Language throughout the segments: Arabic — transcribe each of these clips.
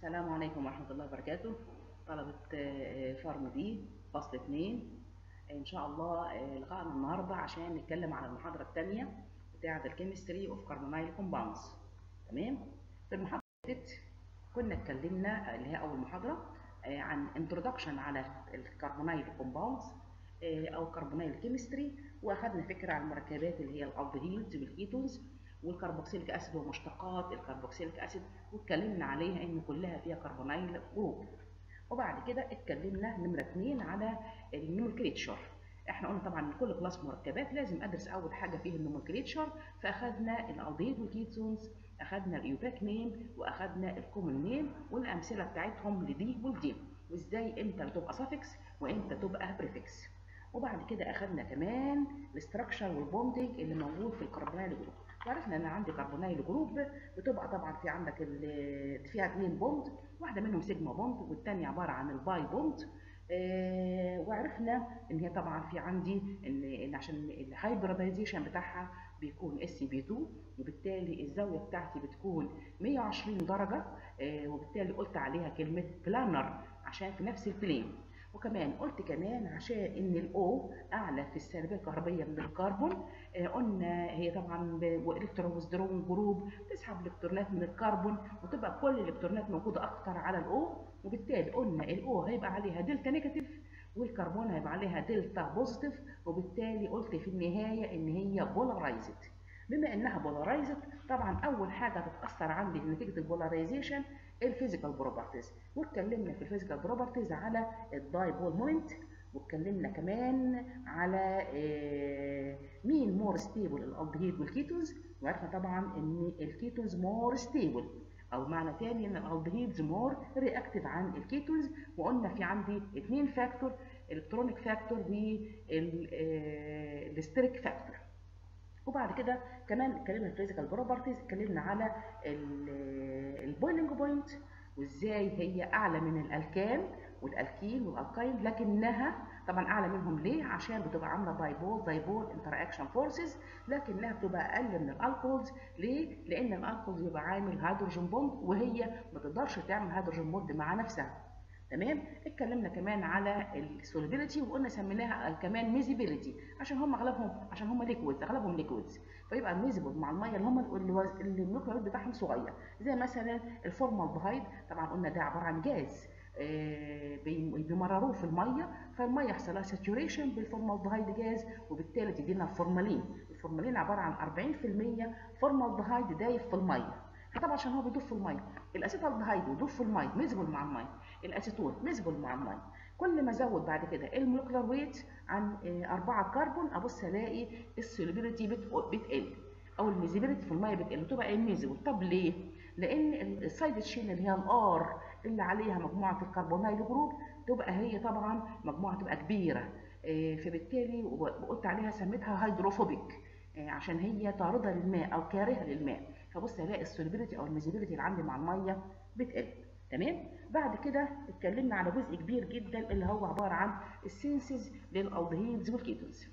السلام عليكم ورحمة الله وبركاته. طلبة آه، Pharm D فصل اتنين. إن شاء الله آه، لقاءنا النهاردة عشان نتكلم عن المحاضرة التانية بتاعة ال chemistry of carbonyl compounds تمام؟ في المحاضرة اللي كنا اتكلمنا اللي هي أول محاضرة آه، عن introduction على ال carbonyl compounds أو carbonyl chemistry وأخدنا فكرة عن المركبات اللي هي ال aldehydes وال ketones وال carboxylic acid ومشتقات ال carboxylic acid واتكلمنا عليها إن كلها فيها carbonyl group وبعد كده اتكلمنا نمرة اثنين على ال nomenclature إحنا قلنا طبعا كل class مركبات لازم أدرس أول حاجة فيه ال nomenclature فأخدنا ال aldehyde وال ketones أخدنا ال IUPAC name وأخدنا ال common name والأمثلة بتاعتهم لدي ولدي وإزاي إمتى بتبقى suffix وإمتى تبقى prefix وبعد كده أخدنا كمان ال structure وال bonding اللي موجود في ال carbonyl group وعرفنا إن عندي carbonyl group بتبقى طبعا في عندك فيها اثنين bond واحدة منهم sigma bond والثانيه عبارة عن ال pi bond. آه وعرفنا إن هي طبعا في عندي إن, عشان ال hybridization بتاعها بيكون sp2 وبالتالي الزاوية بتاعتي بتكون 120 درجة. آه وبالتالي قلت عليها كلمة planar عشان في نفس ال plane وكمان قلت كمان عشان إن ال O أعلى في السالبيه الكهربيه من الكربون آه قلنا هي طبعا withdrawing group بتسحب الكترونات من الكربون وتبقى كل الإلكترونات موجودة أكتر على ال O وبالتالي قلنا ال O هيبقى عليها delta negative والكربون هيبقى عليها delta positive وبالتالي قلت في النهاية إن هي polarized بما إنها polarized طبعا أول حاجة هتتاثر عندي نتيجة ال polarization ال physical properties واتكلمنا في ال physical properties على ال dipole moment واتكلمنا كمان على مين more stable ال aldehyde وال ketones وعرفنا طبعا إن ال ketones more stable أو معنى تاني إن ال aldehydes more reactive عن ال ketones وقلنا في عندي اثنين factor electronic factor وال steric factor وبعد كده كمان اتكلمنا في ال physical properties اتكلمنا على ال boiling point وإزاي هي أعلى من ال alkane وال alkene وال alkyne لكنها طبعا أعلى منهم ليه؟ عشان بتبقى عاملة dipole dipole interaction forces لكنها بتبقى أقل من ال alcohols ليه؟ لأن ال alcohols بيبقى عامل hydrogen bond وهي ما تقدرش تعمل hydrogen bond مع نفسها. تمام؟ اتكلمنا كمان على ال solubility وقلنا سميناها كمان miscibility عشان هم اغلبهم عشان هم liquids أغلبهم liquids فيبقى ال miscible مع المية اللي هم اللي ال molecular بتاعهم صغير. زي مثلا الفورمالدهيد طبعا قلنا ده عبارة عن جاز بيمرروه في المية فالمية يحصل لها saturation بال formaldehyde gas وبالتالي تدينا ال formalin ال formalin عبارة عن 40% فورمالدهيد دايب في المية. فطبعا عشان هو بيدوب في المية. ال acetaldehyde يدوب في المية miscible مع المية. ال acetone miscible مع الميه كل ما ازود بعد كده ال molecular weight عن 4 كربون أبص ألاقي ال solubility بتقل أو ال miscibility في الميه بتقل. وتبقى ال miscible طب ليه؟ لأن ال side chain اللي هي ال R اللي عليها مجموعة ال carbonyl group تبقى هي طبعا مجموعة تبقى كبيرة. فبالتالي وقلت عليها سميتها hydrophobic عشان هي طارده للماء أو كارهه للماء. فبص ألاقي ال solubility أو ال miscibility اللي عندي مع المية بتقل. تمام؟ بعد كده اتكلمنا على جزء كبير جدا اللي هو عبارة عن ال synthesis لل aldehydes وال ketones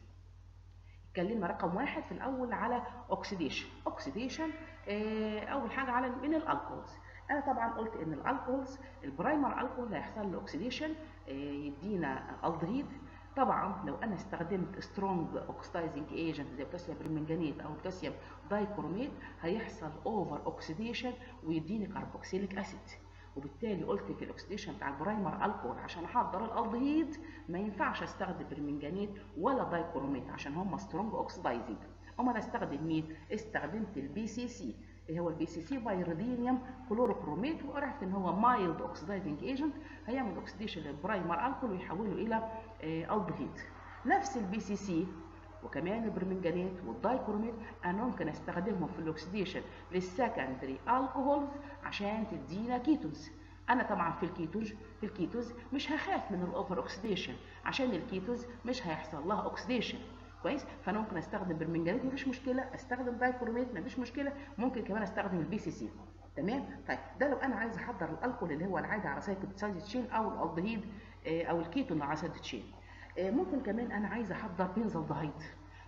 اتكلمنا رقم واحد في الأول على oxidation oxidation آه أول حاجة على من ال alcohols أنا طبعا قلت إن ال alcohols ال primary alcohol هيحصل له oxidation آه يدينا الدهيد طبعا لو أنا استخدمت strong oxidizing agent زي potassium permanganate أو potassium dichromate هيحصل over oxidation ويديني carboxylic acid وبالتالي قلت في ال oxidation بتاع ال primary alcohol عشان أحضر الالدهيد ما ينفعش أستخدم برمنجانيت ولا dichromate عشان هم strong oxidizing امال أستخدم مين استخدمت ال PCC اللي هو ال PCC pyridinium chlorochromate وعرفت إن هو mild oxidizing agent هيعمل oxidation لل primary alcohol ويحوله إلى الدهيد نفس البي سي سي وكمان ال permanganate وال dichromate أنا ممكن أستخدمهم في ال oxidation لل secondary alcohols عشان تدينا ketones أنا طبعا في ال ketones في ال ketones مش هخاف من ال over oxidation عشان ال ketones مش هيحصل لها oxidation. كويس؟ فأنا ممكن أستخدم برمنجانيت مفيش مشكلة. أستخدم dichromate مفيش مشكلة. ممكن كمان أستخدم ال PCC تمام؟ طيب ده لو أنا عايز أحضر الألكول اللي هو العادي على side chain أو الألدهيد أو الكيتون على side chain. ممكن كمان أنا عايزة أحضر benzaldehyde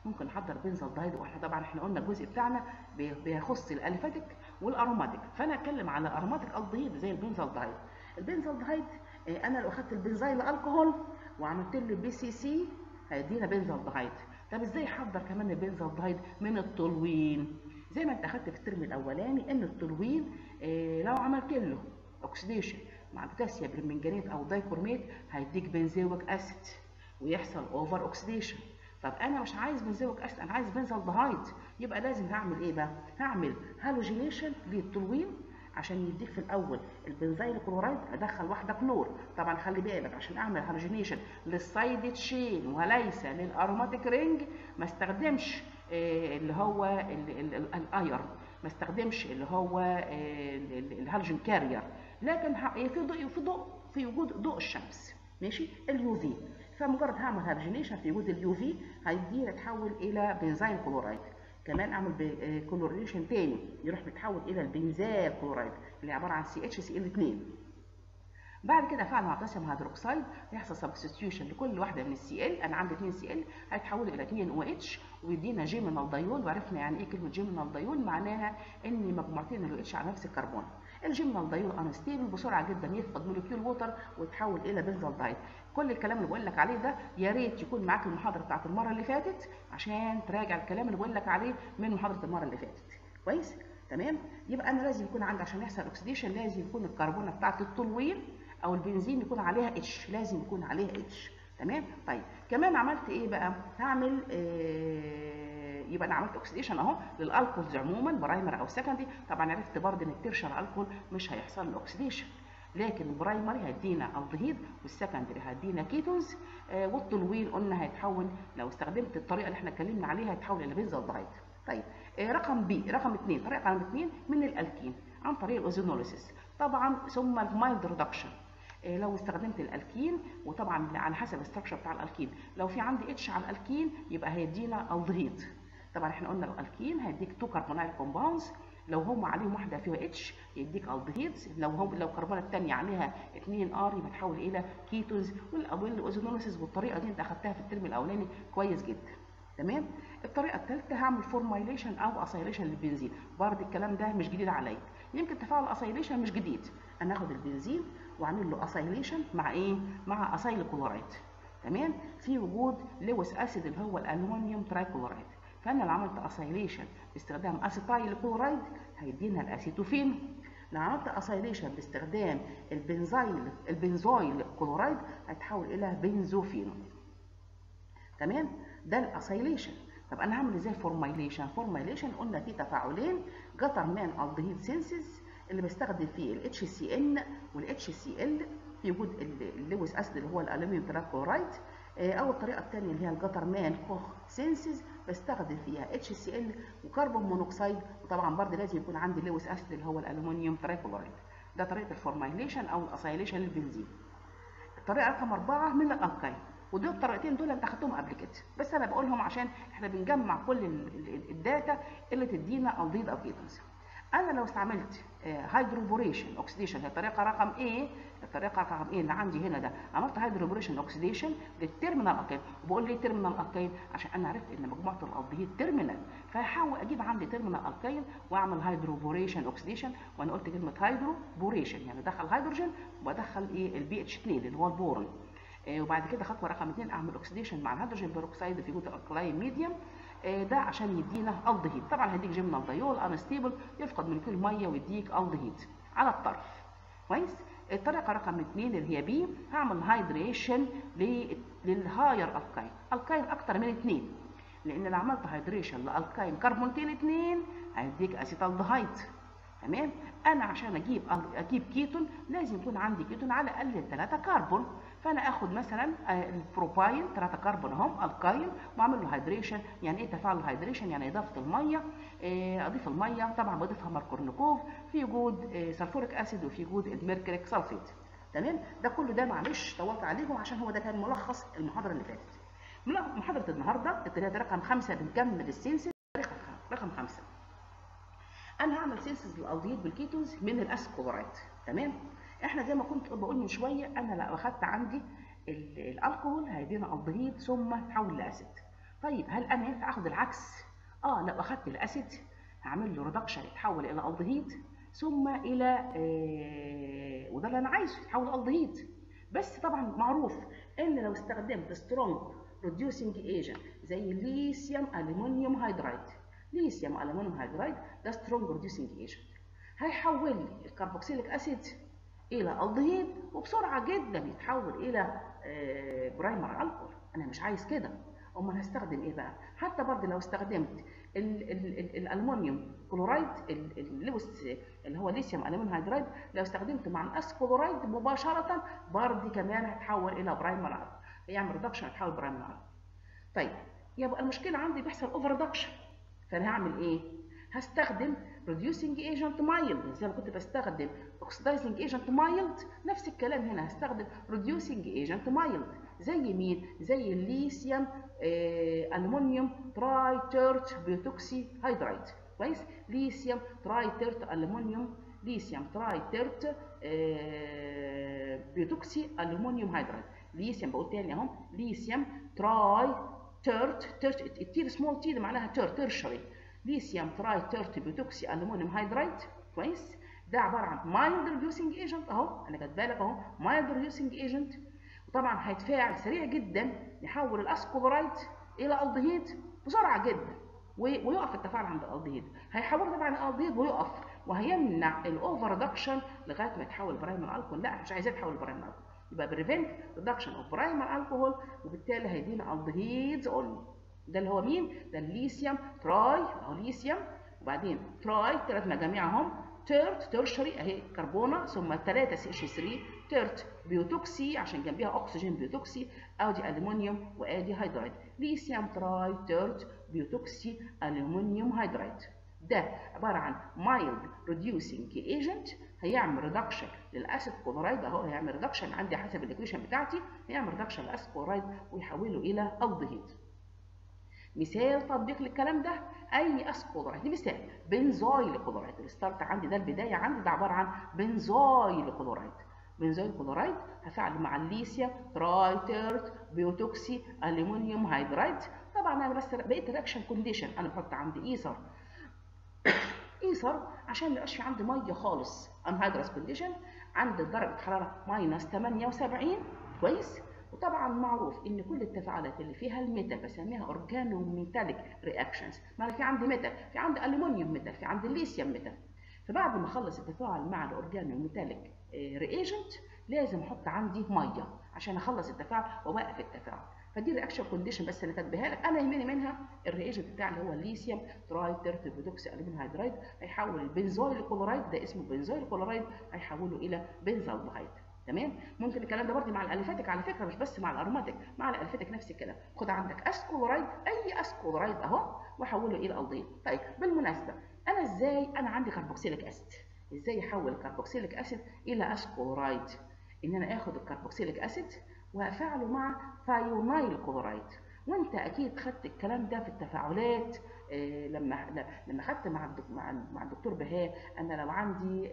ممكن أحضر benzaldehyde وإحنا طبعا إحنا قلنا الجزء بتاعنا بيخص ال aliphatic وال aromatic. فأنا أتكلم على aromatic aldehyde زي ال benzaldehyde ال benzaldehyde آه، أنا لو أخدت ال benzyl alcohol وعملت له PCC هيدينا benzaldehyde طب إزاي أحضر كمان ال benzaldehyde من التولوين. زي ما أنت أخدت في ال term الأولاني إن التولوين آه، لو عملت له oxidation مع potassium permanganate أو dichromate هيديك benzoic acid ويحصل over oxidation طب أنا مش عايز benzoic acid أنا عايز benzaldehyde يبقى لازم هعمل إيه بقى؟ هعمل halogenation لل toluene عشان يديك في الأول ال benzyl chloride أدخل واحدة كلور. طبعا خلي بالك عشان أعمل halogenation لل side chain وليس لل aromatic ring ما استخدمش آه، اللي هو ال iron. ما استخدمش اللي هو آه، ال halogen carrier لكن في ضوء في ضوء في وجود ضوء الشمس. ماشي؟ ال UV فمجرد هعمل halogenation في وجود ال UV هيدينا يتحول إلى benzyl chloride. كمان أعمل كلوريشن تاني. يروح متحول إلى ال benzal chloride اللي عبارة عن CHCl 2 بعد كده افعل مع potassium hydroxide يحصل substitution لكل واحدة من ال Cl أنا عندي 2 Cl هيتحولوا إلى 2 OH ويدينا geminal diol وعرفنا يعني إيه كلمة geminal diol معناها إن مجموعتين ال OH على نفس الكربون. ال geminal diol unstable بسرعة جدا يفقد molecule water ويتحول إلى benzaldehyde كل الكلام اللي بقول لك عليه ده يا ريت يكون معاك المحاضرة بتاعت المرة اللي فاتت عشان تراجع الكلام اللي بقول لك عليه من محاضرة المرة اللي فاتت. كويس؟ تمام؟ يبقى أنا لازم يكون عندي عشان يحصل oxidation لازم يكون الكربونة بتاعت التولوين أو البنزين يكون عليها اتش لازم يكون عليها اتش تمام؟ طيب كمان عملت إيه بقى؟ هعمل آه يبقى أنا عملت oxidation أهو لل alcohols عموما primary أو secondary طبعا عرفت برضه إن ال tertiary alcohol مش هيحصل له oxidation لكن ال primary هيدينا الدهيد وال secondary هيدينا ketones آه والتولوين قلنا هيتحول لو استخدمت الطريقة اللي إحنا اتكلمنا عليها هيتحول إلى benzaldehyde طيب آه رقم B رقم اثنين طريقة رقم اثنين من الألكين عن طريق ال ozonolysis طبعا ثم ال mild reduction إيه لو استخدمت الألكين وطبعا على حسب ال structure بتاع الألكين لو في عندي H على الألكين يبقى هيدينا الدهيد طبعا إحنا قلنا الألكين هيديك two carbonyl compounds لو هم عليهم واحدة فيها H يديك الدهيد لو هم لو الكربونه الثانية عليها 2 R يبقى تحول إلى ketones. وال ozonolysis والطريقة دي أنت أخدتها في ال term الأولاني كويس جدا. تمام؟ الطريقة الثالثه هعمل formylation أو acylation للبنزين. برضه الكلام ده مش جديد عليا. يمكن تفاعل ال acylation مش جديد. أنا اخد البنزين وأعمل له acylation مع إيه؟ مع acyl chloride تمام؟ في وجود Lewis acid اللي هو ال aluminum trichloride فأنا لو عملت acylation باستخدام acetyl chloride هيدينا الأسيتوفين. لو عملت اسايليشن باستخدام ال benzyl ال benzoyl chloride هيتحول إلى benzophenone. تمام؟ ده ال acylation طب أنا هعمل إزاي formylation formylation قلنا في تفاعلين Gattermann aldehyde synthesis اللي بستخدم فيه ال HCN وال HCl في وجود ال Lewis acid اللي هو ال aluminum trichloride أو الطريقة الثانية اللي هي ال Gattermann Koch synthesis بستخدم فيها HCl و carbon monoxide. وطبعا برضه لازم يكون عندي Lewis acid اللي هو ال aluminum trichloride ده طريقة ال formylation أو ال acylation للبنزين. الطريقة رقم أربعة من ال alkyne ودول الطريقتين دول أنت اخدتهم قبل كده. بس أنا بقولهم عشان إحنا بنجمع كل ال data اللي تدينا الديد أو ketones أنا لو استعملت hydroboration oxidation هي الطريقة رقم إيه الطريقة رقم إيه اللي عندي هنا ده. عملت hydroboration oxidation لل terminal alkene وبقول ليه terminal alkene عشان أنا عرفت إن مجموعة ال aldehyde terminal فهحاول أجيب عندي terminal alkene وأعمل hydroboration oxidation وأنا قلت كلمة hydroboration يعني أدخل هيدروجين وأدخل إيه؟ ال BH 2 اللي هو البورون وبعد كده خطوة رقم 2 أعمل oxidation مع ال hydrogen peroxide في وجود alkaline medium ده عشان يدينا الدهيد طبعا هيديك geminal diol unstable يفقد molecule مية ويديك الدهيد على الطرف. كويس؟ الطريقة رقم 2 اللي هي B هعمل hydration لل higher alkyne alkyne أكتر من 2 لأن لو عملت hydration ل alkyne كربونتين 2 هيديك acetaldehyde تمام؟ أنا عشان أجيب أجيب كيتون لازم يكون عندي كيتون على الأقل 3 كربون فأنا اخد مثلا ال propyne 3 كربون اهم alkyne وأعمل له hydration يعني إيه تفاعل ال hydration يعني إضافة المية أضيف المية. طبعا بضيفها Markovnikov في وجود sulfuric acid وفي وجود ال mercuric sulfate تمام؟ ده كله ده معلش طولت عليكم عشان هو ده كان ملخص المحاضرة اللي فاتت. محاضرة النهارده التلاته رقم خمسة بنكمل ال synthesis رقم خمسة. أنا هعمل سينسز للالدهيد بالكيتونز من الاسكولارايد تمام؟ إحنا زي ما كنت بقول من شوية أنا لو أخدت عندي الالكوهول هيدينا الدهيد ثم تحول ل acid طيب هل أنا ينفع آخد العكس؟ آه لو أخدت ال acid هعمل له reduction يتحول إلى الدهيد ثم إلى آه وده اللي أنا عايزه يتحول الدهيد بس طبعا معروف إن لو استخدمت strong reducing agent زي lithium aluminium hydride lithium aluminium hydride ده strong reducing agent هيحول لي ال carboxylic acid إلى الدهيد وبسرعة جدا يتحول إلى آه primary alcohol أنا مش عايز كده. أمال هستخدم إيه بقى؟ حتى برضه لو استخدمت ال aluminium chloride اللوس اللي هو lithium aluminium hydride لو استخدمته مع ال acid chloride مباشرة برضه كمان هتحول إلى primary alcohol هيعمل reduction هتحول primary alcohol طيب يبقى المشكلة عندي بيحصل over reduction فأنا هعمل إيه؟ هستخدم reducing agent mild. زي ما كنت بستخدم oxidizing agent mild. نفس الكلام هنا. هستخدم reducing agent mild. زي مين؟ زي الليثيوم آه aluminium tri tert butoxy hydride كويس؟ lithium tri tert aluminium lithium tri tert آه butoxy aluminium hydride lithium بقول تاني أهو. lithium tri tert tert ال tert small t معناها tert tertiary lithium tri tert butoxy aluminium hydride كويس؟ ده عبارة عن mild reducing agent أهو أنا كاتبة لك أهو mild reducing agent وطبعا هيتفاعل سريع جدا يحول ال acid chloride إلى الدهيد بسرعة جدا ويقف التفاعل عند الالدهيد هيحول طبعا الالدهيد ويقف وهيمنع ال over reduction لغاية ما يتحول primary alcohol لا مش عايزاه يتحول primary alcohol يبقى prevent reduction of primary alcohol وبالتالي هيدينا aldehydes only ده اللي هو مين؟ ده ال lithium tri أهو ليثيوم. وبعدين tri ثلاث مجاميع اهم tert tertiary أهي كربونة ثم 3 CH 3 tert butoxy عشان جنبيها أكسجين butoxy ادي الومنيوم وادي hydride lithium tri tert butoxy aluminium hydride ده عبارة عن mild reducing agent هيعمل reduction لل acid chloride أهو هيعمل reduction عندي حسب ال equation بتاعتي هيعمل reduction لل acid chloride ويحوله إلى الدهيد مثال تطبيق للكلام ده أي acid chloride مثال. benzoyl chloride ال start عندي ده البداية عندي ده عبارة عن benzoyl chloride benzoyl chloride هفعل مع ال lithium tri tert butoxy aluminium hydride طبعا أنا بس بقيت reaction condition أنا بحط عندي ether. ether عشان ما يبقاش في عندي مية خالص. anhydrous condition عند درجة حرارة minus 78 كويس؟ وطبعا معروف إن كل التفاعلات اللي فيها ال metal بسميها organometallic reactions ما في عندي metal في عندي aluminium metal في عندي lithium metal فبعد ما أخلص التفاعل مع ال organometallic reagent لازم أحط عندي مية عشان أخلص التفاعل وأوقف التفاعل. فدي reaction condition بس أنا كاتباها لك. أنا يهمني منها ال reagent بتاع اللي هو ال lithium tri tert butoxy aluminium hydride هيحول ال benzoyl chloride ده اسمه benzoyl chloride هيحوله إلى benzaldehyde تمام؟ ممكن الكلام ده برضه مع ال aliphatic على فكرة مش بس مع ال aromatic مع ال aliphatic نفس الكلام. خد عندك acid chloride أي acid chloride أهو وحوله إلى الدين طيب بالمناسبة أنا إزاي؟ أنا عندي carboxylic acid إزاي احول ال carboxylic acid إلى acid chloride إن أنا آخد ال carboxylic acid وأفعله مع thionyl chloride وانت أكيد خدت الكلام ده في التفاعلات إيه لما لما خدت مع مع الدكتور بهاء أنا لو عندي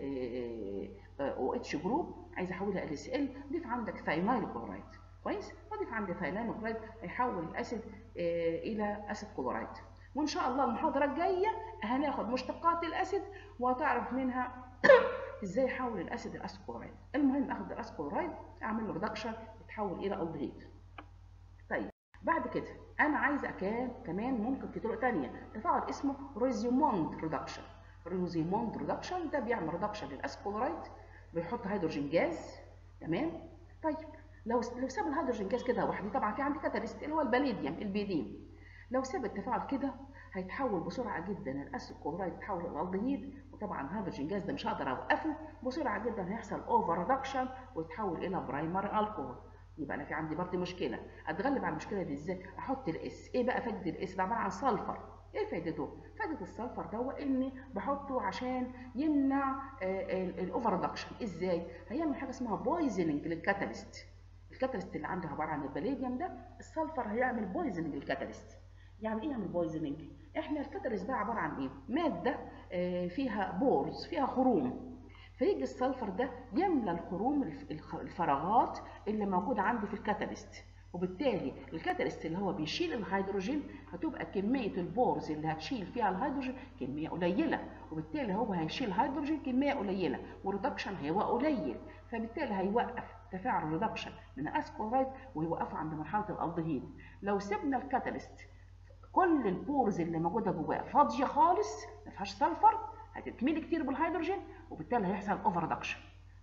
OH group عايز احولها ل Cl ضيف عندك thionyl chloride كويس؟ وضيف عندي thionyl chloride هيحول ال acid إلى acid chloride وان شاء الله المحاضرة الجاية هناخد مشتقات ال acid وهتعرف منها إزاي احول ال acid ل acid chloride المهم اخد ال acid chloride اعمل له reduction يتحول إلى الدهيد بعد كده أنا عايزة كمان ممكن في طرق ثانية تفاعل اسمه Rosenmund reduction Rosenmund reduction ده بيعمل reduction لل acid chloride بيحط hydrogen gas تمام؟ طيب لو لو ساب ال hydrogen gas كده وحده طبعا في عندي catalyst اللي هو ال palladium ال Pd. لو ساب التفاعل كده هيتحول بسرعة جدا ال acid chloride يتحول إلى الدهيد وطبعا ال hydrogen gas ده مش هقدر أوقفه بسرعة جدا هيحصل over reduction ويتحول إلى primary alcohol يبقى أنا في عندي برضه مشكلة. أتغلب على المشكلة دي إزاي؟ أحط ال S. إيه بقى فايدة ال S؟ ده عباره عن sulfur إيه فايدته فايدة ال sulfur ده هو إني بحطه عشان يمنع ال over reduction إزاي؟ هيعمل حاجة اسمها poisoning لل catalyst ال catalyst اللي عنده عبارة عن البليديوم ده ال sulfur هيعمل poisoning لل catalyst يعني إيه يعمل poisoning إحنا ال catalyst ده عبارة عن إيه؟ مادة فيها pores فيها خروم. فيجي ال sulfur ده يملى الخروم الفراغات اللي موجودة عندي في ال catalyst. وبالتالي ال catalyst اللي هو بيشيل الهيدروجين هتبقى كمية ال pores اللي هتشيل فيها الهيدروجين كمية قليلة. وبالتالي هو هيشيل هيدروجين كمية قليلة وال reduction هيبقى قليل. فبالتالي هيوقف تفاعل ال reduction من ال acid chloride ويوقفه عند مرحلة الالدهيد لو سيبنا ال catalyst كل ال pores اللي موجودة جواه فاضية خالص ما فيهاش sulfur هتتملي كتير بالهيدروجين وبالتالي هيحصل over reduction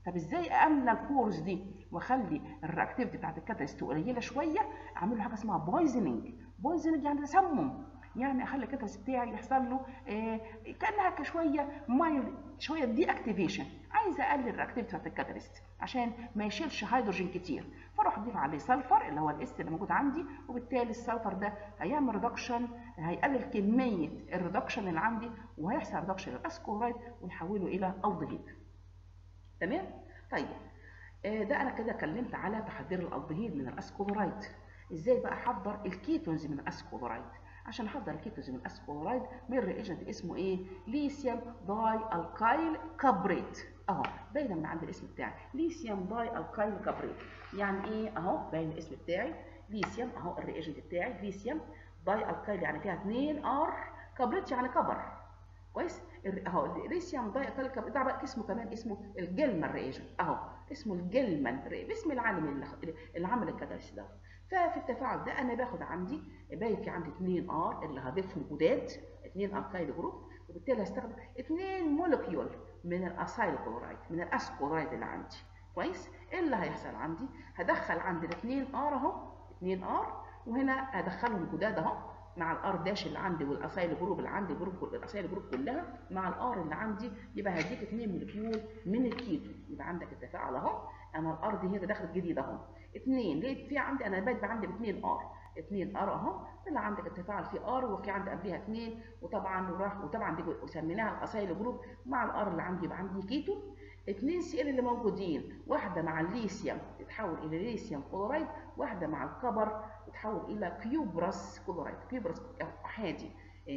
طب إزاي املى ال pores دي وأخلي ال reactivity بتاعت ال catalyst قليلة شوية؟ أعمل له حاجة اسمها poisoning poisoning يعني تسمم. يعني أخلي ال catalyst بتاعي يحصل له آه كأنها شوية mild شوية deactivation عايزه أقلل ال reactivity بتاعت ال catalyst عشان ما يشيلش هيدروجين كتير. فاروح اضيف عليه sulfur اللي هو ال S اللي موجود عندي وبالتالي ال sulfur ده هيعمل reduction هيقلل كمية ال reduction اللي عندي وهيحصل reduction لل acid chloride ويحوله إلى الدهيد تمام؟ طيب آه ده أنا كده اتكلمت على تحضير الالدهيد من ال acid chloride. إزاي بقى أحضر ال ketones من ال acid chloride؟ عشان أحضر ال ketones من ال acid chloride من reagent اسمه إيه؟ lithium dialkyl cuprate. أهو باينه من عند الاسم بتاعي. lithium dialkyl cuprate. يعني إيه؟ أهو باين الاسم بتاعي. ليثيوم أهو ال reagent بتاعي. lithium dialkyl يعني فيها 2 R cuprate يعني copper. كويس؟ أهو ال lithium dialkyl cuprate. ده بقى اسمه كمان اسمه ال Gilman reagent أهو اسمه ال Gilman باسم العالم اللي عمل ال catalyst ده. ففي التفاعل ده أنا باخد عندي باين في عندي 2 R اللي هضيفهم جداد 2 alkyl group وبالتالي هستخدم 2 molecule من ال acyl chloride من ال acid chloride اللي عندي. كويس؟ إيه اللي هيحصل عندي هدخل عندي الاثنين R أهو 2 R وهنا هدخلهم جداد أهو مع ال R dash اللي عندي وال acyl group اللي عندي group ال acyl group كلها مع ال R اللي عندي يبقى هديك 2 molecule من الكيتو. يبقى عندك التفاعل أهو أنا ال R دي هنا دخلت جديد أهو. 2 ليه في عندي أنا بقيت عندي ب 2 R. 2 R اهو طلع عندك التفاعل في R وفي عندي قبلها 2 وطبعا وراح وطبعا دي سميناها ال acyl group مع ال R اللي عندي يبقى عندي كيتو 2 Cl اللي موجودين واحدة مع الليثيوم تتحول إلى lithium chloride واحدة مع ال copper تتحول إلى cuprous chloride. cuprous أحادي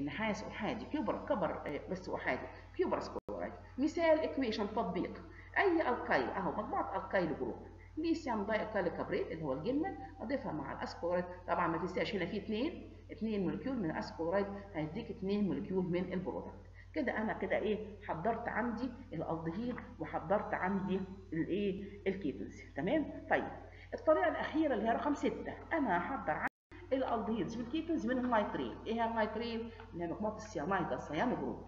نحاس أحادي. copper copper بس أحادي. cuprous chloride. مثال equation تطبيق. أي alkyl أهو مجموعة ال alkyl group lithium dialkyl cuprate اللي هو ال Gilman أضيفها مع ال acid chloride طبعا ما تنساش هنا في اثنين اثنين molecule من ال acid chloride هيديك اثنين molecule من ال product. كده أنا كده إيه حضرت عندي الالدهيد وحضرت عندي الإيه ال ketones تمام؟ طيب الطريقة الأخيرة اللي هي رقم 6 أنا هحضر عندي ال aldehydes وال ketones من ال nitrile إيه هي ال nitrile اللي هي مجموعه ال cyanide ال cyano group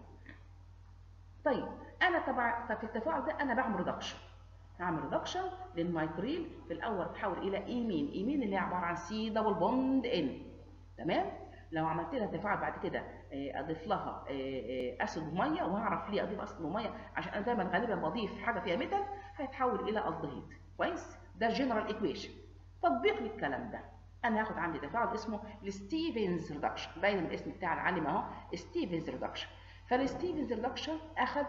طيب أنا طبعا في التفاعل ده أنا بعمل reduction هعمل reduction لل nitrile في الأول تحول إلى imine. imine اللي هي عبارة عن C double bond N تمام؟ لو عملت لها تفاعل بعد كده أضيف لها acid وميه وهعرف ليه أضيف acid وميه عشان أنا دايما غالبا بضيف حاجة فيها metal هيتحول إلى الدهيد كويس؟ ده ال general equation تطبيق للكلام ده. أنا هاخد عندي تفاعل اسمه ال Stephen's reduction باين من الاسم بتاع العالم أهو. Stephen's reduction فال Stephen's reduction اخد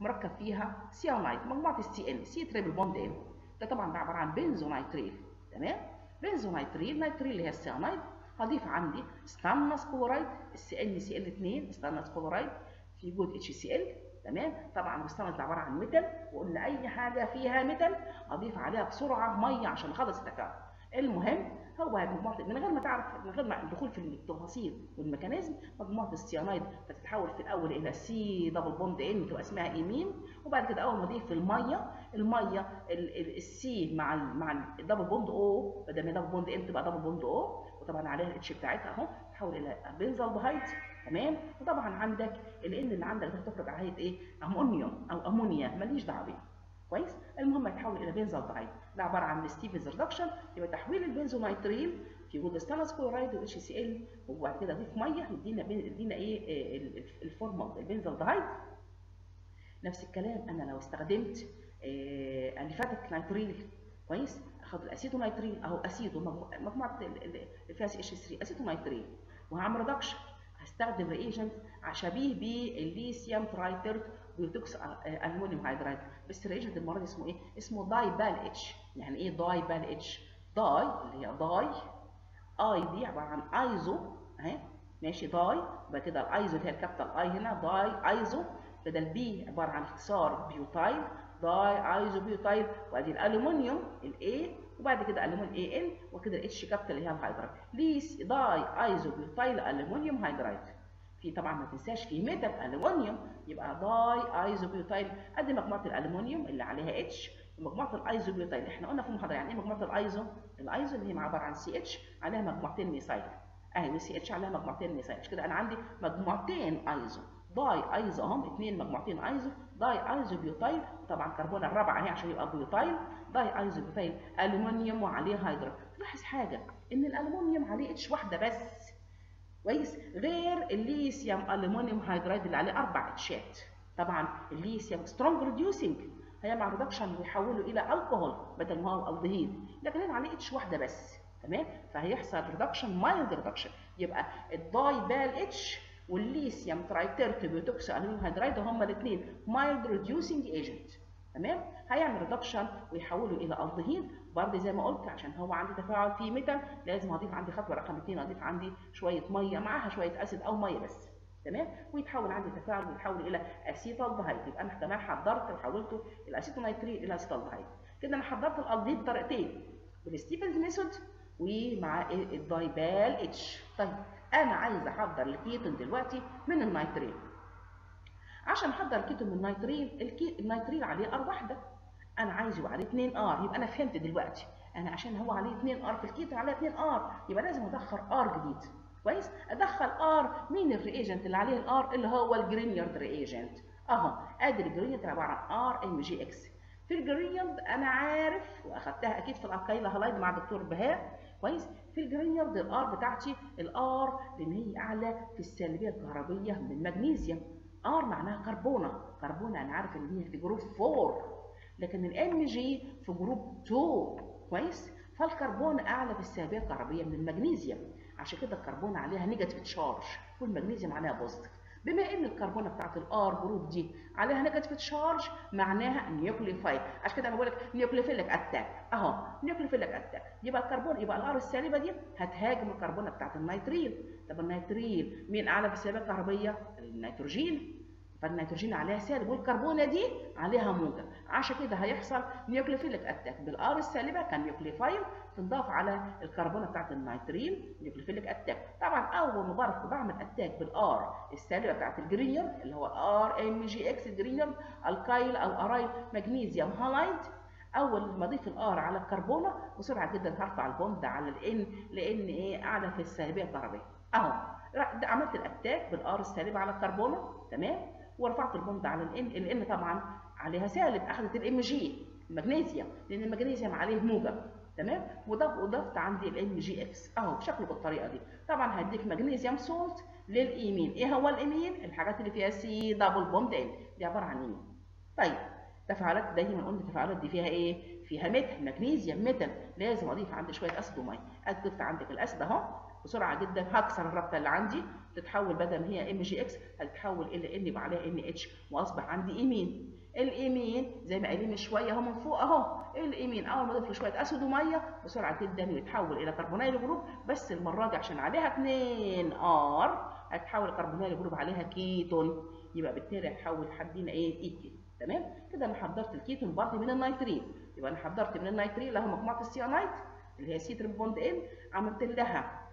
مركب فيها سيانايد مجموعه ال CN C triple bond N ده طبعا ده عبارة عن benzonitrile تمام؟ benzonitrile nitrile اللي هي السيانايد هضيف عندي stannous chloride ال SnCl 2 stannous chloride في وجود HCl تمام؟ طبعا ال stannous ده عبارة عن metal وقلنا اي حاجة فيها metal اضيف عليها بسرعة مية عشان اخلص التفاعل المهم هو مجموعه من غير ما تعرف من غير ما الدخول في التفاصيل وال mechanism مجموعه السيانايد فتتحول في الأول إلى C double bond N تبقى اسمها imine وبعد كده أول ما اضيف المية المية ال C مع ال مع ال double bond O بدل ما double bond N تبقى double bond O وطبعا عليها ال H بتاعتها أهو تتحول إلى benzaldehyde تمام؟ وطبعا عندك ال N اللي عندك ده هتفرض عليه إيه؟ أمونيوم أو أمونيا ماليش دعوة بيه. كويس. المهم هيتحول إلى benzaldehyde ده عبارة عن Stephen's reduction يبقى تحويل ال benzonitrile في وجود stannous chloride وال HCl وبعد كده اضيف مية يدينا يدينا إيه ال formal ال benzaldehyde نفس الكلام أنا لو استخدمت aliphatic nitrile كويس؟ اخد ال acetonitrile أهو اسيدو مجموعة فيها CH 3 acetonitrile وهعمل reduction هستخدم reagent شبيه بال lithium tri-tert-butoxy aluminium hydride ال reagent المره دي اسمه إيه؟ اسمه DIBAL-H يعني إيه DIBAL-H؟ di اللي هي di I دي عبارة عن آيزو اهي ماشي di يبقى كده الآيزو اللي هي ال capital I هنا di iso كده ال B عبارة عن اختصار butyl di iso butyl وادي الألومنيوم الاي وبعد كده ألومنيوم اي ان وكده H capital اللي هي ال hydride ليس di isobutyl aluminium hydride في طبعا ما تنساش في metal الومنيوم يبقى di isobutyl. ادي مجموعة الالومنيوم اللي عليها H ومجموعة ال isobutyl. إحنا قلنا في المحاضرة يعني إيه مجموعة الآيزو؟ الآيزو اللي هي عبارة عن CH عليها مجموعتين methyl أهي وال CH عليها مجموعتين methyl مش كده أنا عندي مجموعتين iso. di iso أهم اثنين مجموعتين iso. di iso butyl طبعا كربونه الرابعة أهي عشان يبقى butyl. di iso butyl aluminium وعليه hydride تلاحظ حاجة إن الالومنيوم عليه H واحدة بس. كويس. غير ال lithium aluminium hydride اللي عليه أربع H ات. طبعا الليثيوم strong reducing هيعمل reduction ويحوله إلى الكحول بدل ما هو الدهيد لكن هنا عليه H واحدة بس. تمام؟ فهيحصل reduction mild reduction يبقى ال DIBAL-H وال lithium tri-tert-butoxy hydride هما الاثنين mild reducing agent تمام؟ هيعمل reduction ويحوله إلى الدهيد برضه زي ما قلت عشان هو عندي تفاعل فيه metal لازم أضيف عندي خطوة رقم 2 أضيف عندي شوية مية معاها شوية acid أو مية بس تمام؟ ويتحول عندي تفاعل ويتحول إلى أسيتالدهيد. يبقى أنا كمان حضرت وحولته ال acetonitrile إلى أسيتالدهيد. كده أنا حضرت الالدهيد بطريقتين بال Stephen's method ومع ال DIBAL-H طيب أنا عايز أحضر الكيتون دلوقتي من ال nitrile عشان أحضر الكيتون من ال nitrile الكي... ال nitrile عليه R واحدة أنا عايز يبقى عليه 2 R يبقى أنا فهمت دلوقتي. أنا عشان هو عليه 2 R في الكيتون عليه 2 R. يبقى لازم أدخل R جديد. كويس؟ أدخل R. مين ال reagent اللي عليه ال R؟ اللي هو ال Grignard reagent أهو. أدي ال Grignard عبارة عن R Mg X. في ال Grignard أنا عارف وأخدتها أكيد في ال alkyl halide مع دكتور بهاء. كويس؟ في ال Grignard ال R بتاعتي ال R لأن هي أعلى في السلبية الكهربية من المغنيسيوم R معناها كربونة. كربونة أنا عارف إن هي في group 4 لكن ال Mg في group 2 كويس فالكربون أعلى في السلبيه الكهربيه من المغنيسيوم عشان كده الكربون عليها negative charge والمغنيسيوم عليها positive بما إن الكربونة بتاعت ال R group دي عليها negative charge معناها nucleophile عشان كده أنا بقول لك nucleophilic attack أهو nucleophilic attack يبقى الكربون يبقى ال R السالبة دي هتهاجم الكربونة بتاعت ال nitrile. طب ال nitrile مين أعلى في السلبيه الكهربيه النيتروجين. فالنيتروجين عليها سالب والكربونة دي عليها موجب عشان كده هيحصل nucleophilic attack بال R السالبة كان nucleophile تنضاف على الكربونة بتاعت ال nitrile nucleophilic attack. طبعا أول ما بعرف بعمل attack بال R السالبة بتاعت ال Grignard اللي هو R Mg X ال Grignard alkyl أو aryl magnesium halide أول ما أضيف ال R على الكربونة بسرعة جدا هرفع ال bond على ال N لإن إيه؟ اعلى في السالبية الكهربائيه أهو عملت ال attack بال R السالبة على الكربونة تمام؟ ورفعت ال bond على ال N ال N طبعا عليها سالب أخذت ال Mg المغنيسيوم لأن المغنيسيوم عليه موجب تمام؟ وضف وضفت عندي ال Mg X. أهو بشكله بالطريقة دي. طبعا هديك magnesium salt لل imine. إيه هو ال imine؟ الحاجات اللي فيها C double bond N دي عبارة عن imine. طيب تفاعلات دايما قلنا التفاعلات دي فيها إيه؟ فيها metal magnesium metal. لازم أضيف عندي شوية acid ومية. ضفت عندك ال acid أهو. بسرعة جدا. هكسر الرابطة اللي عندي. تتحول بدل ما هي Mg X هتتحول إلى N يبقى عليها NH وأصبح عندي imine ال imine زي ما قايلين من شوية أهو من فوق أهو. ال imine أول ما اضيف شوية acid ومية بسرعة جدا يتحول إلى carbonyl group بس المرة دي عشان عليها 2 R هتحول ال carbonyl group عليها كيتون. يبقى بالتالي هتحول حدينا إيه؟ ايكي تمام؟ كده أنا حضرت الكيتون برضه من ال nitrile يبقى أنا حضرت من ال nitrile اللي هو مجموعة السيانايت اللي هي C triple bond N عملت لها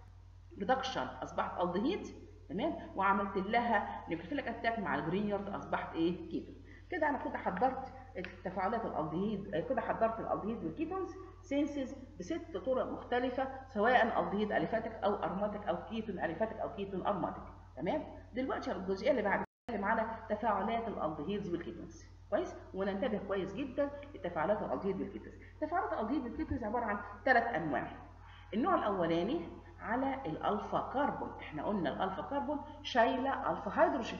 reduction أصبحت الدهيد تمام؟ وعملت لها nucleophilic attack مع ال Grignard أصبحت إيه؟ كيتون كده أنا كده حضرت التفاعلات الالدهيد كده حضرت الالدهيد وال ketones synthesis بست طرق مختلفة سواء الدهيد aliphatic أو aromatic أو كيتون aliphatic أو كيتون aromatic. تمام؟ دلوقتي الجزئيه اللي بعد نتكلم على تفاعلات ال aldehydes وال ketones. كويس؟ وننتبه كويس جدا لتفاعلات الالدهيد وال ketones. تفاعلات الالدهيد وال ketones عبارة عن ثلاث أنواع. النوع الأولاني على ال alpha carbon. إحنا قلنا ال alpha carbon شايلة alpha hydrogen.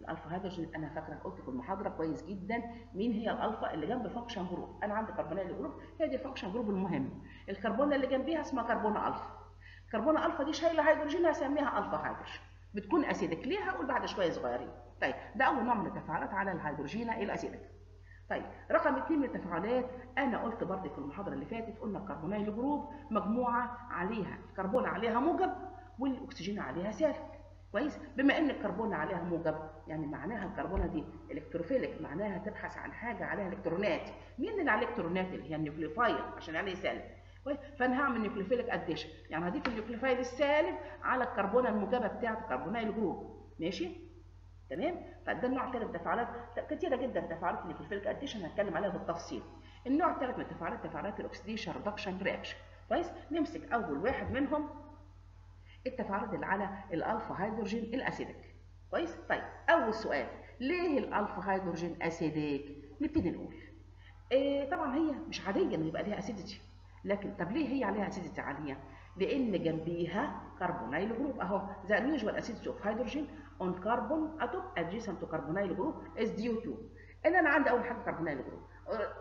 ال alpha hydrogen أنا فاكرة قلت في المحاضرة كويس جدا مين هي الألفا اللي جنب ال function group أنا عندي carbonyl group هي دي ال function group المهم. الكربونة اللي جنبيها اسمها كربونة ألفا. كربونة ألفا دي شايلة هيدروجين هسميها alpha hydrogen. بتكون acidic ليه هقول بعد شوية صغيرين. طيب ده أول نوع من التفاعلات على الهيدروجين ال acidic طيب رقم اثنين من التفاعلات أنا قلت برضه في المحاضرة اللي فاتت قلنا ال carbonyl group مجموعة عليها الكربون عليها موجب والأكسجين عليها سالب كويس؟ بما إن الكربون عليها موجب يعني معناها الكربونة دي electrophilic معناها تبحث عن حاجة عليها الكترونات مين اللي عليه الكترونات اللي هي ال nucleophile عشان عليه سالب كويس؟ فأنا هعمل nucleophilic addition يعني هضيف ال nucleophile السالب على الكربونة الموجبة بتاعة ال carbonyl group ماشي؟ تمام؟ فده النوع الثالث من التفاعلات كتيرة جدا تفاعلات ال nucleophilic addition هنتكلم عليها بالتفصيل. النوع الثالث من التفاعلات تفاعلات ال oxidation reduction reaction كويس؟ نمسك أول واحد منهم التفاعلات اللي على الألفا هيدروجين ال acidic كويس؟ طيب أول سؤال ليه الألفا هيدروجين acidic نبتدي نقول. إيه طبعا هي مش عادية إن يبقى ليها acidity لكن طب ليه هي عليها acidity عالية؟ لأن جنبيها carbonyl group أهو the unusual acidity of hydrogen on carbon atom adjacent to carbonyl group is due to. إن أنا عندي أول حاجة carbonyl group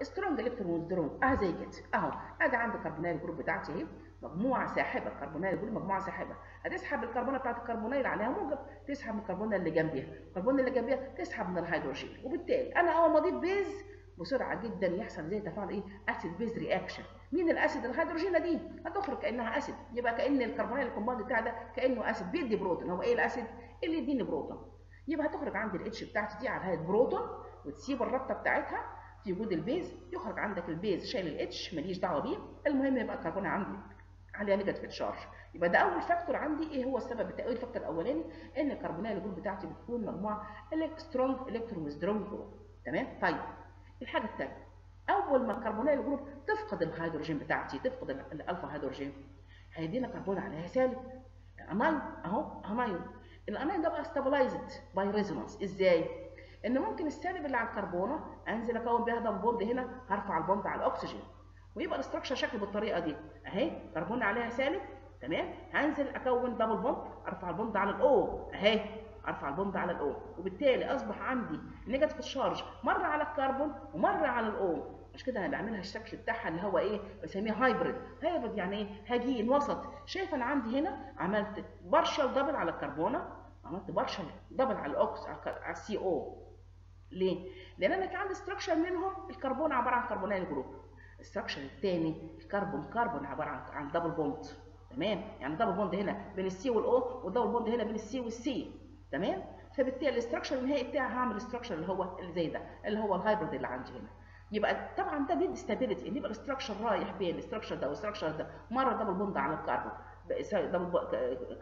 strong electron withdrawing آه زي كده. أهو. ادي عندي carbonyl group بتاعتي. اهي مجموعة ساحبة carbonyl group مجموعة ساحبة. هتسحب الكربونه بتاعت الكربونايل عليها موجب. تسحب من الكربونه اللي جنبيها. الكربونه اللي جنبيها تسحب من الهيدروجين. وبالتالي أنا أول ما أضيف base بسرعة جدا يحصل زي تفاعل إيه؟ acid base reaction. مين ال acid؟ الهيدروجينه دي. هتخرج كأنها acid. يبقى كأن ال carbonyl ال compound بتاع ده كأنه acid. بيدي بروتون. هو إيه ال acid؟ اللي يديني بروتون. يبقى هتخرج عندي ال H بتاعتي دي على هيئة بروتون وتسيب الرابطة بتاعتها في وجود ال base يخرج عندك ال base شايل ال H ماليش دعوة بيه المهم يبقى الكربون عندي عليها negative charge يبقى ده أول factor عندي. إيه هو السبب التأويل ال factor الاولاني إن ال carbonyl ال group بتاعتي بتكون مجموعة strong electron withdrawing group تمام؟ طيب. الحاجة الثانية أول ما ال carbonyl group تفقد الهيدروجين بتاعتي تفقد الألفا هيدروجين هيدينا كربون عليها سالب anion أهو anion ال anion ده بقى stabilized by resonance إزاي؟ إن ممكن السالب اللي على الكربونة أنزل أكون بيها double bond هنا هرفع ال bond على الأكسجين. ويبقى ال structure شكله بالطريقة دي. أهي كربون عليها سالب تمام؟ هنزل أكون double bond أرفع ال bond على ال O. أهي أرفع ال bond على ال O. وبالتالي أصبح عندي negative charge مرة على الكربون ومرة على ال O. مش كده أنا بعملها الشكل بتاعها اللي هو إيه؟ بسميه hybrid hybrid يعني إيه؟ هجين وسط. شايف أنا عندي هنا عملت partial double على الكربونة عملت partial double على ال ox على ال C O. ليه؟ لأن أنا كان عندي structure منهم الكربون عبارة عن carbonyl group. ال structure الثاني الكربون كربون عبارة عن عن double bond تمام؟ يعني double bond هنا بين ال C وال O وال double bond هنا بين ال C وال C تمام؟ فبالتالي ال structure النهائي بتاعي هعمل ال structure اللي هو اللي زي ده اللي هو ال hybrid اللي عندي هنا. يبقى طبعا ده بيدي إن يبقى ال structure رايح بين ال structure ده وال structure ده مرة double bond على الكربون double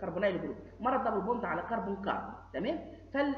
carbonyl group. مرة double bond على كربون كربون تمام؟ فال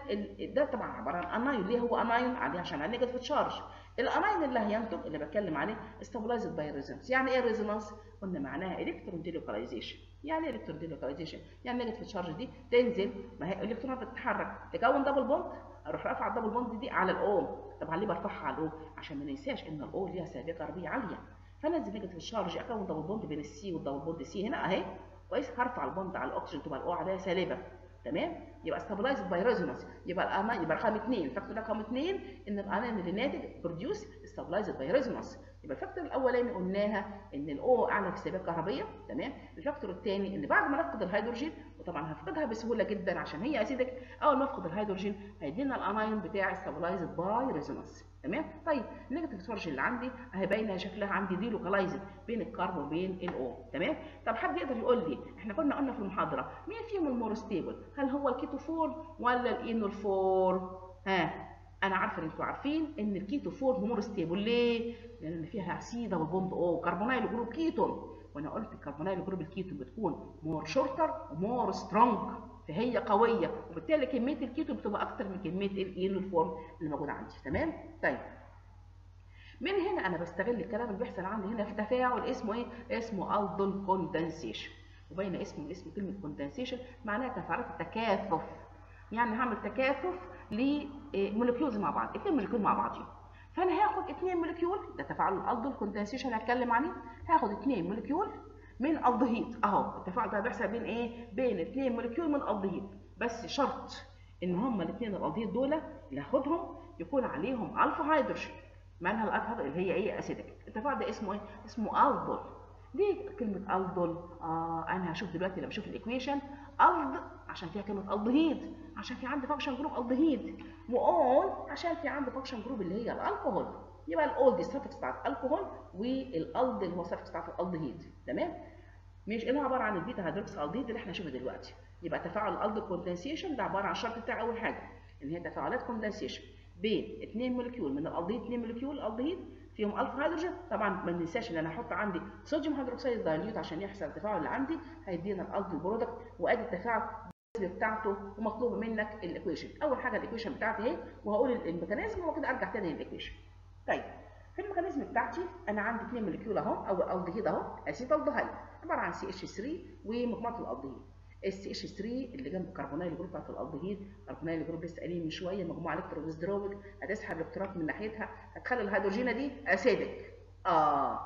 ده طبعا عبارة عن anion ليه هو anion عليه عشان عليه negative charge ال anion اللي هينتج اللي بتكلم عليه stabilized by resonance يعني إيه resonance قلنا معناها electron delocalization يعني إيه electron delocalization يعني negative charge دي تنزل ما هي الإلكترونات بتتحرك. تكون double bond أروح رافع ال double bond دي على ال O طبعا ليه برفعها على ال O عشان ما ننساش إن ال O ليها سالبية كهربيه عالية. فنزل negative charge أكون double bond بين ال C وال double bond C هنا أهي. كويس هرفع ال bond على الأكسجين تبقى ال O عليها سالبة. تمام؟ يبقى stabilized by resonance يبقى ال anion يبقى رقم اثنين factor رقم اثنين إن ال anion اللي ناتج produced stabilized by resonance يبقى ال factor الأولاني قلناها إن ال O أعلى في السالبية كهربيه تمام؟ ال factor الثاني إن بعد ما نفقد الهيدروجين وطبعا هفقدها بسهولة جدا عشان هي acidic أول ما افقد الهيدروجين هيدينا ال anion بتاعي stabilized by resonance تمام؟ طيب ال negative charge اللي عندي اهي باينه شكلها عندي delocalized بين الكربون وبين ال O تمام؟ طب حد يقدر يقول لي إحنا كنا قلنا في المحاضرة مين فيهم ال more stable هل هو ال keto form ولا ال enol form ها أنا عارفة إن أنتوا عارفين إن ال keto form more stable ليه؟ لأن فيها C double bond O carbonyl group كيتون. وأنا قلت ال carbonyl group الكيتون بتكون more shorter و more strong فهي قوية وبالتالي كمية الكيتون بتبقى أكتر من كمية ال enol form اللي موجودة عندي تمام؟ طيب. من هنا أنا بستغل الكلام اللي بيحصل عندي هنا في تفاعل اسمه إيه؟ اسمه aldol condensation وبين اسمه من اسم كلمة condensation معناها تفاعلات التكاثف. يعني هعمل تكاثف ل molecules مع بعض اثنين molecule مع بعضهم فأنا هاخد اثنين molecule ده تفاعل ال aldol condensation هتكلم عليه. هاخد اثنين molecule من الدهيد أهو التفاعل ده بيحصل بين إيه؟ بين اثنين molecule من الدهيد بس شرط إن هما الاثنين الالدهيد دول اللي هاخدهم يكون عليهم الفا هيدروجين مالها الالفا اللي هي إيه؟ acidic التفاعل ده اسمه إيه؟ اسمه aldol ليه كلمة aldol آه أنا هشوف دلوقتي لما أشوف ال equation. ald عشان فيها كلمة الدهيد عشان في عندي function group الدهيد و ol عشان في عندي function group اللي هي الالكوهول يبقى ال ol دي ال suffix بتاعت الكحول وال ald اللي هو ال suffix بتاعت الالدهيد تمام؟ مش اللي عبارة عن ال beta hydroxy aldehyde اللي إحنا هنشوفه دلوقتي. يبقى تفاعل ال aldol condensation ده عبارة عن الشرط بتاع أول حاجة إن هي تفاعلات condensation بين اثنين molecule من الالدهيد اثنين molecule الالدهيد فيهم الفا هيدروجين طبعا ما ننساش إن أنا أحط عندي صوديوم هيدروكسيد dilute عشان يحصل التفاعل اللي عندي هيدينا ال aldol product وأدي التفاعل بتاعته ومطلوب منك ال equation أول حاجة ال equation بتاعتي أهي وهقول ال mechanism وكده أرجع تاني لل equation طيب في ال mechanism بتاعتي أنا عندي اثنين molecule أهو أو الدهيد أهو acetaldehyde عبارة عن CH 3 ومجموعة ال aldehyde ال CH 3 اللي جنب ال carbonyl group بتاعت ال aldehyde ال carbonyl group لسه قايلين من شوية مجموعة electron withdrawing هتسحب الإلكترونات من ناحيتها هتخلي الهيدروجينه دي acidic. آه.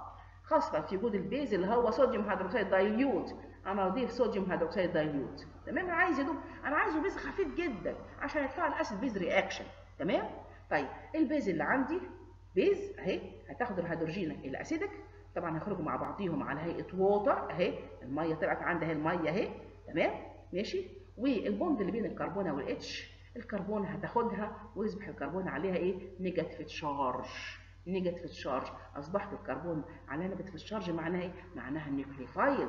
خاصه في وجود ال base اللي هو sodium hydroxide dilute. أنا اضيف sodium hydroxide dilute. تمام؟ أنا عايز يدوب أنا عايزه base خفيف جدا عشان يتفاعل acid base reaction تمام؟ طيب ال base اللي عندي base اهي هتاخد الهيدروجينه ال acidic طبعا هيخرجوا مع بعضيهم على هيئة water اهي المية طلعت عندها المية اهي تمام؟ ماشي؟ وال bond اللي بين الكربونة وال H الكربون هتاخدها ويصبح الكربون عليها إيه؟ negative charge negative charge أصبحت الكربون عليها negative charge معناها إيه؟ معناها nucleophile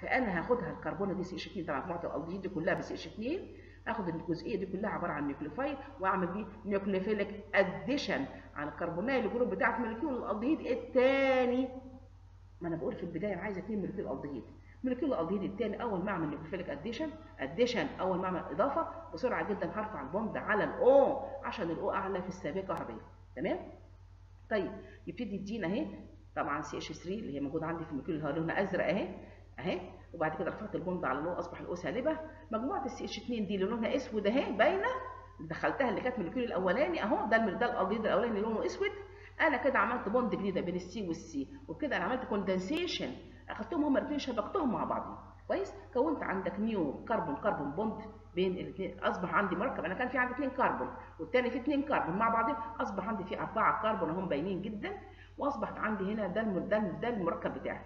فأنا هاخدها الكربونة دي CH 2 طبعا مجموعه الالدهيد دي كلها ب CH 2 اخد الجزئية دي كلها عبارة عن nucleophile وأعمل بيه nucleophilic addition على ال carbonyl ال group بتاعت molecule ال aldehyde الثاني ما أنا بقول في البداية عايزة اثنين molecule ال aldehyde molecule ال aldehyde الثاني أول ما أعمل nucleophilic addition addition أول ما أعمل إضافة بسرعة جدا هرفع ال bond على ال O عشان ال O أعلى في السالبية الكهربائيه تمام؟ طيب يبتدي يدينا أهي. طبعا CH 3 اللي هي موجودة عندي في ال molecule اللي لونها أزرق أهي. أهي. وبعد كده رفعت ال bond على ال O أصبح ال O سالبة. مجموعة ال CH 2 دي اللي لونها أسود أهي باينة. دخلتها اللي كانت ال molecule الأولاني أهو ده ده الالدهيد الأولاني لونه أسود. أنا كده عملت bond جديدة بين ال C وال C وبكده أنا عملت condensation أخدتهم هما الاثنين شبكتهم مع بعض. كويس؟ كونت عندك new carbon carbon bond بين الاثنين أصبح عندي مركب. أنا كان في عندي اثنين كربون والثاني في اثنين كربون مع بعضهم أصبح عندي في أربعة كربون هم باينين جدا. وأصبحت عندي هنا ده ده المركب بتاعي.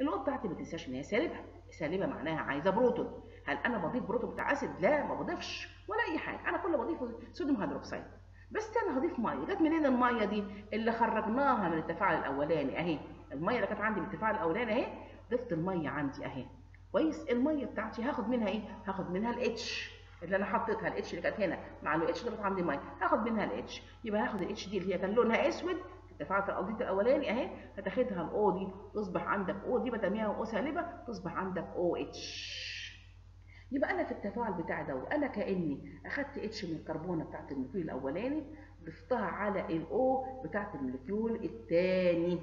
النقطه بتاعتي ما تنساش إن هي سالبة. سالبة معناها عايزة بروتون. هل أنا بضيف بروتون بتاع acid؟ لا ما بضيفش ولا أي حاجة. أنا كل اللي بضيفه sodium hydroxide. بس أنا هضيف مية. جت منين المية دي؟ اللي خرجناها من التفاعل الأولاني أهي. المية اللي كانت عندي من التفاعل الأولاني أهي ضفت المية عندي أهي. كويس؟ المية بتاعتي هاخد منها إيه؟ هاخد منها ال H اللي أنا حطيتها ال H اللي كانت هنا. مع ال H ضفت عندي مية. هاخد منها ال H يبقى هاخد ال H دي اللي هي كان لونها أسود تفاعلت الالديد الأولاني أهي. هتاخدها ال O دي. تصبح عندك O دي بسميها O سالبة تصبح عندك OH يبقى أنا في التفاعل بتاعي ده أنا كأني أخدت H من الكربونة بتاعت ال molecule الأولاني ضفتها على ال O بتاعت ال molecule الثاني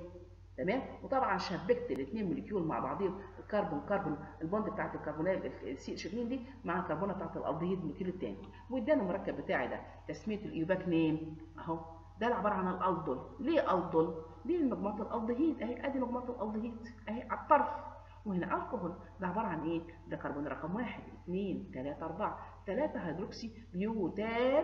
تمام؟ وطبعا شبكت الاثنين molecule مع بعضهم ال carbon carbon ال bond بتاعت الكربونات ال CH 2 دي مع الكربونة بتاعت ال aldehyde ال molecule الثاني وادانا المركب بتاعي ده تسمية ال IUPAC name أهو. ده عبارة عن ال aldol. ليه aldol؟ دي مجموعة الألدهيد؟ أهي أدي مجموعة الألدهيد. أهي على الطرف. وهنا الكحول ده عبارة عن إيه؟ ده كربون رقم واحد اثنين ثلاثة أربعة. ثلاثة hydroxy butan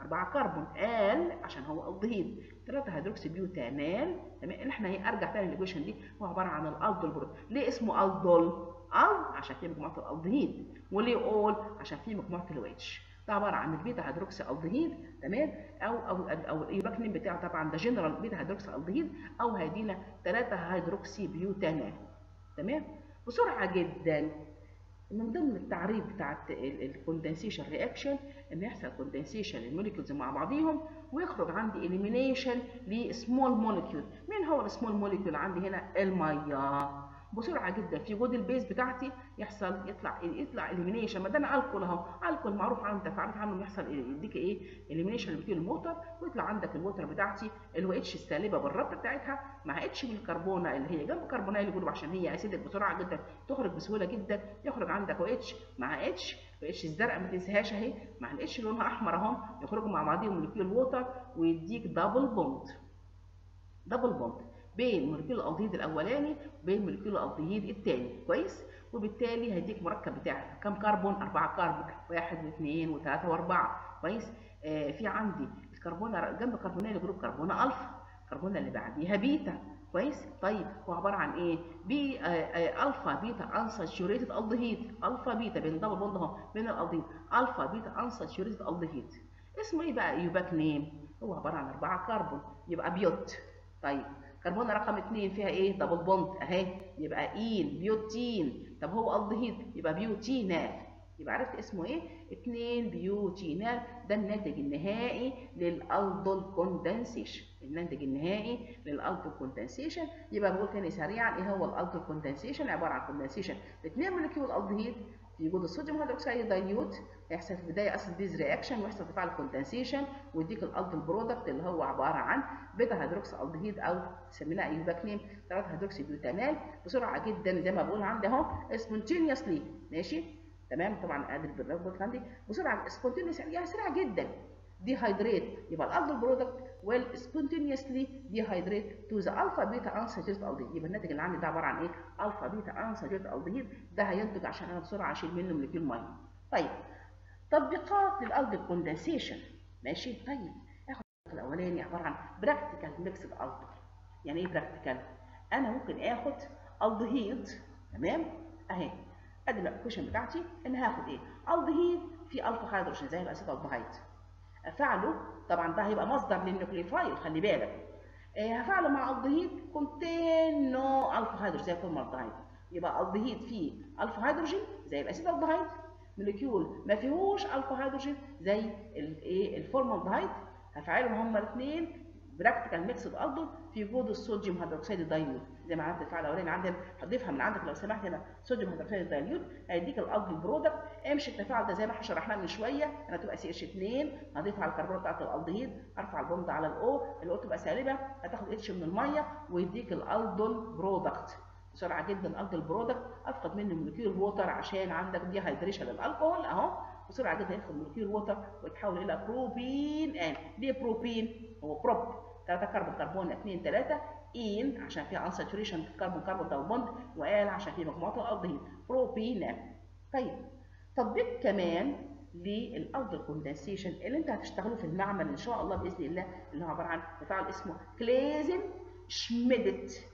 أربعة كربون al عشان هو الدهيد ثلاثة hydroxy butanal تمام إحنا هي أرجع تاني لل equation دي هو عبارة عن ال aldol product ليه اسمه aldol؟ al عشان فيه مجموعة الالدهيد وليه ol؟ عشان فيه مجموعة ال OH ده عبارة عن ال beta hydroxy aldehyde تمام؟ أو أو أو ال IUPAC name بتاعه طبعا ده general beta hydroxy aldehyde أو هيدينا 3 hydroxy butanal تمام؟ بسرعة جدا. من ضمن التعريف بتاعت ال condensation reaction ان يحصل condensation لل molecules مع بعضيهم ويخرج عندي اليمينيشن لسمول موليكيول مين هو ال small molecule عندي هنا؟ الميه بسرعة جدا. في وجود ال base بتاعتي يحصل يطلع يطلع اليمينيشن ما ده أنا الكول أهو. الكول معروف عنه. تفاعلات عنه يحصل يديك إيه؟ اليمينيشن بتاع الموتر ويطلع عندك الوتر بتاعتي اللي هو اتش السالبة بالربط بتاعتها مع اتش من الكربونه اللي هي جنب كربونايل جروب عشان هي اسيدك بسرعة جدا. تخرج بسهولة جدا. يخرج عندك أو اتش مع اتش واتش الزرقاء ما تنساهاش أهي. مع الاتش اللي لونها أحمر أهو. يخرجوا مع بعضهم موليكيول ووتر ويديك دبل بوند دبل بوند بين molecule ال aldehyde الأولاني وبين molecule ال aldehyde الثاني. كويس؟ وبالتالي هيديك مركب بتاعك. كم كربون؟ أربعة كربون واحد واثنين وثلاثة وأربعة. كويس؟ آه في عندي الكربونة جنب carbonyl group كربونة ألفا. الكربونة اللي بعديها بيتا. كويس؟ طيب هو عبارة عن إيه؟ بي آه آه alpha beta unsaturated aldehyde alpha beta بين double bond أهو بين ال aldehyde alpha beta unsaturated aldehyde اسمه إيه بقى؟ IUPAC name هو عبارة عن أربعة كربون. يبقى but. طيب. كربونة رقم 2 فيها إيه؟ double bond أهي. يبقى ene butene. طب هو الدهيد يبقى butenal. يبقى عرفت اسمه إيه؟ 2 butenal. ده الناتج النهائي لل aldol condensation الناتج النهائي لل aldol condensation يبقى بقول تاني سريعا إيه هو ال aldol condensation عبارة عن condensation لاثنين molecule aldehyde في وجود ال sodium hydroxide dilute هيحصل في البدايه acid base reaction ويحصل تفاعل condensation ويديك ال aldol product اللي هو عبارة عن beta hydroxy aldehyde أو سميناه name 3 hydroxy butanal بسرعة جدا زي ما بقول عندي أهو spontaneously ماشي؟ تمام؟ طبعا ادي بالرغبة عندي. بسرعة spontaneous يعني سريعة جدا. dehydrate يبقى ال aldol product will spontaneously dehydrate to the alpha beta unsaturated aldehyde يبقى الناتج اللي عندي ده عبارة عن إيه؟ alpha beta unsaturated aldehyde ده هينتج عشان أنا بسرعة أشيل منه molecule مية. طيب تطبيقات لل aldol condensation ماشي؟ طيب. اخد الأولاني عبارة عن practical mixed aldol يعني إيه practical أنا ممكن آخد الدهيد تمام؟ أهي. أدي ال equation بتاعتي إن هاخد إيه؟ الدهيد في alpha hydrogen زي ال acetaldehyde أفعله؟ طبعا ده هيبقى مصدر لل nucleophile خلي بالك. آه هفعله مع aldehyde contain no alpha hydrogen زي الفورمالدهيد يبقى الدهيد فيه alpha hydrogen زي ال acetaldehyde molecule ما فيهوش alpha hydrogen زي الايه الفورمالدهيد هفعلهم هما الاثنين practical mixed aldol في وجود ال sodium hydroxide dilute زي ما عملت الفعل الاولاني عندنا هتضيفها من عندك لو سمحت هنا sodium hydroxide dilute هيديك ال aldol product امشي التفاعل ده زي ما إحنا شرحناه من شوية. أنا تبقى CH 2 هضيف على الكربون بتاعت الالدهيد ارفع ال bond على ال O ال O تبقى سالبة. هتاخد H من المية ويديك ال aldol product بسرعة جدا ال aldol product أفقد منه molecule water عشان عندك dehydration لل alcohol أهو. بسرعة جدا يدخل molecule water ويتحول إلى propenal. ليه propen هو prop 3 كربون كربون 2 3 en عشان فيها unsaturation carbon carbon double bond و al عشان فيه مجموعات ال aldehyde propen طيب تطبيق كمان لل aldol condensation اللي أنت هتشتغله في المعمل إن شاء الله بإذن الله اللي هو عبارة عن تفاعل اسمه Claisen Schmidt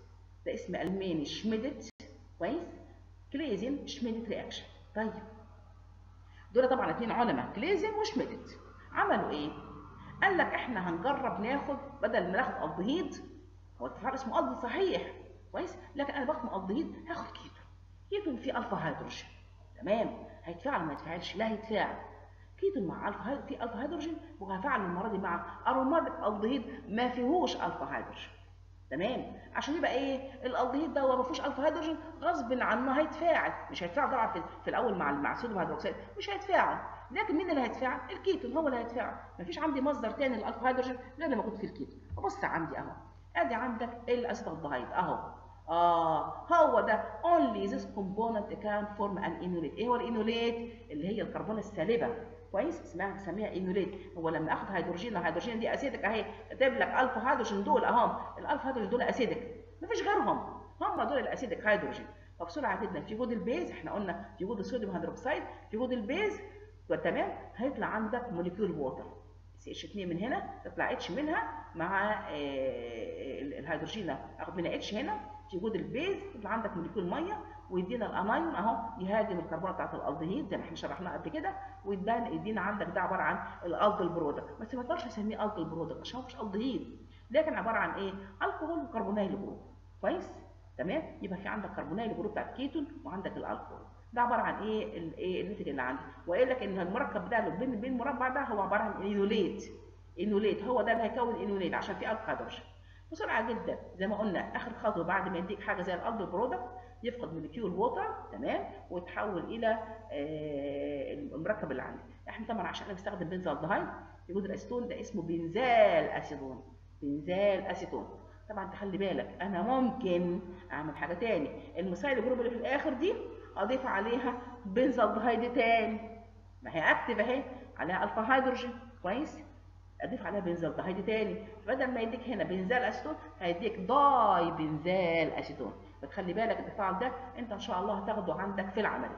ده اسم ألماني Schmidt. كويس؟ Claisen Schmidt reaction طيب. دول طبعا اثنين علماء Claisen و Schmidt. عملوا إيه؟ قال لك إحنا هنجرب ناخد بدل ما ناخد الدهيد هو التفاعل اسمه الدهيد صحيح. كويس؟ لكن أنا باخد الدهيد هاخد ketone ketone فيه alpha hydrogen. تمام؟ هيتفاعل ما يتفاعلش؟ لا هيتفاعل. كيتون مع ألفا في alpha hydrogen وهفعل المره دي مع aromatic aldehyde ما فيهوش alpha hydrogen. تمام؟ عشان يبقى إيه؟ الالدهيد ده ما فيهوش alpha hydrogen غصب عنه هيتفاعل مش هيتفاعل طبعا في, في الأول مع مع ال sodium hydroxide مش هيتفاعل. لكن مين اللي هيتفاعل؟ الكيتون هو اللي هيتفاعل. مفيش عندي مصدر تاني لل alpha hydrogen غير اللي موجود في الكيتون. بص عندي أهو. أدي عندك ال acetaldehyde أهو. آه هو ده only this component can form an enolate إيه هو ال enolate؟ اللي هي الكربون السالبة. كويس اسمها بنسميها enolate هو لما اخد hydrogen ال hydrogen دي acidic أهي كاتب لك alpha hydrogen دول أهم. ال alpha hydrogen دول acidic. مفيش غيرهم. هم دول ال acidic hydrogen. فبسرعه جدا في وجود ال base إحنا قلنا في وجود ال sodium hydroxide في وجود ال base تمام. هيطلع عندك molecule water. CH 2 من هنا تطلع H منها مع الهيدروجين اخد منها H هنا. في وجود ال base يطلع عندك molecule مية. ويدينا ال anion اهو يهاجم الكربونه بتاعت الالدهيد زي ما إحنا شرحناها قبل كده ويدينا يدينا عندك ده عبارة عن ال aldol product بس ما تقدرش اسميه aldol product عشان هو مش الدهيد لكن عبارة عن إيه؟ الكحول و carbonyl group. كويس؟ تمام؟ يبقى في عندك carbonyl group بتاعت كيتون وعندك الالكحول ده عبارة عن إيه؟ الايه الناتج اللي عندي. وقايل لك إن المركب ده اللي بين بين المربع ده هو عبارة عن enolate. enolate هو ده اللي هيكون enolate عشان alpha hydrogen بسرعة جدا زي ما قلنا آخر خطوة بعد ما يديك حاجة زي ال aldol product يفقد molecule water تمام؟ ويتحول إلى آه المركب اللي عندي إحنا طبعا عشان بنستخدم benzaldehyde يوجد الاسيتون ده اسمه benzal acetone benzal acetone طبعا تخلي بالك أنا ممكن أعمل حاجة تاني. ال methyl group اللي في الآخر دي أضيف عليها benzaldehyde تاني. ما هي active أهي عليها alpha hydrogen كويس؟ أضيف عليها benzaldehyde تاني. بدل ما يديك هنا benzal acetone هيديك dibenzal acetone فتخلي بالك التفاعل ده انت ان شاء الله هتاخده عندك في المعمل.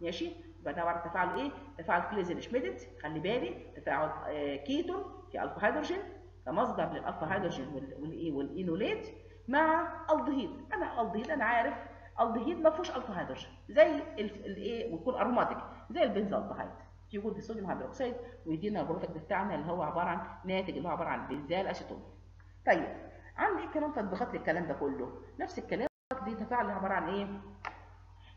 ماشي؟ يبقى ده بعد تفاعل إيه؟ تفاعل Claisen Schmidt خلي بالي تفاعل آه كيتون في alpha hydrogen كمصدر لل alpha hydrogen والإيه وال enolate مع الدهيد أنا الدهيد أنا عارف الدهيد ما فيهوش alpha hydrogen زي الإيه ويكون aromatic زي ال benzaldehyde في وجود ال sodium hydroxide ويدينا ال product بتاعنا اللي هو عبارة عن ناتج اللي هو عبارة عن benzal acetone. طيب عندي كمان تطبيقات للكلام ده كله. نفس الكلام دي تفاعل عبارة عن إيه؟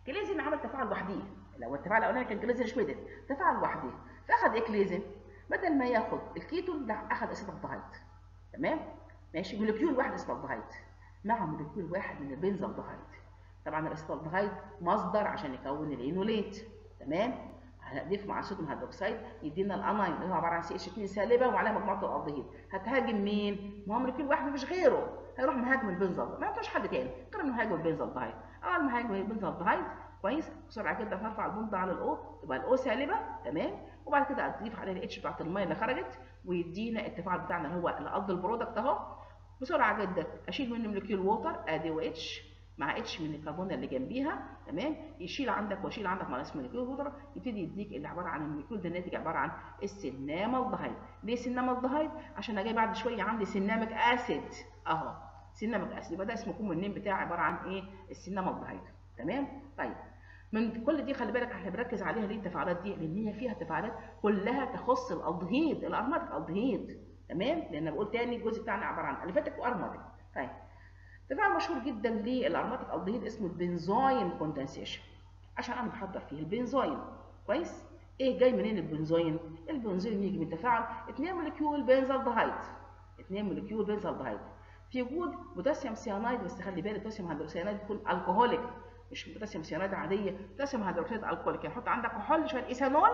Claisen عمل تفاعل وحديه لو التفاعل الأولاني كان Claisen Schmidt تفاعل لوحده فاخد Claisen بدل ما ياخد الكيتون لا اخد acetaldehyde تمام؟ ماشي؟ molecule واحد acetaldehyde مع molecule واحد من ال benzaldehyde طبعا ال acetaldehyde مصدر عشان يكون ال enolate. تمام؟ هنضيف مع ال sodium hydroxide. يدينا ال anion اللي هو عبارة عن CH 2 سالبة وعليها مجموعة الالدهيد هتهاجم مين؟ ما هو molecule واحد مفيش غيره. هيروح مهاجم ال benzal ما يعطيش حد تاني. غير انه هيهاجم ال benzaldehyde اول ما هيهاجم ال benzaldehyde كويس. بسرعة جدا هرفع ال bond على ال O. تبقى ال O سالبه تمام. وبعد كده هتضيف عليها ال H بتاعت المية اللي خرجت. ويدينا التفاعل بتاعنا اللي هو قصد ال product أهو. بسرعة جدا. أشيل منه molecule water أدي OH مع H من الكربون اللي جنبيها. تمام. يشيل عندك واشيل عندك مع molecule water يبتدي يديك اللي عبارة عن ال molecule ده الناتج عبارة عن ال cinnamaldehyde. ليه cinnamaldehyde عشان أنا جاي بعد شوية عندي cinnamic acid أهو. acid يبقى ده اسمه common name بتاعي عبارة عن إيه؟ ال cinnamaldehyde تمام؟ طيب. من كل دي خلي بالك إحنا بنركز عليها ليه التفاعلات دي؟ لأن هي فيها تفاعلات كلها تخص ال aldehyde ال aromatic aldehyde تمام؟ لأن بقول تاني الجزء بتاعنا عبارة عن aliphatic و aromatic طيب. تفاعل مشهور جدا لل aromatic aldehyde اسمه ال benzoin condensation. عشان أنا بحضر فيه ال benzoin كويس؟ إيه جاي منين ال benzoin ال benzoin يجي من تفاعل 2 molecule benzaldehyde. 2 molecule benzaldehyde. في وجود potassium cyanide بس خلي بالك potassium hydrocyanide بيكون alcoholic مش potassium cyanide عادية. potassium hydroxide alcoholic يعني حط عندك كحول شوية إيثانول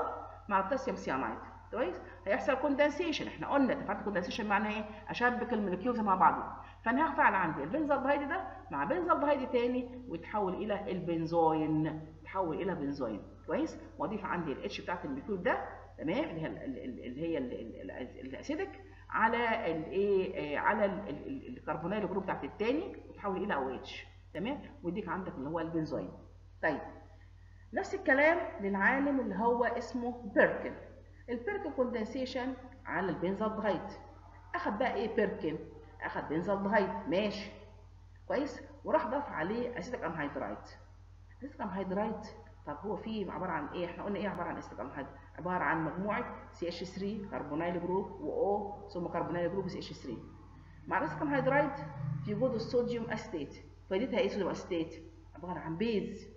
مع potassium cyanide. كويس؟ هيحصل condensation إحنا قلنا تفاعل ال condensation معناه إيه؟ أشبك ال molecules مع بعض. فأنا هفعل عندي ال benzaldehyde ده مع benzaldehyde تاني ويتحول إلى ال benzoin. يتحول إلى benzoin. كويس؟ وأضيف عندي ال H بتاعت ال molecule ده تمام؟ اللي هي اللي هي ال acidic. على الايه على ال carbonyl group بتاعت التاني وتحول إلى OH تمام؟ ويديك عندك اللي هو ال benzoin طيب. نفس الكلام للعالم اللي هو اسمه Perkin ال Perkin condensation على ال benzaldehyde أخد بقى إيه Perkin أخد benzaldehyde ماشي. كويس؟ وراح ضاف عليه acetic anhydride acetic anhydride طب هو فيه عبارة عن إيه؟ إحنا قلنا إيه عبارة عن acetic anhydride عبارة عن مجموعة CH 3 carbonyl group و O ثم carbonyl group CH 3 مع ال acetic anhydride في وجود ال sodium acetate فايدتها إيه sodium acetate عبارة عن base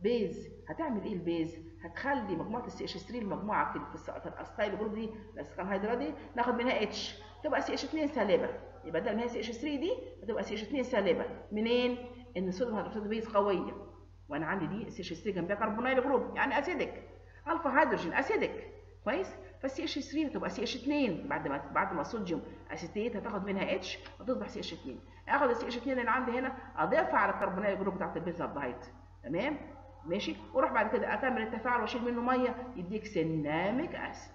base هتعمل إيه ال base هتخلي مجموعة ال CH 3 المجموعة في في ال acetyl group دي ال acetic anhydride دي ناخد منها H تبقى CH 2 سالبة. يبقى بدل ما هي CH 3 دي هتبقى CH 2 سالبة. منين؟ إن ال sodium hydroxide base قوية. وأنا عندي دي CH 3 جنبها carbonyl group يعني acidic. alpha hydrogen acidic. كويس؟ فالسي إتش 3 هتبقى سي إتش 2 بعد ما بعد ما الصوديوم acetate هتاخد منها إتش وتصبح سي إتش 2 أخد السي إتش 2 اللي عندي هنا أضيفها على ال carbonyl group بتاعت ال benzaldehyde تمام؟ ماشي؟ وأروح بعد كده اكمل التفاعل وأشيل منه مية يديك cinnamic acid.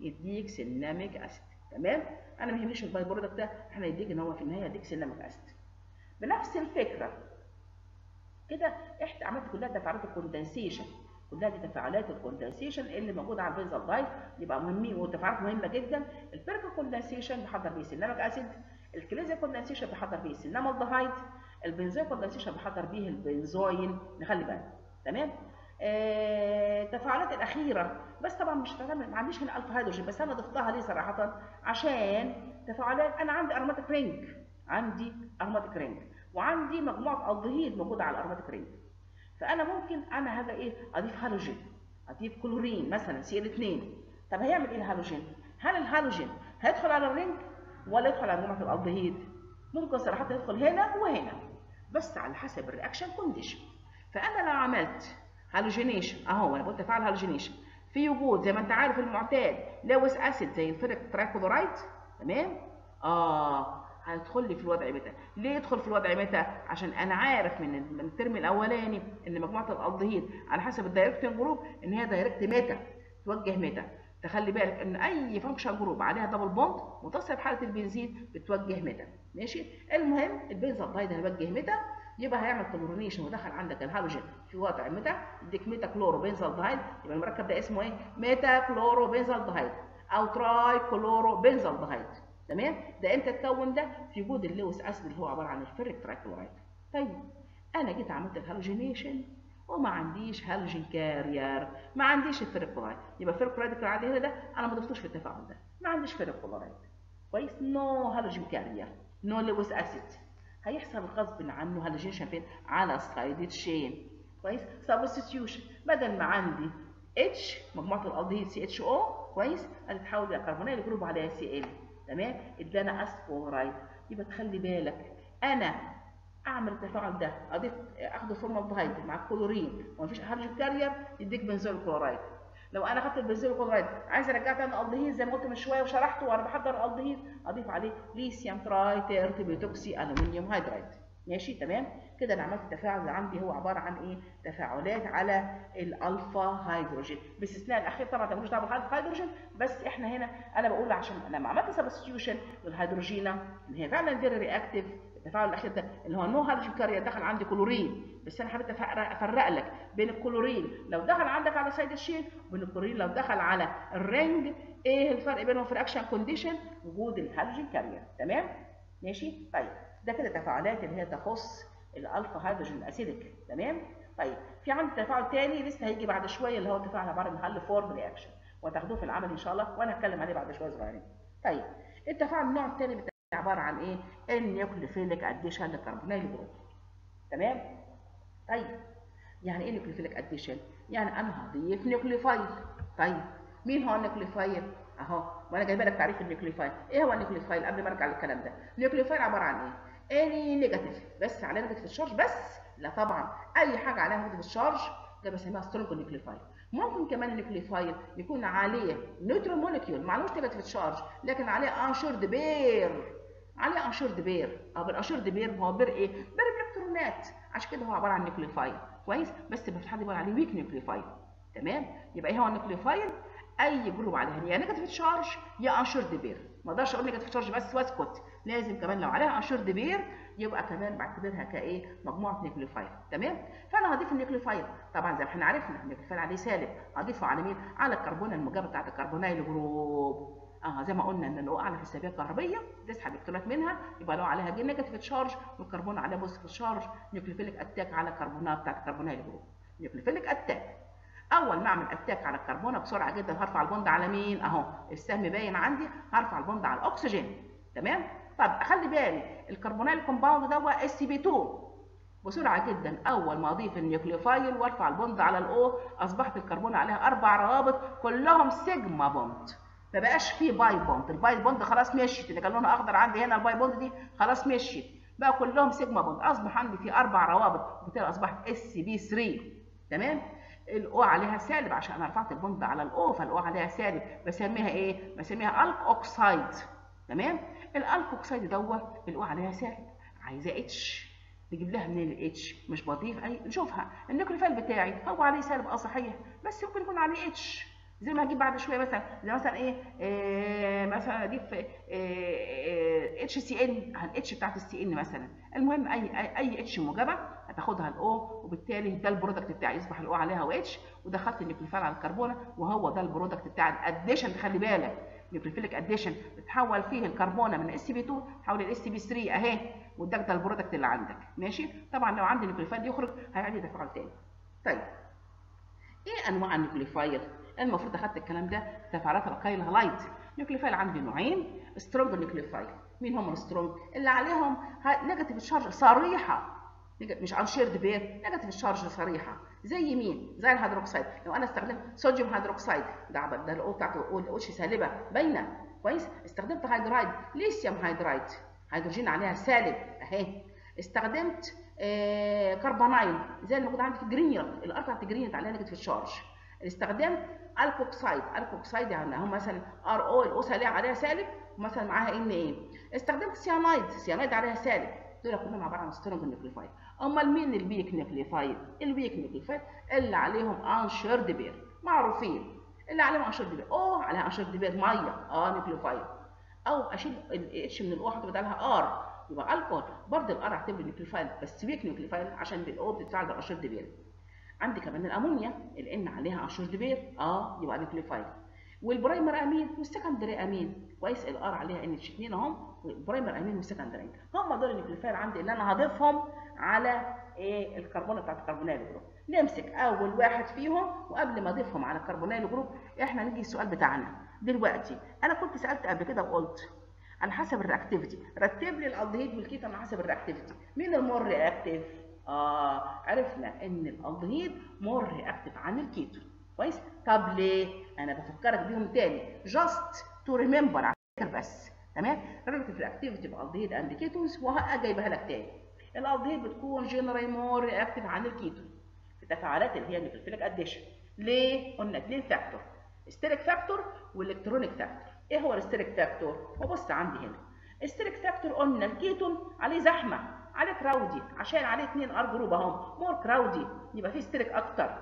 يديك cinnamic acid. تمام؟ أنا ما يهمنيش ال by product ده إحنا يديك إن هو في النهاية يديك cinnamic acid. بنفس الفكرة. كده إحنا عملت كلها تفاعلات ال condensation. كلها دي تفاعلات ال condensation اللي موجودة على ال benzaldehyde يبقى مهمين وتفاعلات مهمة جدا. ال Perkin condensation بحضر بيه cinnamic acid ال Claisen condensation بحضر بيه ال cinnamaldehyde ال benzoin condensation بحضر بيه ال benzoin نخلي بالنا. تمام؟ آه، التفاعلات الأخيرة. بس طبعا مش ما عنديش هنا alpha hydrogen بس أنا ضفتها ليه صراحة؟ عشان تفاعلات أنا عندي aromatic ring عندي aromatic ring وعندي مجموعة الدهيد موجودة على ال aromatic ring فأنا ممكن أنا هذا إيه؟ أضيف هالوجين. أضيف كلورين مثلا Cl 2 طب هيعمل إيه الهالوجين؟ هل الهالوجين هيدخل على ال ring ولا يدخل على مجموعه الالدهيد ممكن صراحة يدخل هنا وهنا بس على حسب ال reaction condition فأنا لو عملت halogenation أهو أنا قلت تفاعل halogenation. في وجود زي ما أنت عارف المعتاد Lewis acid زي ال ferric trichloride تمام؟ آه. هيدخل لي في الوضع meta؟ ليه يدخل في الوضع meta؟ عشان أنا عارف من ال term الأولاني إن مجموعة الالدهيد على حسب ال directing group إن هي direct meta توجه meta تخلي بالك إن أي function group عليها double bond متصل بحلقة البنزين بتوجه meta ماشي؟ المهم ال benzaldehyde هيوجه meta يبقى هيعمل chlorination ودخل عندك الهالوجين في وضع meta يديك meta chloro benzaldehyde يبقى المركب ده اسمه إيه؟ meta chloro benzaldehyde أو tri chloro benzaldehyde تمام؟ ده إمتى اتكون ده؟ في وجود ال Lewis acid اللي هو عبارة عن ال ferric trichloride. طيب أنا جيت عملت ال halogenation وما عنديش halogen carrier ما عنديش ال ferric chloride يبقى ال ferric chloride اللي عندي هنا ده أنا ما ضفتوش في التفاعل ده ما عنديش ferric chloride كويس؟ no halogen carrier no Lewis acid هيحصل غصب عنه halogenation فين؟ على ال side chain كويس substitution بدل ما عندي H مجموعة ال aldehyde CHO كويس هتتحول إلى carbonyl group عليها Cl تمام؟ ادانا acid chloride يبقى تخلي بالك أنا أعمل التفاعل ده اضيف أخده فورمالدهيد مع الكلورين ومفيش halogen carrier يديك benzoyl chloride لو أنا خدت ال benzoyl chloride عايز ارجع تاني الالدهيد زي ما قلت من شوية وشرحته وأنا بحضر الالدهيد أضيف عليه lithium tri tert butoxy aluminium hydride ماشي؟ تمام؟ كده أنا عملت التفاعل اللي عندي هو عبارة عن إيه؟ تفاعلات على ال alpha hydrogen. باستثناء الأخير طبعا ملوش دعوة بال alpha hydrogen بس إحنا هنا أنا بقول عشان لما عملت substitution للهيدروجين اللي هي فعلا very reactive التفاعل الأخير ده اللي هو no halogen carrier دخل عندي كلورين بس أنا حبيت افرق لك بين الكلورين لو دخل عندك على side chain وبين الكلورين لو دخل على ال ring إيه الفرق بينهم؟ في ال reaction condition وجود ال halogen carrier تمام؟ ماشي؟ طيب ده كده تفاعلات اللي هي تخص ال alpha hydrogen acidic تمام؟ طيب في عندي تفاعل تاني لسه هيجي بعد شوية اللي هو تفاعل عبارة عن haloform reaction وهتاخدوه في العملي إن شاء الله وأنا هتكلم عليه بعد شوية صغيرين. طيب التفاعل النوع الثاني عبارة عن إيه؟ ال nucleophilic addition لل carbonyl group تمام؟ طيب يعني إيه nucleophilic addition يعني أنا هضيف nucleophile طيب مين هو ال nucleophile أهو وأنا جايبة لك تعريف ال nucleophile إيه هو ال nucleophile قبل ما أرجع للكلام ده؟ ال nucleophile عبارة عن إيه؟ any negative بس عليها negative charge بس لا طبعا. أي حاجة عليها negative charge ده بسميها strong nucleophile ممكن كمان ال nucleophile يكون عليه neutral molecule معلوش negative charge لكن عليه unshared pair عليه unshared pair أو بال unshared pair هو pair إيه؟ pair الكترونات عشان كده هو عبارة عن nucleophile كويس؟ بس في حد بيقول عليه weak nucleophile تمام؟ يبقى إيه هو ال nucleophile أي group عليها. يا negative charge يا unshared pair ما أقدرش أقول negative charge بس واسكت. لازم كمان لو عليها unshared pair يبقى كمان بعتبرها كإيه؟ مجموعة nucleophile تمام؟ فأنا هضيف ال nucleophile طبعا زي ما إحنا عرفنا ال nucleophile عليه سالب. هضيفه على مين؟ على الكربونه الموجبه بتاعت ال carbonyl group آه زي ما قلنا إن لو أعلى في السلبيه الكهربيه تسحب الكترونات منها يبقى لو عليها negative charge والكربون عليها positive charge nucleophilic attack على الكربونات بتاعت ال carbonyl group nucleophilic attack أول ما أعمل attack على الكربونه بسرعة جدا هرفع ال bond على مين؟ أهو السهم باين عندي. هرفع ال bond على الأكسجين. تمام؟ طب اخلي بالي ال carbonyl compound ده sp 2 بسرعة جدا أول ما أضيف ال nucleophile وارفع ال bond على ال O أصبحت الكربونه عليها أربع روابط كلهم sigma bond. ما بقاش فيه pi bond. ال pi bond خلاص مشيت. اللي كان لونها أخضر عندي هنا ال pi bond دي خلاص مشيت. بقى كلهم sigma bond. أصبح عندي في أربع روابط وبالتالي أصبحت sp 3 تمام؟ ال O عليها سالب عشان أنا رفعت ال bond على ال O فال O عليها سالب. بسميها إيه؟ بسميها alkoxide تمام؟ ال alkoxide دوت ال O عليها سالب عايزة H نجيب لها منين ال H مش بضيف أي نشوفها. ال nucleophile بتاعي هو عليه سالب آه صحيح بس ممكن يكون عليه H زي ما هجيب بعد شوية مثلا زي مثلا إيه, إيه مثلا أضيف اتش سي ان الاتش بتاعت ال CN مثلا. المهم أي أي H موجبة هتاخدها ال O وبالتالي ده ال product بتاعي. يصبح ال O عليها OH ودخلت ال nucleophile على الكربونة وهو ده ال product بتاع ال addition خلي بالك. nucleophilic addition بتحول فيه الكربونة من sp 2 تحول ال sp 3 أهي واداك ده ال product اللي عندك. ماشي؟ طبعا لو عندي nucleophile يخرج هيعمل تفاعل تاني. طيب إيه أنواع ال nucleophile المفروض أخدت الكلام ده تفاعلات ال alkyl halide nucleophile عندي نوعين strong nucleophile مين هم ال strong اللي عليهم negative charge صريحة. مش unshared pair negative charge صريحة. زي مين زي الهيدروكسيد. لو أنا استخدمت sodium hydroxide ده ده ال O بتاعته ال OH سالبة باينة؟ كويس. استخدمت hydride lithium hydride. هيدروجين عليها سالب أهي. استخدمت آه carbanion زي اللي موجود عندي في ال Grignard ال R بتاعت ال Grignard عليها negative charge استخدمت alkoxide. alkoxide يعني هم مثلا RO ال O سالب عليها سالب ومثلا معاها Na استخدمت cyanide cyanide عليها سالب. دول كلهم عبارة عن strong nucleophile أمال مين ال weak nucleophile ال weak nucleophile اللي عليهم unshared pair معروفين. اللي عليهم unshared pair أو عليها unshared pair مية. آه nucleophile أو أشيل ال H من ال O أحط بدلها R. يبقى الكحول برضه ال R اعتبره nucleophile بس weak nucleophile عشان ال O بتتفاعل بال unshared pair عندي كمان الأمونيا ال N عليها unshared pair آه يبقى nucleophile وال primary amine وال secondary amine. كويس ال R عليها NH 2 أهم. وال primary amine وال secondary هم دول ال nucleophile عندي اللي أنا هضيفهم على إيه؟ الكربونه بتاعت ال carbonyl group نمسك أول واحد فيهم وقبل ما أضيفهم على ال carbonyl group إحنا نيجي السؤال بتاعنا. دلوقتي أنا كنت سألت قبل كده وقلت على حسب ال reactivity رتب لي الالدهيد والكيتون على حسب ال reactivity مين ال more reactive آه عرفنا إن الالدهيد more reactive عن الكيتون كويس؟ طب ليه؟ أنا بفكرك بيهم تاني. just to remember على فكرة بس. تمام؟ relative reactivity of aldehyde and ketones وجايبها لك تاني. الالدهيد بتكون generally more reactive عن الكيتون في التفاعلات اللي هي ال nucleophilic addition ليه قلنا اثنين factor؟ steric factor وال electronic factor إيه هو ال steric factor وبص عندي هنا. ال steric factor قلنا الكيتون عليه زحمة عليه crowdy عشان عليه اثنين R group اهم more crowdy يبقى فيه steric أكتر.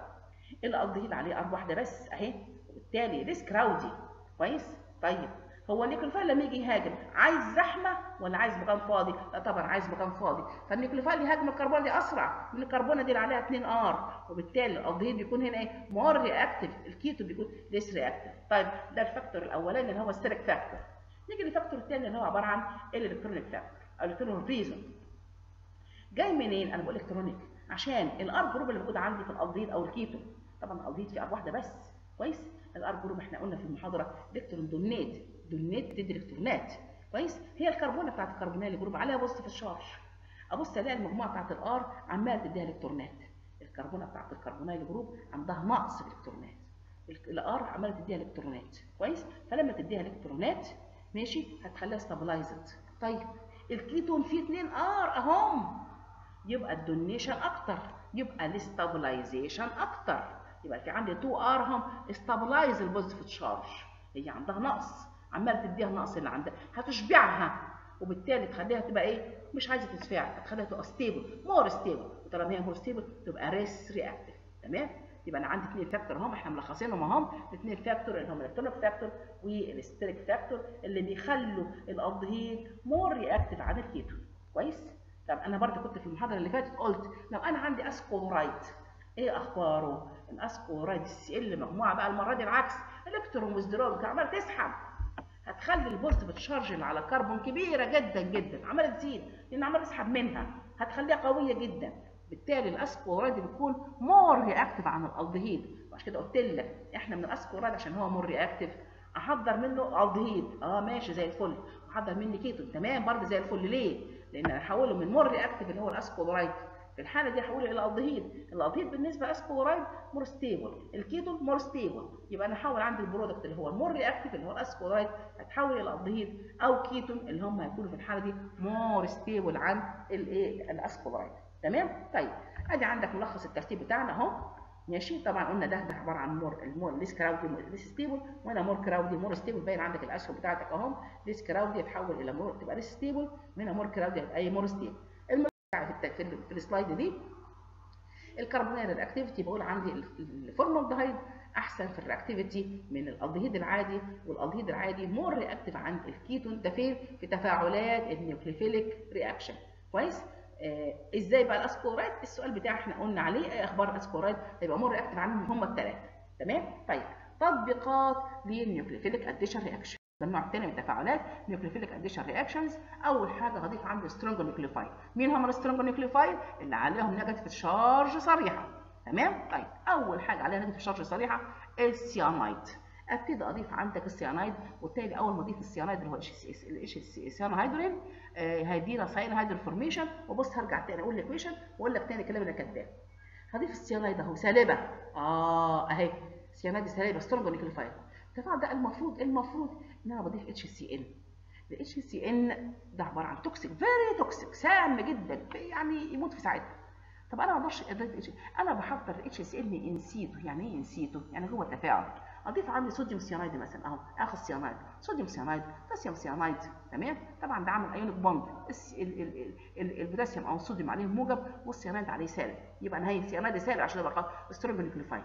الالدهيد عليه R واحدة بس أهي. وبالتالي less crowdy كويس؟ طيب. هو ال nucleophile لما يجي يهاجم عايز زحمة ولا عايز مكان فاضي؟ لا طبعا عايز مكان فاضي، فال nucleophile يهاجم الكربونة دي أسرع من الكربونة دي اللي عليها 2 R، وبالتالي الالدهيد بيكون هنا إيه؟ more reactive، الكيتون بيكون less reactive. طيب ده ال factor الأولاني اللي هو steric factor. نيجي لل factor الثاني اللي هو عبارة عن ال electronic factor، أو electronic reason. جاي منين؟ أنا بقول electronic عشان ال R group اللي موجود عندي في الالدهيد أو الكيتون، طبعا الالدهيد فيه R واحدة بس، كويس؟ ال R group إحنا قلنا في المحاضرة electron donating donate تدي الكترونات كويس؟ هي الكربونة بتاعت ال carbonyl group عليها في ال charge. أبص ألاقي المجموعة بتاعت ال R عمالة تديها الكترونات الكربونة بتاعت ال carbonyl group عندها نقص في الإلكترونات. ال R عمالة تديها الكترونات كويس؟ فلما تديها الكترونات ماشي؟ هتخليها stabilized طيب الكيتون فيه 2 R أهم. يبقى ال donation أكتر. يبقى ال stabilization أكتر. يبقى في عندي 2 R هم stabilize ال positive charge. هي عندها نقص. عماله تديها النقص اللي عندها هتشبعها. وبالتالي تخليها تبقى إيه؟ مش عايزة تتفاعل هتخليها تبقى stable more stable وطالما هي more stable تبقى less reactive تمام؟ يبقى أنا عندي اثنين factor اهم إحنا ملخصينهم أهم. الاثنين factor اللي هم ال electronic factor وال steric factor اللي بيخلوا ال aldehyde more reactive عن الكيتون كويس؟ طب أنا برضه كنت في المحاضرة اللي فاتت قلت لو أنا عندي acid chloride إيه أخباره؟ ال acid chloride ال Cl مجموعة بقى المرة دي العكس. electron withdrawal عماله تسحب. هتخلي ال positive charge على الكربون كبيرة جدا جدا. عماله تزيد لأن عماله تسحب منها. هتخليها قوية جدا. بالتالي ال acid chloride بيكون more reactive عن الألدهيد. عشان كده قلت لك إحنا من ال acid chloride عشان هو more reactive أحضر منه ألدهيد. آه ماشي زي الفل. أحضر مني كيتون تمام برضه زي الفل. ليه؟ لأن هحوله من more reactive اللي هو ال acid chloride في الحالة دي هحوله إلى الدهيد الالدهيد بالنسبة لاسكورايد مور ستيبل. الكيتون مور ستيبل. يبقى أنا هحول عندي ال product اللي هو ال more reactive اللي هو ال acid chloride هتحول إلى الدهيد أو كيتون اللي هم هيكونوا في الحالة دي more stable عن الايه ال acid chloride. تمام؟ طيب أدي عندك ملخص الترتيب بتاعنا أهو. ماشي؟ طبعا قلنا ده ده عبارة عن more ال more less crowded less stable وهنا more crowded more stable باين عندك الأسهم بتاعتك أهو. less crowded يتحول إلى more تبقى less stable وهنا more crowded هتبقى اي more stable في, ال slide دي. ال carbonyl ال activity بقول عندي الفورمالدهيد أحسن في ال reactivity من الألدهيد العادي والألدهيد العادي more reactive عن الكيتون. ده فين؟ في تفاعلات ال nucleophilic reaction كويس؟ آه إزاي بقى ال acid chloride السؤال بتاعي إحنا قلنا عليه إيه أخبار الاسكورايد هيبقى more reactive عنهم هم الثلاثه تمام؟ طيب تطبيقات لل nucleophilic addition reaction ده النوع الثاني من التفاعلات nucleophilic addition reactions أول حاجة هضيف عندي strong nucleophile مين هم ال strong nucleophile اللي عليهم negative charge صريحة. تمام؟ طيب أول حاجة عليها negative charge صريحة السيانايد أبتدي أضيف عندك السيانايد وبالتالي أول ما أضيف السيانايد اللي هو ال H ال cyanohydrin آه هيدينا cyanohydrin formation وبص هرجع تاني أقول ال equation وأقول لك تاني الكلام اللي كاتباه. هضيف السيانايد أهو سالبة. آه أهي. السيانايد سالبة strong nucleophile التفاعل ده المفروض المفروض ان أنا بضيف اتش سي ان الاتش سي ان ده عبارة عن toxic very toxic سام جدا يعني يموت في ساعتها. طب أنا ما أقدرش أنا بحضر HCN in situ يعني إيه in situ يعني جوه التفاعل. أضيف عندي sodium cyanide مثلا أهو آخذ cyanide sodium cyanide potassium cyanide تمام؟ طبعا ده عامل ionic bond البوتاسيوم أو الصوديوم عليه موجب والسيانايد عليه سالب. يبقى أنا هي السيانايد سالب عشان ابقى strong nucleophile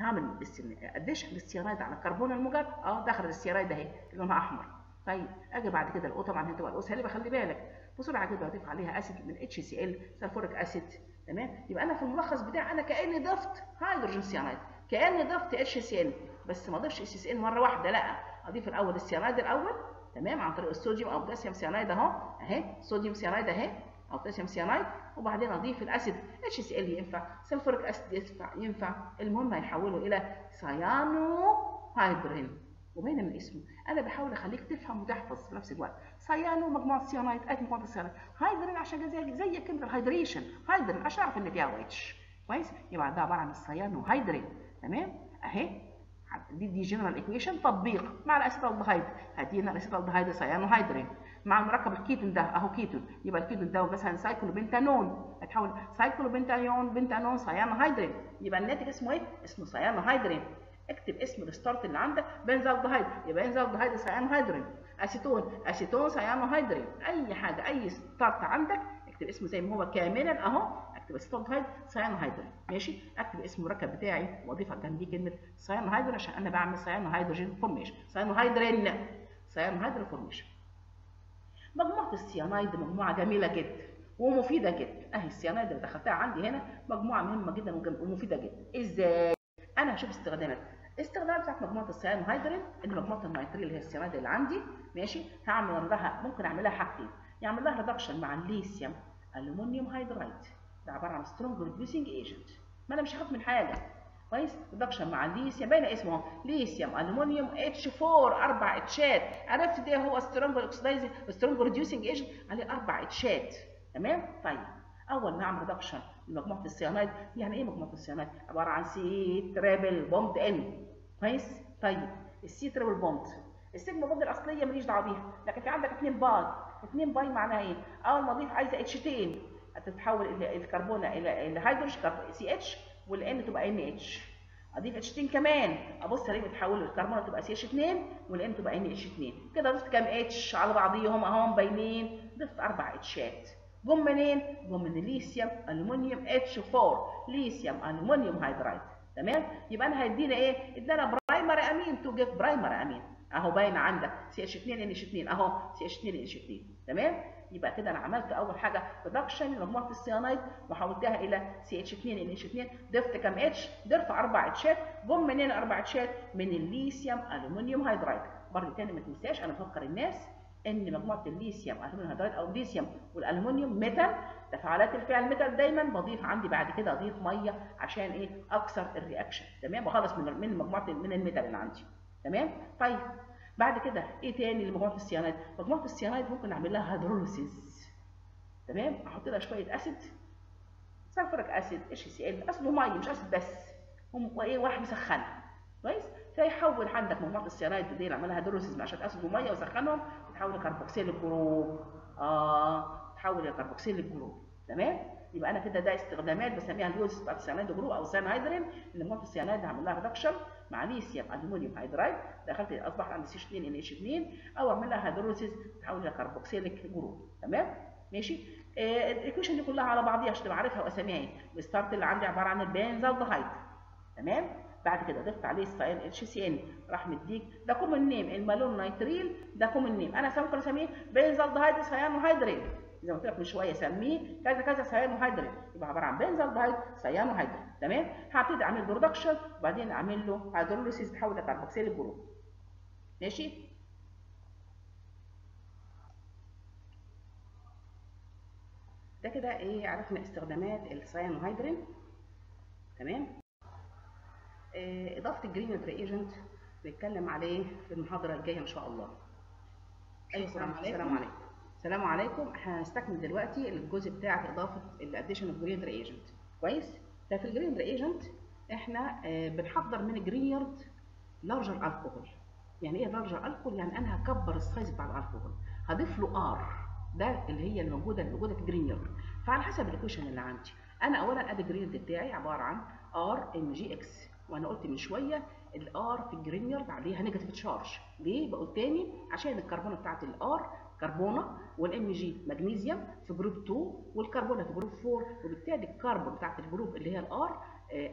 هعمل addition لل cyanide على الكربون الموجب آه دخل السيانايد اهي لونها أحمر. طيب أجي بعد كده ال O طبعا هتبقى ال O سالبه خلي بالك. بسرعة كده أضيف عليها acid من HCl sulfuric acid تمام؟ يبقى أنا في الملخص بتاعي أنا كأني ضفت hydrogen cyanide كأني ضفت اتش سي ال بس ما أضيفش اتش سي ال مرة واحدة لأ. أضيف الأول السيانايد الأول تمام؟ عن طريق الصوديوم أو potassium cyanide أهو أهي sodium cyanide أهي. potassium cyanide وبعدين أضيف ال acid. HCl ينفع؟ sulfuric acid ينفع ينفع. المهم هيحوله إلى cyanohydrin وباينه من اسمه. أنا بحاول أخليك تفهم وتحفظ في نفس الوقت. cyano مجموعة سيانايد ادي مجموعة ال cyanide hydrin عشان زي زي كلمه ال hydration hydrin عشان أعرف ان فيها OH كويس؟ يبقى ده عبارة عن ال cyanohydrin تمام؟ أهي. دي دي general equation تطبيق مع ال acetaldehyde هدينا ال acetaldehyde cyanohydrin مع المركب الكيتون ده أهو كيتون. يبقى الكيتون ده مثلا cyclopentanone. هتحول cyclopentanone pentanone cyanohydrin يبقى الناتج اسمه إيه؟ اسمه cyanohydrin اكتب اسم ال start اللي عندك benzaldehyde يبقى benzaldehyde cyanohydrin acetone. acetone cyanohydrin أي حاجة أي start عندك اكتب اسمه زي ما هو كاملا أهو. اكتب start cyanohydrin ماشي؟ اكتب اسم المركب بتاعي واضيف جنبيه كلمة cyanohydrin عشان أنا بعمل cyanohydrin formation cyanohydrin cyanohydrin formation مجموعة السيانايد مجموعة جميلة جدا ومفيدة جدا. أهي السيانايد اللي دخلتها عندي هنا مجموعة مهمة جدا ومفيدة جدا. إزاي؟ أنا هشوف استخدامات الاستخدام بتاعت مجموعة ال cyanohydrin إن مجموعة ال nitrile اللي هي السيانايد اللي عندي ماشي؟ هعمل لها ممكن اعمل لها حاجتين. يعمل لها reduction مع ال lithium aluminium hydride ده عبارة عن strong reducing agent ما أنا مش هاخد من حاجة. كويس؟ reduction مع الليثيوم باين اسمه lithium. aluminium H 4 أربع Hات عرفت ده هو strong oxidize strong reducing agent عليه أربع Hات تمام؟ طيب. أول ما اعمل reduction لمجموعه السيانايد يعني إيه مجموعة السيانايد عبارة عن C triple bond N كويس؟ طيب. ال C triple bond ال sigma bond الأصلية ماليش دعوة بيها. لكن في عندك اثنين pi. اثنين pi معناها إيه؟ أول ما اضيف عايزه Hتين هتتحول الكربونه إلى الهيدروجين CH وال N تبقى NH أضيف Hتين كمان. أبص ألاقي بتحول الكربونه تبقى سي اتش 2 والان تبقى ان اتش 2 كده ضفت كام اتش على بعضيهم؟ اهم باينين. ضفت أربع Hات جم منين؟ جم من ال lithium aluminium H 4 lithium aluminium hydride تمام؟ يبقى أنا هيدينا إيه؟ ادانا primary amine to give primary amine أهو باين عندك. CH 2 NH 2 أهو CH 2 NH 2 تمام؟ يبقى كده أنا عملت أول حاجة reduction لمجموعه السيانايد وحولتها إلى سي اتش 2 إن اتش 2 ضفت كام اتش؟ ضفت أربع Hات جم منين أربع Hات؟ من ال lithium aluminium hydride برضه تاني ما تنساش أنا بفكر الناس إن مجموعة ال lithium aluminium hydride أو ال lithium وال aluminium metal. تفاعلات اللي فيها metal دايما بضيف عندي بعد كده اضيف مية عشان إيه؟ أكسر ال reaction. تمام؟ بخلص من من مجموعة من ال metal اللي عندي. تمام؟ طيب. بعد كده إيه تاني لمجموعه السيانايد؟ مجموعه السيانايد ممكن أعمل لها hydrolysis تمام؟ أحط لها شوية acid. sulfuric acid HCl acid ومية مش acid بس. وايه واحد مسخنها. كويس؟ فيحول عندك مجموعة السيانايد دي اللي عملها hydrolysis مع شوية acid ومية وسخنهم تحول ل carboxyl group آه تحول ل carboxyl group تمام؟ يبقى أنا كده ده استخدامات بسميها ال use بتاعت ال cyanide group أو cyanohydrin اللي مجموعه السيانايد هعمل لها reduction مع lithium aluminium hydride دخلت اصبح عندي سي 2 إن إتش 2 أو أعمل لها hydrolysis تحول ل carboxylic group تمام؟ ماشي؟ آه ال equation دي كلها على بعضيها عشان تبقى عارفها وأساميها إيه. ال start اللي عندي عبارة عن ال benzaldehyde تمام؟ بعد كده ضفت عليه ال cyanide HCN راح مديك ده common name ال mandelonitrile ده common name. أنا ممكن اسميه benzaldehyde cyanohydrin زي ما قلت لك من شوية سميه كذا كذا cyanohydrin يبقى عبارة عن benzaldehyde cyanohydrin تمام؟ هبتدي أعمل له reduction وبعدين أعمل له hydrolysis تحول ل carboxyl group ماشي؟ ده كده إيه؟ عرفنا استخدامات ال cyanohydrin تمام؟ إضافة ال Grignard reagent نتكلم عليه في المحاضرة الجاية إن شاء الله. أيوه السلام عليكم. السلام عليكم. السلام عليكم. هنستكمل دلوقتي الجزء بتاع إضافة ال addition of Grignard reagent كويس؟ ففي ال Grignard reagent إحنا بنحضر من ال Grignard larger alcohol يعني إيه larger alcohol يعني أنا هكبر ال size بتاع الالكحول هضيف له R ده اللي هي الموجوده اللي موجودة في ال Grignard فعلى حسب ال equation اللي عندي. أنا اولا أدي ال Grignard بتاعي عبارة عن RMgX وأنا قلت من شوية ال R في ال Grignard عليها negative charge ليه؟ بقول تاني عشان الكربونه بتاعت ال R كربونة وال Mg مغنيسيوم في group 2 والكربونة في group 4 وبالتالي الكربون بتاعت ال group اللي هي ال R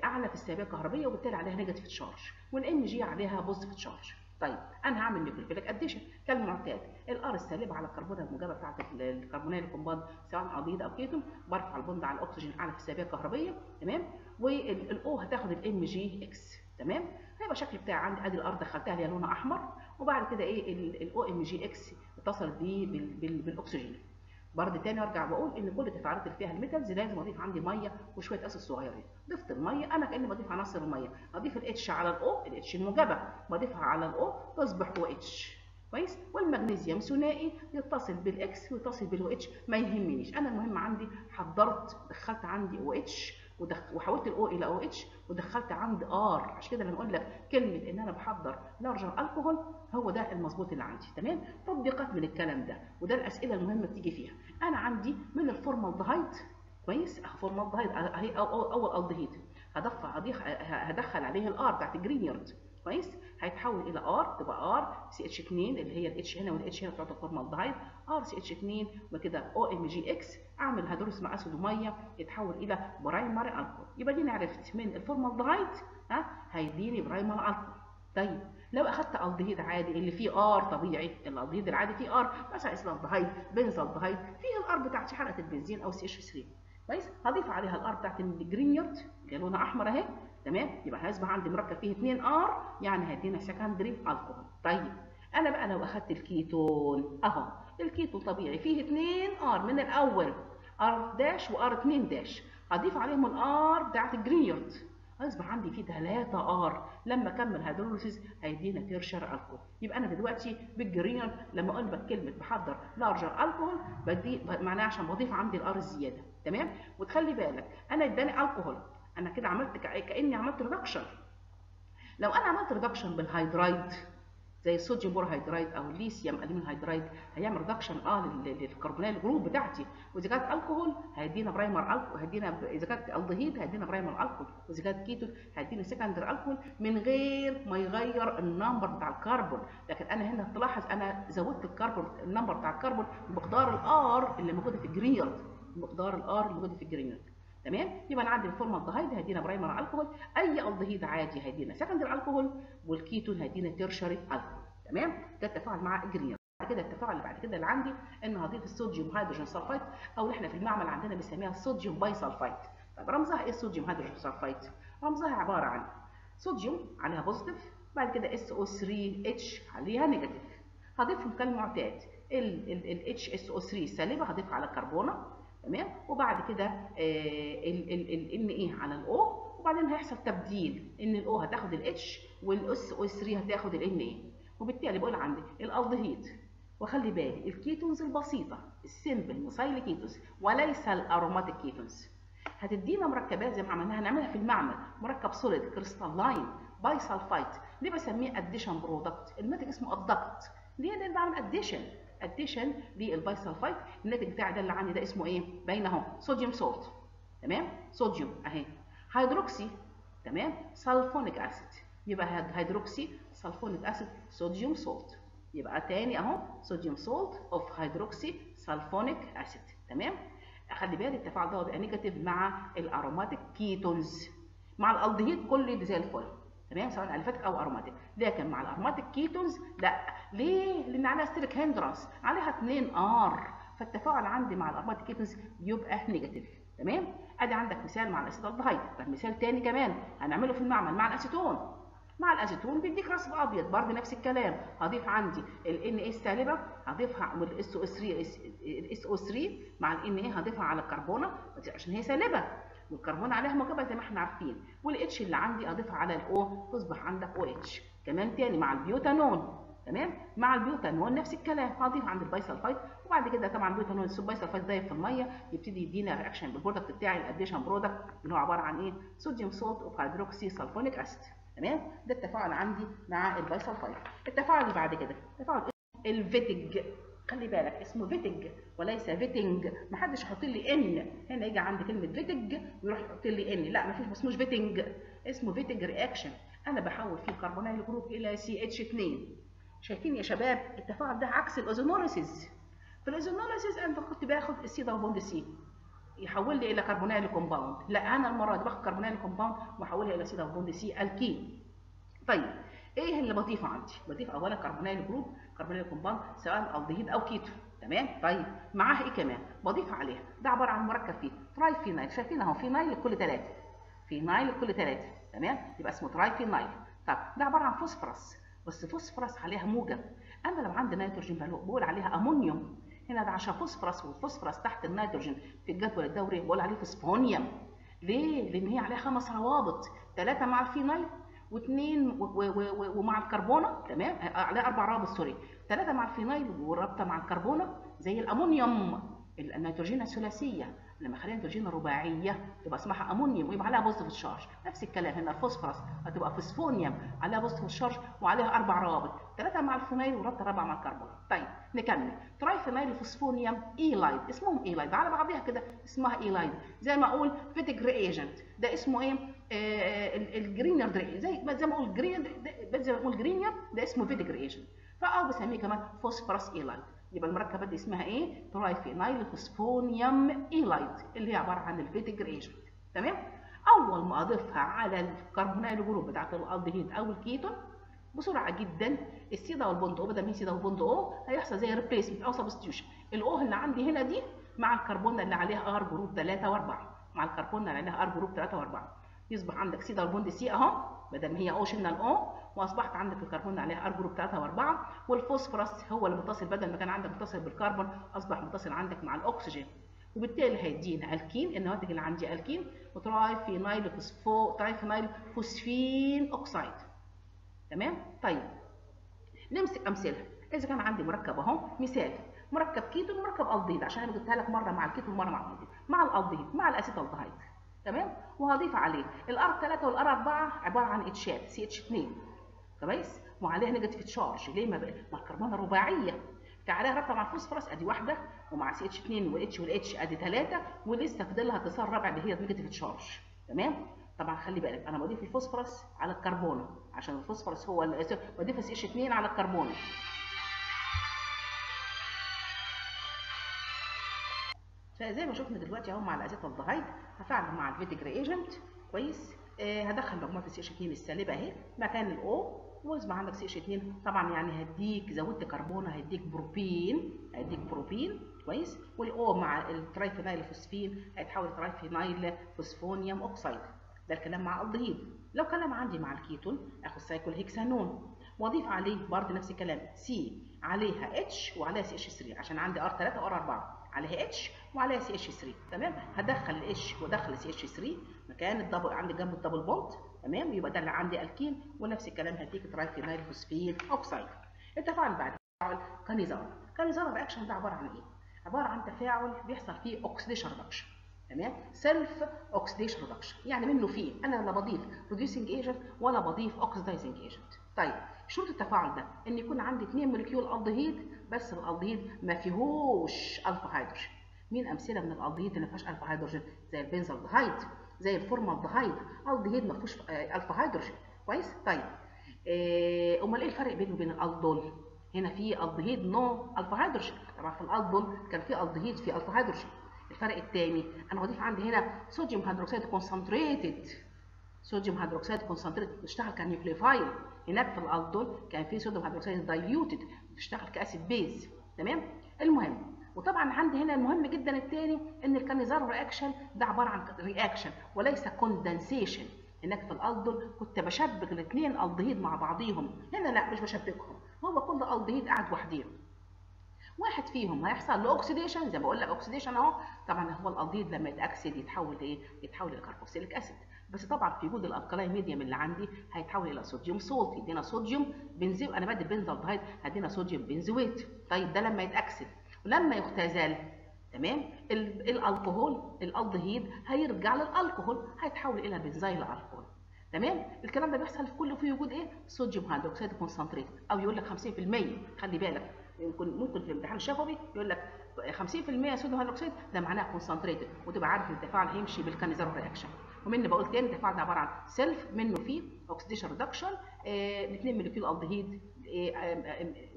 أعلى في السالبية الكهربية وبالتالي عليها negative charge وال Mg عليها positive charge طيب أنا هعمل nucleophilic addition كالمعتاد ال R السالبة على الكربونة الموجبه بتاعت ال carbonyl compound سواء ابيض أو كيتون برفع ال bond على الأكسجين أعلى في السالبية الكهربية تمام؟ وال O هتاخد ال MgX تمام؟ هيبقى الشكل بتاعي عندي أدي ال R دخلتها اللي لونها أحمر وبعد كده إيه ال OMgX اتصلت بيه بالأكسجين. برضه تاني وارجع بقول إن كل التفاعلات اللي فيها ال metals لازم أضيف عندي مية وشوية acid صغيرين ضفت المية أنا كاني بضيف عناصر المية. أضيف ال H على ال O ال H الموجبة. بضيفها على ال O تصبح OH كويس؟ والمغنيسيوم ثنائي يتصل بال X ويتصل بال OH ما يهمنيش. أنا المهم عندي حضرت دخلت عندي OH وحولت ال O إلى OH ودخلت عندي R عشان كده لما أقول لك كلمة إن أنا بحضر larger alcohol هو ده المظبوط اللي عندي تمام؟ تطبيقات من الكلام ده وده الأسئلة المهمة بتيجي فيها. أنا عندي من الفورمالدهايد كويس؟ فورمالدهايد أهي أول الدهيد هدخل هدخل عليه ال R بتاعت ال Grignard كويس هيتحول إلى R تبقى RCH2 اللي هي ال H هنا وال H هنا بتاعت ال formaldehyde RCH2 وكده OMgX أعمل hydrolysis مع acid ومية يتحول إلى primary alcohol يبقى دي عرفت من الفورمالدهايد ها؟ هيديني primary alcohol طيب لو أخدت ألدهيد عادي اللي فيه R طبيعي الألدهيد العادي فيه R مثلا acetaldehyde benzaldehyde فيه ال R بتاعت حلقة البنزين أو CH3 كويس؟ هضيف عليها ال R بتاعت ال Grignard اللي لونها أحمر أهي. تمام؟ يبقى هيصبح عندي مركب فيه 2 R يعني هيدينا secondary alcohol طيب أنا بقى لو أخدت الكيتون أهو. الكيتون طبيعي فيه 2 R من الأول. R dash و R 2 dash. هضيف عليهم ال R بتاعت ال Grignard هيصبح عندي فيه 3 R. لما أكمل hydrolysis هيدينا tertiary alcohol يبقى أنا دلوقتي بال Grignard لما أقول لك كلمه بحضر larger alcohol بدي معناها عشان بضيف عندي ال R الزيادة. تمام؟ وتخلي بالك أنا اداني الكحول أنا كده عملت كأني عملت reduction لو أنا عملت reduction بال hydride زي ال sodium borohydride أو ال lithium aluminium hydride هيعمل reduction آه لل carbonyl group بتاعتي. وإذا كانت الكحول هيدينا primary alcohol هيدينا إذا كانت الدهيد هيدينا primary alcohol وإذا كانت كيتون هيدينا secondary alcohol من غير ما يغير ال number بتاع الكربون. لكن أنا هنا تلاحظ أنا زودت الكربون ال number بتاع الكربون بمقدار ال R اللي موجودة في ال Grignard مقدار ال R اللي موجودة في ال Grignard تمام؟ يبقى أنا عندي الفورمالدهايد هيدينا primary alcohol. أي الدهيد عادي هيدينا secondary alcohol والكيتون هيدينا tertiary alcohol. تمام؟ ده التفاعل مع ال Grignard بعد كده التفاعل اللي بعد كده اللي عندي إن هضيف ال sodium hydrogen sulfite أو اللي إحنا في المعمل عندنا بنسميها ال sodium bisulfite طب رمزها إيه ال sodium hydrogen sulfite رمزها عبارة عن صوديوم عليها positive بعد كده SO3H عليها negative هضيفهم كالمعتاد. ال HSO3 سالبة هضيفها على الكربونه تمام؟ وبعد كده ال Na على ال O وبعدين هيحصل تبديل إن ال O هتاخد ال H وال SO3 هتاخد ال Na. وبالتالي بقول عندي الالدهيد وخلي بالي ال ketones البسيطة ال simple methyl ketones وليس ال aromatic ketones. هتدينا مركبات زي ما عملناها هنعملها في المعمل. مركب solid crystalline bisulfite ليه بسميه addition product المنتج اسمه adduct ليه؟ ده بعمل addition addition لل bisulfite الناتج بتاعي ده اللي عندي ده اسمه إيه؟ باين اهو sodium salt تمام؟ صوديوم أهي. hydroxy تمام؟ sulfonic acid يبقى hydroxy sulfonic acid sodium salt يبقى تاني أهو sodium salt of hydroxy sulfonic acid تمام؟ خلي بالك التفاعل ده بيبقى negative مع ال aromatic ketones مع الألدهيد كل زي الفل. تمام؟ سواء aliphatic أو aromatic لكن مع ال aromatic ketones لا ليه؟ لأن عليها steric hindrance عليها 2 R فالتفاعل عندي مع ال aromatic ketones بيبقى negative تمام؟ أدي عندك مثال مع ال acetaldehyde طب مثال تاني كمان. هنعمله في المعمل مع الأسيتون. مع الأسيتون بيديك راسب ابيض برضه نفس الكلام. هضيف عندي ال ان السالبة. هضيفها وال SO3 ال SO3 مع ال Na هضيفها على الكربونة. عشان هي سالبة. والكربون عليها موجبة زي ما إحنا عارفين. وال H اللي عندي أضيفها على الاو تصبح عندك أو اتش كمان تاني مع ال butanone تمام؟ مع ال butanone نفس الكلام. هضيف عند ال bisulfite وبعد كده طبعا ال butanone ال bisulfite دايب في المية يبتدي يدينا reaction بال product بتاعي ال addition product اللي هو عبارة عن إيه؟ sodium salt of hydroxy sulfonic acid تمام؟ ده التفاعل عندي مع ال bisulfite التفاعل اللي بعد كده تفاعل ال Wittig خلي بالك اسمه Wittig وليس Witting محدش يحط لي N هنا يجي عند كلمة Wittig ويروح يحط لي N لا ما اسموش Witting اسمه Wittig reaction أنا بحول فيه carbonyl group إلى CH2 شايفين يا شباب التفاعل ده عكس ال ozonolysis في ال ozonolysis أنا كنت باخد ال C double bond C يحول لي إلى carbonyl compound لا أنا المرة دي باخد carbonyl compound وأحولها إلى C double bond C alkene طيب إيه اللي بضيفه عندي؟ بضيف اولا carbonyl group carbonyl compound سواء الدهيد أو كيتون تمام؟ طيب معاها إيه كمان؟ بضيف عليها. ده عبارة عن مركب فيه. tri phenyl شايفين أهو phenyl لكل ثلاثة phenyl لكل ثلاثة تمام؟ يبقى اسمه tri phenyl طب ده عبارة عن فوسفورس بس فوسفورس عليها موجب. أما لو عندي نيتروجين بقول عليها أمونيوم. هنا ده عشان phosphorus وال phosphorus تحت النيتروجين في الجدول الدوري بقول عليه phosphonium. ليه؟ لأن هي عليها خمس روابط. ثلاثة مع ال phenyl واثنين ومع الكربونة. تمام؟ عليها أربع روابط sorry. ثلاثة مع ال phenyl ورابطه مع الكربونة زي الأمونيوم. النيتروجين الثلاثية. لما اخليها نيتروجين رباعية تبقى اسمها أمونيوم ويبقى عليها positive charge نفس الكلام هنا الفوسفورس هتبقى phosphonium عليها positive charge وعليها أربع روابط ثلاثة مع ال phenyl ورابطه رابعة مع الكربون. طيب نكمل. tri phenyl phosphonium ylide اسمهم ylide. على بعضها كده اسمها ylide. زي ما أقول Wittig reagent ده اسمه إيه؟ آه ال Grignard زي زي ما أقول Grignard زي ما أقول Grignard ده اسمه Wittig reagent فاه بسميه كمان phosphorus ylide. يبقى المركبات دي اسمها إيه؟ triphenyl phosphonium ylide اللي هي عبارة عن ال Wittig reagent تمام؟ أول ما أضيفها على ال carbonyl group بتاعت الالدهيد أو الكيتون بسرعة جدا ال C double bond O بدل من C double bond O هيحصل زي replacement أو substitution ال O اللي عندي هنا دي مع الكربون اللي عليها R group 3 و4 مع الكربون اللي عليها R group 3 و4 يصبح عندك C double bond C أهو بدل ما هي O شلنا ال O وأصبحت عندك الكربون عليها R group 3 و4 والفوسفورس هو اللي متصل بدل ما كان عندك متصل بالكربون أصبح متصل عندك مع الأكسجين. وبالتالي هيدينا ألكين النواتج اللي عندي alkene و triphenyl phospho triphenyl phosphine oxide. تمام؟ طيب نمسك أمثلة. إذا كان عندي مركب أهو مثال مركب كيتون ومركب الدهيد عشان أنا جبتها لك مرة مع الكيتون ومرة مع الالدهيد مع الالدهيد مع الاسيتالدهيد تمام؟ وهضيف عليه. ال R3 وال R4 عبارة عن إتشات سي اتش 2 كويس؟ وعليها negative charge ليه ما بقى ما الكربونه رباعية. فعليها رابطه مع الفوسفورس أدي واحدة ومع سي اتش 2 والاتش والاتش أدي ثلاثة ولسه فاضل لها اتصال رابع اللي هي negative charge تمام؟ طبعا خلي بالك أنا بضيف الفوسفورس على الكربون عشان الفوسفورس هو بضيف CH2 على الكربون فزي ما شفنا دلوقتي أهو مع ال acetaldehyde هفاعل مع ال Wittig reagent كويس؟ آه هدخل مجموعه ال CH2 السالبة أهي مكان ال O واصبح عندك CH2 طبعا يعني هديك زودت كربون هيديك بروبين هيديك بروبين كويس؟ وال O مع ال triphenyl phosphine هيتحول ل triphenyl phosphonium oxide. ده الكلام مع الالدهيد لو كلام عندي مع الكيتون اخد cyclohexanone. وأضيف عليه برضه نفس الكلام سي عليها اتش وعليها سي اتش 3 عشان عندي R3 و R4 عليها H وعليها CH3 تمام؟ هدخل ال H وادخل CH3 مكان ال double عندي جنب ال double bond تمام؟ يبقى ده اللي عندي الكين ونفس الكلام هديك triphenyl phosphine oxide التفاعل بعد تفاعل Cannizzaro Cannizzaro reaction ده عبارة عن إيه؟ عبارة عن تفاعل بيحصل فيه oxidation reduction تمام؟ self oxidation reduction يعني منه فيه أنا لا بضيف reducing agent ولا بضيف oxidizing agent طيب شروط التفاعل ده؟ إن يكون عندي اثنين molecule الدهيد بس الالدهيد ما فيهوش alpha hydrogen مين أمثلة من الالدهيد اللي ما فيهاش alpha hydrogen زي ال benzaldehyde زي الفورمالدهايد الدهيد ما فيهوش alpha hydrogen كويس؟ طيب. أمال إيه الفرق بينه وبين ال aldol؟ هنا في الدهيد no alpha hydrogen طبعا في ال aldol كان في الدهيد في alpha hydrogen الفرق الثاني أنا بضيف عندي هنا sodium hydroxide concentrated sodium hydroxide concentrated بتشتغل ك nucleophile. هناك في ال aldol كان في sodium hydroxide diluted بتشتغل ك acid base. تمام؟ المهم وطبعا عندي هنا المهم جدا الثاني إن ال Cannizzaro reaction ده عبارة عن reaction وليس condensation هناك في ال aldol كنت بشبك الاثنين الدهيد مع بعضيهم. هنا لا مش بشبكهم. هو كل الدهيد قاعد وحديه واحد فيهم هيحصل له oxidation زي ما بقول لك oxidation أهو. طبعا هو الالدهيد لما يتأكسد يتحول لايه يتحول ل carboxylic acid بس طبعا في وجود ال alkaline medium اللي عندي هيتحول إلى sodium salt يدينا sodium benzo أنا بدي benzaldehyde هدينا sodium benzoate. طيب ده لما يتأكسد. ولما يختزل تمام؟ ال alcohol ال aldehyde هيرجع للالكهول هيتحول إلى benzyl alcohol تمام؟ الكلام ده بيحصل في كل في وجود إيه؟ sodium hydroxide concentrate. أو يقول لك 50% خلي بالك. يمكن ممكن في الامتحان الشفوي يقول لك 50% sodium hydroxide ده معناها concentrated وتبقى عارف التفاعل هيمشي بال Cannizzaro reaction ومن بقول تاني التفاعل ده عبارة عن self منه فيه oxidation reduction الاثنين molecule aldehyde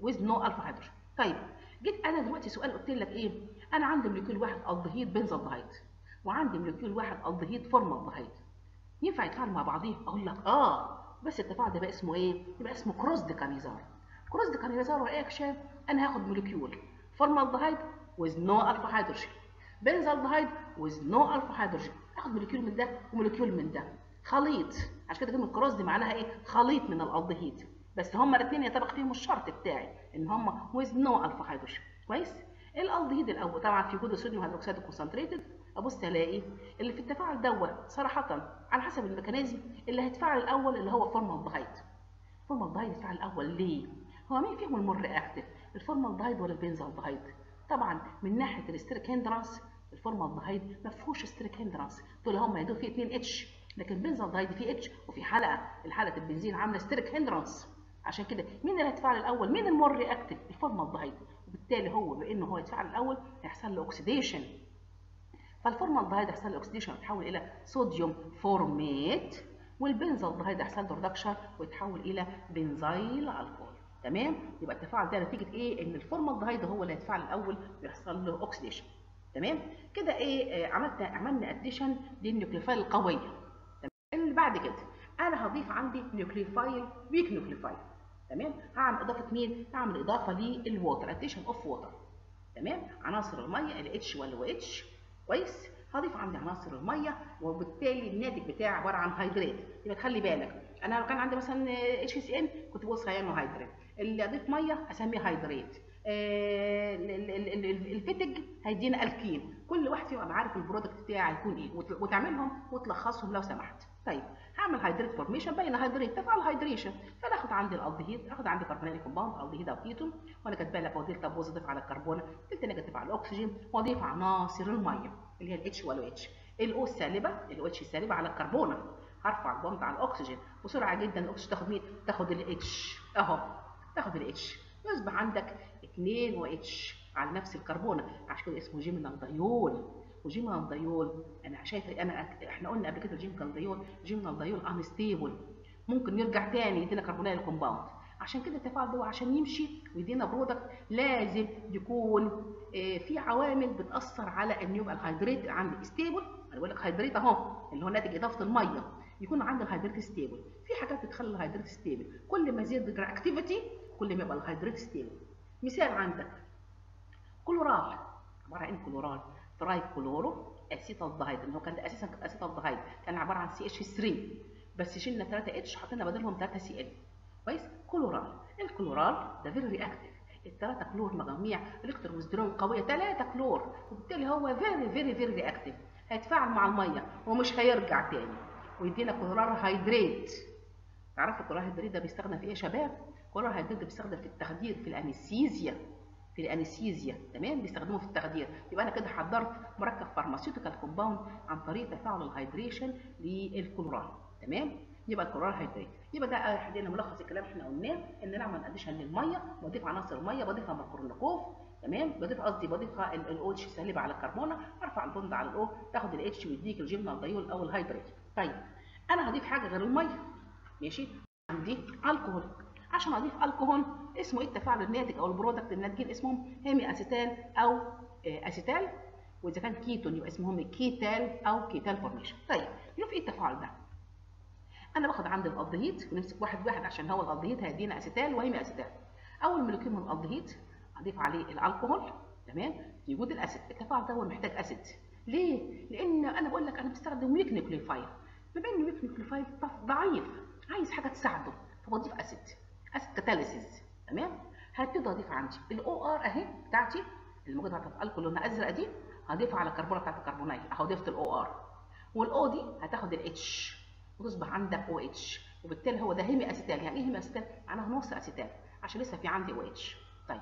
with no alpha hydrogen طيب جيت أنا دلوقتي سؤال قلت لك إيه؟ أنا عندي molecule واحد aldehyde benzaldehyde وعندي molecule واحد aldehyde formaldehyde ينفع يتفاعلوا مع بعضيه؟ أقول لك آه بس التفاعل ده بقى اسمه إيه؟ يبقى اسمه crossed Cannizzaro crossed Cannizzaro reaction أنا هاخد molecule formaldehyde with no alpha hydrogen benzaldehyde with no alpha hydrogen اخد molecule من ده و molecule من ده. خليط عشان كده كلمة cross دي معناها إيه؟ خليط من الالدهيد بس هما الاثنين ينطبق فيهم الشرط بتاعي إن هما with no alpha hydrogen كويس؟ الالدهيد الأول. طبعا في وجود ال sodium hydroxide concentrated أبص ألاقي اللي في التفاعل دوت صراحة على حسب ال mechanism اللي هيتفاعل الأول اللي هو formaldehyde ال formaldehyde يتفاعل الأول ليه؟ هو مين فيهم ال more active ال formaldehyde ولا ال benzaldehyde طبعا من ناحية ال steric hindrance ال formaldehyde ما فيهوش steric hindrance دول هم يدوب فيه 2 H لكن ال benzaldehyde فيه H وفي حلقة الحلقة البنزين عاملة steric hindrance عشان كده مين اللي هيتفاعل الأول؟ مين ال more reactive ال formaldehyde وبالتالي هو بانه هو يتفاعل الأول هيحصل له oxidation فالفورمالدهيد هيحصل له oxidation ويتحول إلى sodium formate وال benzaldehyde هيحصل له reduction ويتحول إلى benzyl alcohol تمام؟ يبقى التفاعل ده نتيجة إيه؟ إن الفورمالدهيد هو اللي هيتفاعل الأول ويحصل له oxidation تمام؟ كده إيه؟ آه عملت عملنا addition لل nucleophile القوية. تمام؟ اللي بعد كده أنا هضيف عندي nucleophile weak nucleophile تمام؟ هعمل إضافة مين؟ هعمل إضافة لل water addition of water تمام؟ عناصر المية ال H وال OH كويس؟ هضيف عندي عناصر المية وبالتالي الناتج بتاعي عبارة عن hydrate يبقى خلي بالك أنا لو كان عندي مثلا HCN كنت بقول cyanohydrin اللي أضيف مية أسميه hydrate آه ال Wittig هيدينا الكين كل واحد فيهم ابقى عارف ال product بتاعي هيكون إيه. وتعملهم وتلخصهم لو سمحت. طيب هعمل hydrate formation بين hydrate تفاعل hydration فناخد عندي الالدهيد آخد عندي carbonyl compound aldehyde أو كيتون وأنا كاتبه لك و delta positive على الكربون delta negative على الأكسجين. وأضيف عناصر المية اللي هي الاتش والو اتش الاو السالبة الاو اتش السالبة على الكربونة. هرفع ال bond على الأكسجين. بسرعة جدا الاكسجين تاخد مين؟ تاخد ال H أهو. تاخد ال H يصبح عندك 2 OH على نفس الكربونة. عشان كده اسمه geminal diol و geminal diol أنا شايفة أنا إحنا قلنا قبل كده geminal diol geminal diol unstable ممكن يرجع تاني يدينا carbonyl compound عشان كده التفاعل ده عشان يمشي ويدينا product لازم يكون في عوامل بتأثر على ان يبقى ال hydrate عندي stable أنا بقول لك hydrate أهو اللي هو ناتج إضافة المية. يكون عندي ال hydrate stable في حاجات بتخلي ال hydrate stable كل ما يزيد ال reactivity كل ما يبقى ال hydrate stable مثال عندك كلورال عبارة عن chloral trichloroacetaldehyde اللي هو كان ده أساسا acetaldehyde كان عبارة عن CH 3 بس شلنا 3 H حطينا بدلهم 3 Cl كويس؟ chloral. ال chloral ده very reactive الثلاثة كلور مجاميع electron withdrawing قوية. 3 كلور. وبالتالي هو very very very reactive هيتفاعل مع المية ومش هيرجع تاني. ويدينا chloral hydrate تعرفوا ال chloral hydrate ده بيستخدم في إيه يا شباب؟ ال chloral hydrate ده بيستخدم في التخدير في ال anesthesia. في ال anesthesia تمام؟ بيستخدموه في التخدير. يبقى أنا كده حضرت مركب pharmaceutical compound عن طريق تفاعل ال hydration لل chloral تمام؟ يبقى ال chloral hydrate. يبقى ده حدينا ملخص الكلام إحنا قلناه إن نعمل addition للمية بضيف عناصر الميه بضيفها Markovnikov تمام؟ بضيف قصدي بضيفها ال OH سالبه على الكربونة أرفع ال bond على ال O تاخد ال H ويديك ال geminal diol أو ال hydrate. طيب أنا هضيف حاجة غير المية ماشي؟ عندي الكحول عشان اضيف الكحول اسمه إيه؟ التفاعل الناتج أو ال product الناتجين اسمهم hemiacetal أو أسيتال. وإذا كان كيتون يبقى اسمهم ketal أو ketal formation طيب نشوف إيه التفاعل ده. أنا باخد عندي الالدهيد ونمسك واحد واحد عشان هو الالدهيد هيدينا acetal و hemiacetal أول molecule من الالدهيد هضيف عليه الكحول تمام؟ في وجود ال acid. التفاعل ده هو محتاج acid. ليه؟ لأن أنا بقول لك أنا بستخدم weak nucleophile بما ان weak nucleophile ضعيف. عايز حاجة تساعده فبضيف acid. acid catalysis تمام؟ هبتدي أضيف عندي ال OR أهي بتاعتي اللي موجوده في الكحول لونها ازرق دي هضيفها على الكربونه بتاعت الكربونيه أهو ضفت ال OR وال O دي هتاخد الاتش وتصبح عندك أو اتش وبالتالي هو ده hemiacetal. يعني إيه hemiacetal؟ معناها نص أسيتال عشان لسه في عندي OH طيب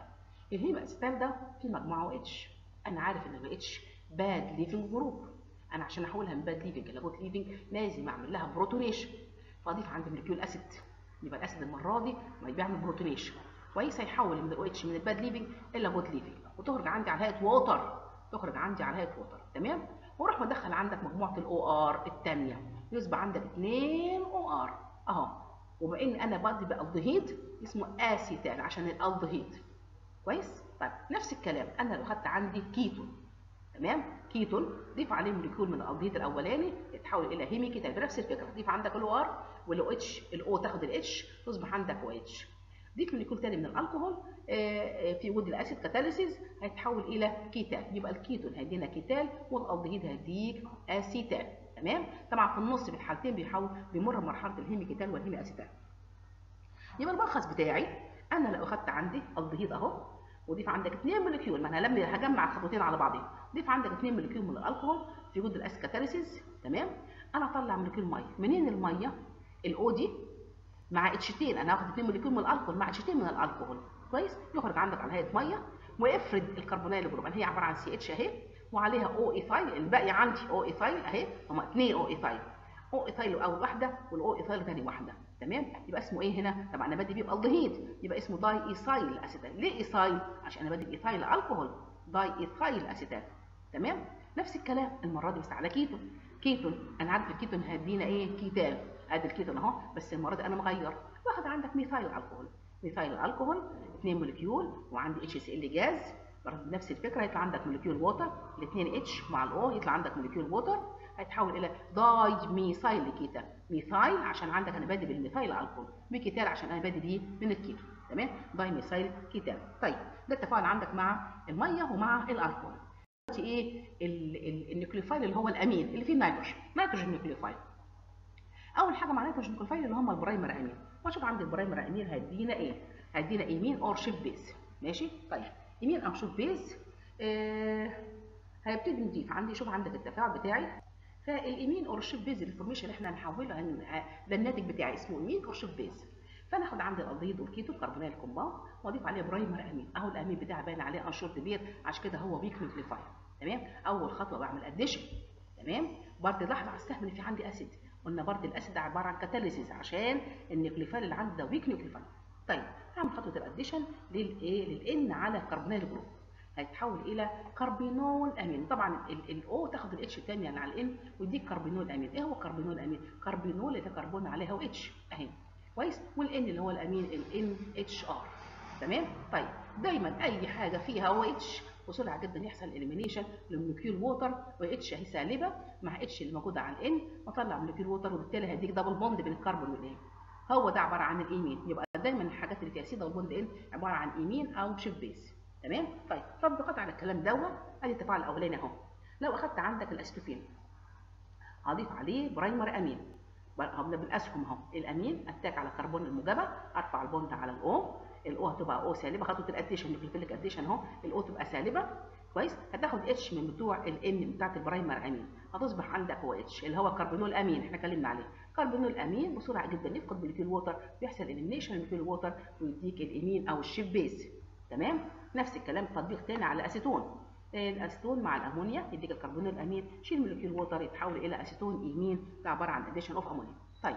ال hemiacetal ده في مجموعة OH أنا عارف إن ال OH bad leaving group أنا عشان أحولها من bad leaving ل good leaving لازم أعمل لها protonation فأضيف عندي molecule acid يبقى ال acid المرة دي بيعمل protonation كويس هيحول من ال OH من ال bad leaving إلى good leaving وتخرج عندي على هيئة water تخرج عندي على هيئة water تمام؟ وأروح مدخل عندك مجموعة ال OR الثانية يصبح عندك 2 OR أهو. وبما إن أنا بدي بالدهيد اسمه اسيتال عشان الالدهيد كويس؟ طيب نفس الكلام. أنا لو خدت عندي كيتون تمام؟ كيتون ضيف عليه molecule من الالدهيد الأولاني يتحول إلى hemiketal بنفس الفكرة. ضيف عندك ال OR وال OH ال O تاخد ال H تصبح عندك OH ضيف molecule تاني من الكحول في وجود ال acid catalysis هيتحول إلى ketal. يبقى الكيتون هيدينا ketal والألدهيد هيديك اسيتال تمام؟ طبعا في النص في الحالتين بيحاول بيمر بمرحلة ال hemiketal وال hemiacetal يبقى الملخص بتاعي أنا لو أخدت عندي ألدهيد أهو وضيف عندك اثنين molecule ما أنا لما هجمع الخطوتين على بعضهم ضيف عندك اثنين molecule من الالكحول في وجود ال acid catalysis تمام؟ أنا اطلع molecule مية. منين المية؟ ال O دي مع H تين أنا هاخد اثنين molecule من الالكحول مع H تين من الالكحول كويس؟ يخرج عندك على هيئة مية وافرد ال carbonyl group هي عبارة عن CH أهي وعليها O ethyl الباقي عندي O ethyl أهي. هما اثنين O ethyl O ethyl أول واحدة وال O ethyl ثاني واحدة. تمام؟ يبقى اسمه إيه هنا؟ طبعا أنا بدي بيه بالدهيد يبقى اسمه diethyl acetal ليه ethyl؟ عشان أنا بدي ب ethyl alcohol diethyl acetal تمام؟ نفس الكلام المرة دي بس على كيتون. كيتون أنا عارف الكيتون هيدينا إيه؟ ketal. ادي الكيتون اهو بس المرة دي أنا مغير. واخد عندك methyl alcohol methyl alcohol اثنين molecule وعندي HCl gas. برضه نفس الفكرة يطلع عندك molecule water الاثنين H مع ال O يطلع عندك molecule water هيتحول إلى dimethyl ketal methyl عشان عندك أنا بادئ بال methyl alcohol ب ketal عشان أنا بادئ بيه من الكيتون تمام؟ dimethyl ketal. طيب ده اتفقنا عندك مع المية ومع الالكحول إيه؟ ال nucleophile اللي هو الأمين اللي فيه النيتروجين. nitrogen nucleophile. أول حاجة مع nitrogen nucleophile اللي هم ال primary amine. واشوف عند ال primary amine هيدينا إيه؟ هيدينا imine or Schiff base. ماشي؟ طيب imine or Schiff base آه هيبتدي نضيف. عندي شوف عندك التفاعل بتاعي. فال imine or Schiff base ال formation اللي إحنا هنحولها ده الناتج بتاعي اسمه imine or Schiff base. فانا اخد عندي الالدهيد والكيتو carbonyl compound وأضيف عليه primary amine. أهو الأمين بتاعي باين عليه unshared pair عشان كده هو weak nucleophile تمام؟ أول خطوة بعمل addition تمام؟ برضه لاحظ على السهم ان في عندي acid قلنا برضه ال acid ده عبارة عن catalysis عشان ال nucleophile اللي عندي ده weak nucleophile طيب هعمل خطوة ال addition للايه لل N على ال carbonyl group هيتحول إلى carbinolamine طبعا ال O تاخد ال H الثاني يعني على ال N ويديك carbinolamine إيه هو carbinolamine carbinol اللي كربون عليها OH أهي. كويس؟ وال N اللي هو ال amine ال NHR تمام؟ طيب دايما أي حاجة فيها OH بسرعة جدا يحصل elimination لل molecule water OH اهي سالبة مع H اللي موجوده على ال N واطلع molecule water وبالتالي هيديك double bond بين الكربون وال N هو ده عبارة عن ال imine. يبقى دايما الحاجات اللي فيها C double bond N عبارة عن imine or Schiff base تمام؟ طيب تطبيقات على الكلام دوت أدي التفاعل الأولاني أهو. لو اخدت عندك الاسيتوفين هضيف عليه primary amine بالأسهم أهو. ال amine attack على الكربون الموجبة أرفع ال bond على ال O ال O هتبقى O سالبه. خطوه ال addition ال nucleophilic addition اهو ال O تبقى سالبه. كويس؟ هتاخد H من بتوع ال N بتاعت ال primary amine هتصبح عندك OH اللي هو carbinolamine إحنا اتكلمنا عليه. carbinolamine بسرعة جدا يفقد molecule water بيحصل elimination ل molecule water ويديك ال imine أو ال Schiff base تمام؟ نفس الكلام تطبيق تاني على الأسيتون. الأسيتون مع الأمونيا يديك ال carbinolamine شيل molecule water يتحول إلى acetone imine. ده عبارة عن addition of ammonia طيب.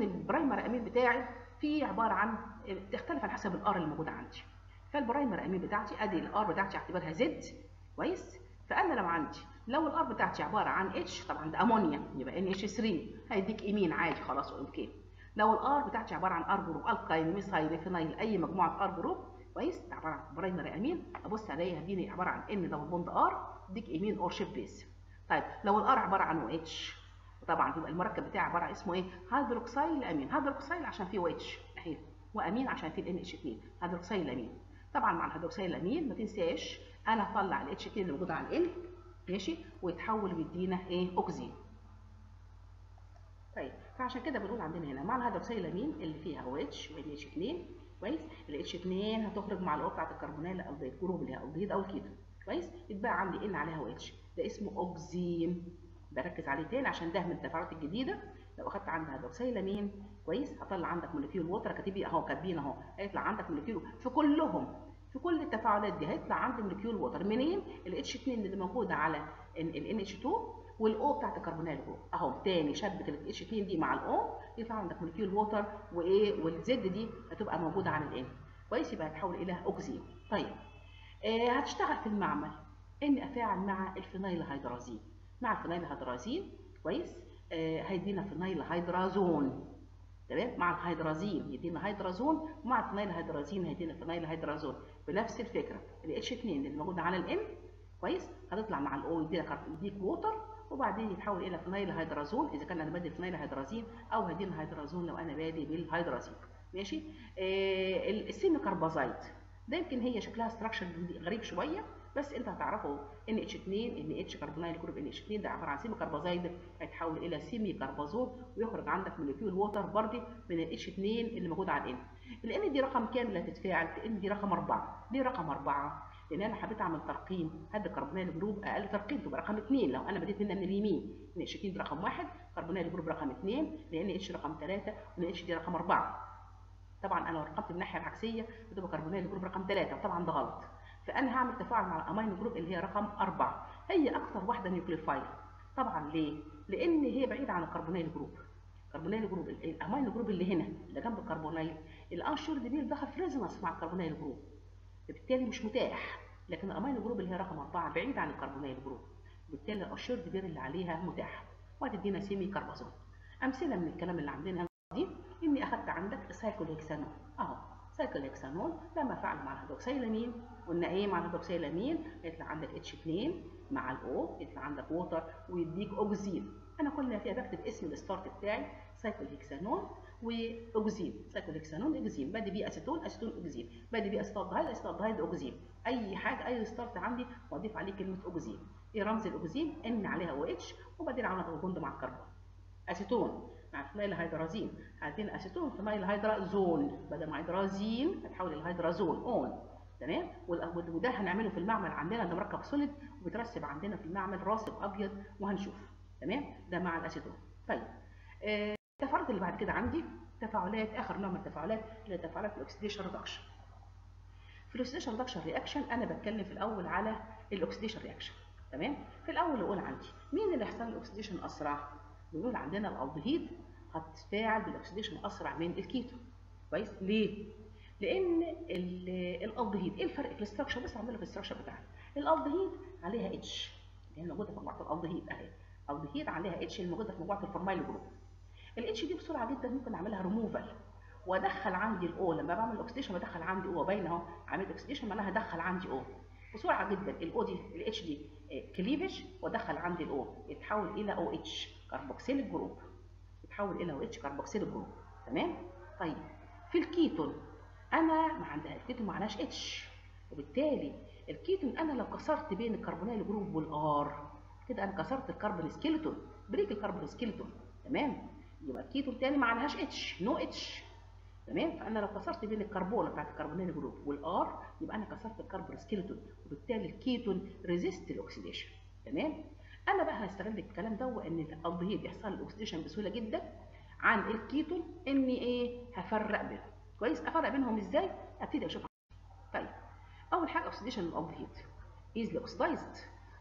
ال primary amine بتاعي في عبارة عن تختلف على حسب ال R اللي موجودة عندي. فال primary amine بتاعتي أدي ال R بتاعتي اعتبرها Z كويس؟ فأنا لو عندي لو الآر بتاعتي عبارة عن اتش طبعا ده أمونيا يبقى NH 3 هيديك imine عادي خلاص okay. لو ال R بتاعتي عبارة عن R group alkyl methyl phenyl أي مجموعة R group كويس؟ عبارة عن primary amine أبص عليها هديني عبارة عن N double bond R اديك إيمين اور شيب بيس طيب لو الآر عبارة عن أو اتش طبعا يبقى المركب بتاعي عبارة اسمه إيه؟ hydroxylamine. hydroxyl عشان فيه OH أهي. وأمين عشان فيه ال NH 2 hydroxylamine. طبعا مع ال hydroxylamine ما تنساش أنا هطلع ال H 2 اللي موجود على ال N ماشي؟ ويتحول ويدينا إيه؟ اوكسين طيب فعشان كده بنقول عندنا هنا مع ال hydroxylamine اللي فيها OH و NH 2 كويس؟ الاتش 2 هتخرج مع الاو بتاعت الكربونيل أو الجروب اللي هي الدهيد أو الكيتو كويس؟ يتبقى عندي N عليها OH ده اسمه بركز عليه تاني عشان ده من التفاعلات الجديدة. لو أخدت عندها hydroxylamine كويس. هطلع عندك molecule water كاتب لي أهو كاتبين أهو. هيطلع عندك molecule في كلهم. في كل التفاعلات دي هيطلع عندي molecule water. منين؟ ال H 2 اللي موجودة على ال NH 2 وال O بتاعت ال carbonyl group أهو تاني شبك ال H 2 دي مع ال O يطلع عندك molecule water وايه والزد دي هتبقى موجودة على ال N كويس؟ يبقى هتحول إلى oxime طيب. آه هتشتغل في المعمل. إني أفاعل مع ال phenyl hydrazine مع ال phenyl hydrazine كويس؟ آه هيدينا phenyl hydrazone. تمام؟ مع الهيدرازين يدينا hydrazone ومع ال phenyl hydrazine هيدينا phenyl hydrazone. بنفس الفكرة الاتش 2 اللي موجودة على الان كويس؟ هتطلع مع ال O يديك يديك water وبعدين يتحول إلى phenyl hydrazone. إذا كان أنا بادئ phenyl hydrazine أو هيدينا hydrazone لو أنا بادئ بالهيدرازين. ماشي؟ آه ال semicarbazide ده يمكن هي شكلها structure غريب شوية بس انت هتعرفه NH 2 NH carbonyl group NH 2 ده عبارة عن semicarbazide هيتحول إلى semicarbazone ويخرج عندك molecule water بردي من الاتش 2 اللي موجود على الان الان دي رقم كام اللي هتتفاعل؟ ال N دي رقم 4 ليه رقم 4 لأن أنا حبيت أعمل ترقيم. هذا carbonyl group أقل ترقيم؟ تبقى رقم 2 لو أنا بديت هنا من اليمين NH 2 رقم 1 carbonyl group رقم 2 ال NH رقم 3 و NH دي رقم 4 طبعا أنا لو رقمت الناحية العكسية بتبقى carbonyl group رقم 3 وطبعا ده غلط. فأنا هعمل تفاعل مع ال amino group اللي هي رقم 4 هي أكثر واحدة nucleophile طبعا ليه؟ لأن هي بعيدة عن ال carbonyl group ال carbonyl group ال amino group اللي هنا اللي جنب ال carbonyl ال unshared pair دخل في resonance مع ال carbonyl group فبالتالي مش متاح. لكن ال amino group اللي هي رقم 4 بعيد عن ال carbonyl group بالتالي ال unshared pair اللي عليها متاح. وهتدينا semicarbazone أمثلة من الكلام اللي عندنا دي. إني أخدت عندك cyclohexanone أهو. cyclohexanone لما فعل مع ال hydroxylamine. قلنا إيه مع ال hydroxylamine؟ يطلع عندك اتش 2 مع الاو يطلع عندك water ويديك oxime أنا كل ما فيها بكتب اسم ال start بتاعي cyclohexanone و oxime cyclohexanone oxime بدي بيه acetone acetone oxime بدي بيه acetaldehyde acetaldehyde oxime أي حاجة أي start عندي واضيف عليه كلمة اوكسين إيه رمز الاوكسين إن عليها أو اتش وبعدين عملنا bond مع الكربون. اسيتون مع phenyl hydrazine هتدينا acetone phenyl hydrazone بدل ما هيدرازين هتحول إلى hydrazone. one. تمام؟ وده هنعمله في المعمل عندنا ده مركب solid وبيترسب عندنا في المعمل راسب أبيض وهنشوف. تمام؟ ده مع الأسيتون. طيب. آه التفاعلات اللي بعد كده عندي تفاعلات آخر نوع من التفاعلات اللي هي تفاعلات ال oxidation reduction. في ال oxidation reduction reaction أنا بتكلم في الأول على ال oxidation reaction. تمام؟ في الأول أقول عندي مين اللي هيحصل له oxidation أسرع؟ بنقول عندنا الالدهيد هتتفاعل بال oxidation أسرع من الكيتو. كويس؟ ليه؟ لأن الالدهيد إيه الفرق في ال structure؟ بس هعمله في ال structure بتاعها الالدهيد عليها H اللي هي موجودة في مجموعة الالدهيد أهي. الالدهيد عليها H اللي موجودة في مجموعة ال formyl group. ال H دي بسرعة جدا ممكن أعملها ريموفال وأدخل عندي ال O لما بعمل ال oxidation بدخل عندي O باين أهو. عملت oxidation معناها هدخل عندي O بسرعة جدا ال O دي ال H دي cleavage وأدخل عندي ال O يتحول إلى OH carboxyl group يتحول إلى H carboxyl group تمام؟ طيب في الكيتون أنا ما عندها الكيتون ما عندهاش H وبالتالي الكيتون أنا لو كسرت بين ال carbonyl group وال R كده أنا كسرت ال carbon skeleton break ال carbon skeleton تمام؟ يبقى الكيتون تاني ما عندهاش اتش نو اتش تمام؟ فأنا لو كسرت بين الكربونة بتاعت ال carbonyl group وال R يبقى أنا كسرت ال carbon skeleton وبالتالي ال ketone resist ال oxidation تمام؟ أنا بقى هستغل الكلام ده وإن الالدهيد يحصل له oxidation بسهولة جدا عن الكيتون إني إيه؟ هفرق بينهم. كويس؟ أفرق بينهم إزاي؟ أبتدي أشوف. طيب أول حاجة oxidation ال aldehyde easily oxidized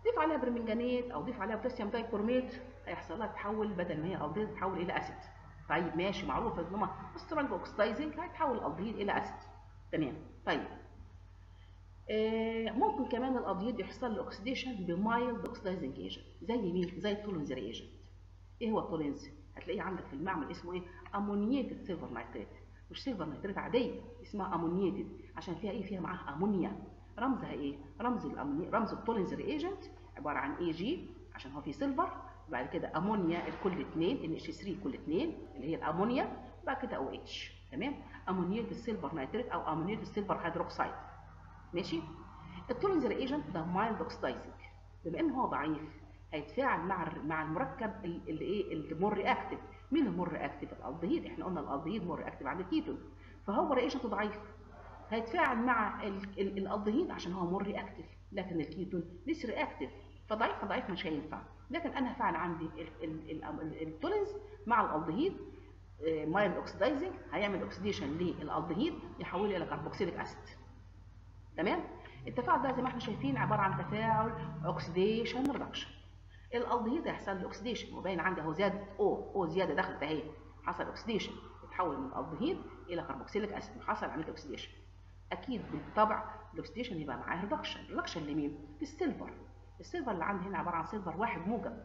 ضيف عليها برمنجانات أو ضيف عليها potassium dichromate هيحصل لها تحول بدل ما هي الدهيد تتحول إلى acid طيب ماشي معروف إن هم strong oxidizing هيتحول الالدهيد إلى acid تمام. طيب ممكن كمان الالدهيد يحصل له oxidation ب mild oxidizing agent زي مين؟ زي ال Tollens reagent إيه هو ال Tollens هتلاقيه عندك في المعمل اسمه إيه؟ ammoniated silver nitrate مش silver nitrate عادية اسمها ammoniated عشان فيها إيه؟ فيها معاها أمونيا. رمزها إيه؟ رمز الأمونيا رمز ال Tollens reagent عبارة عن Ag عشان هو فيه silver بعد كده أمونيا الكل 2 NH 3 الكل 2 اللي هي الأمونيا. بعد كده OH تمام؟ ammoniated silver nitrate أو ammoniated silver hydroxide ماشي؟ ال Tollens reagent ده mild oxidizing بما إن هو ضعيف هيتفاعل مع مع المركب اللي إيه ال more reactive مين ال more reactive ال aldehyde إحنا قلنا ال aldehyde more reactive عن ال ketone فهو reagent ضعيف. هيتفاعل مع الالدهيد عشان هو more reactive لكن ال ketone less reactive فضعيف فضعيف مش هينفع. لكن أنا هفعل عندي ال Tollens مع ال aldehyde mild oxidizing هيعمل oxidation لل aldehyde يحوله إلى carboxylic acid تمام؟ التفاعل ده زي ما إحنا شايفين عبارة عن تفاعل oxidation reduction ال aldehyde هيحصل له oxidation وباين عندي أهو زاد O O زيادة دخلت أهي. حصل oxidation اتحول من الالدهيد إلى carboxylic acid وحصل عملية oxidation أكيد بالطبع ال oxidation يبقى معاه reduction reduction لمين؟ لل silver ال silver اللي عندي هنا عبارة عن silver واحد موجب.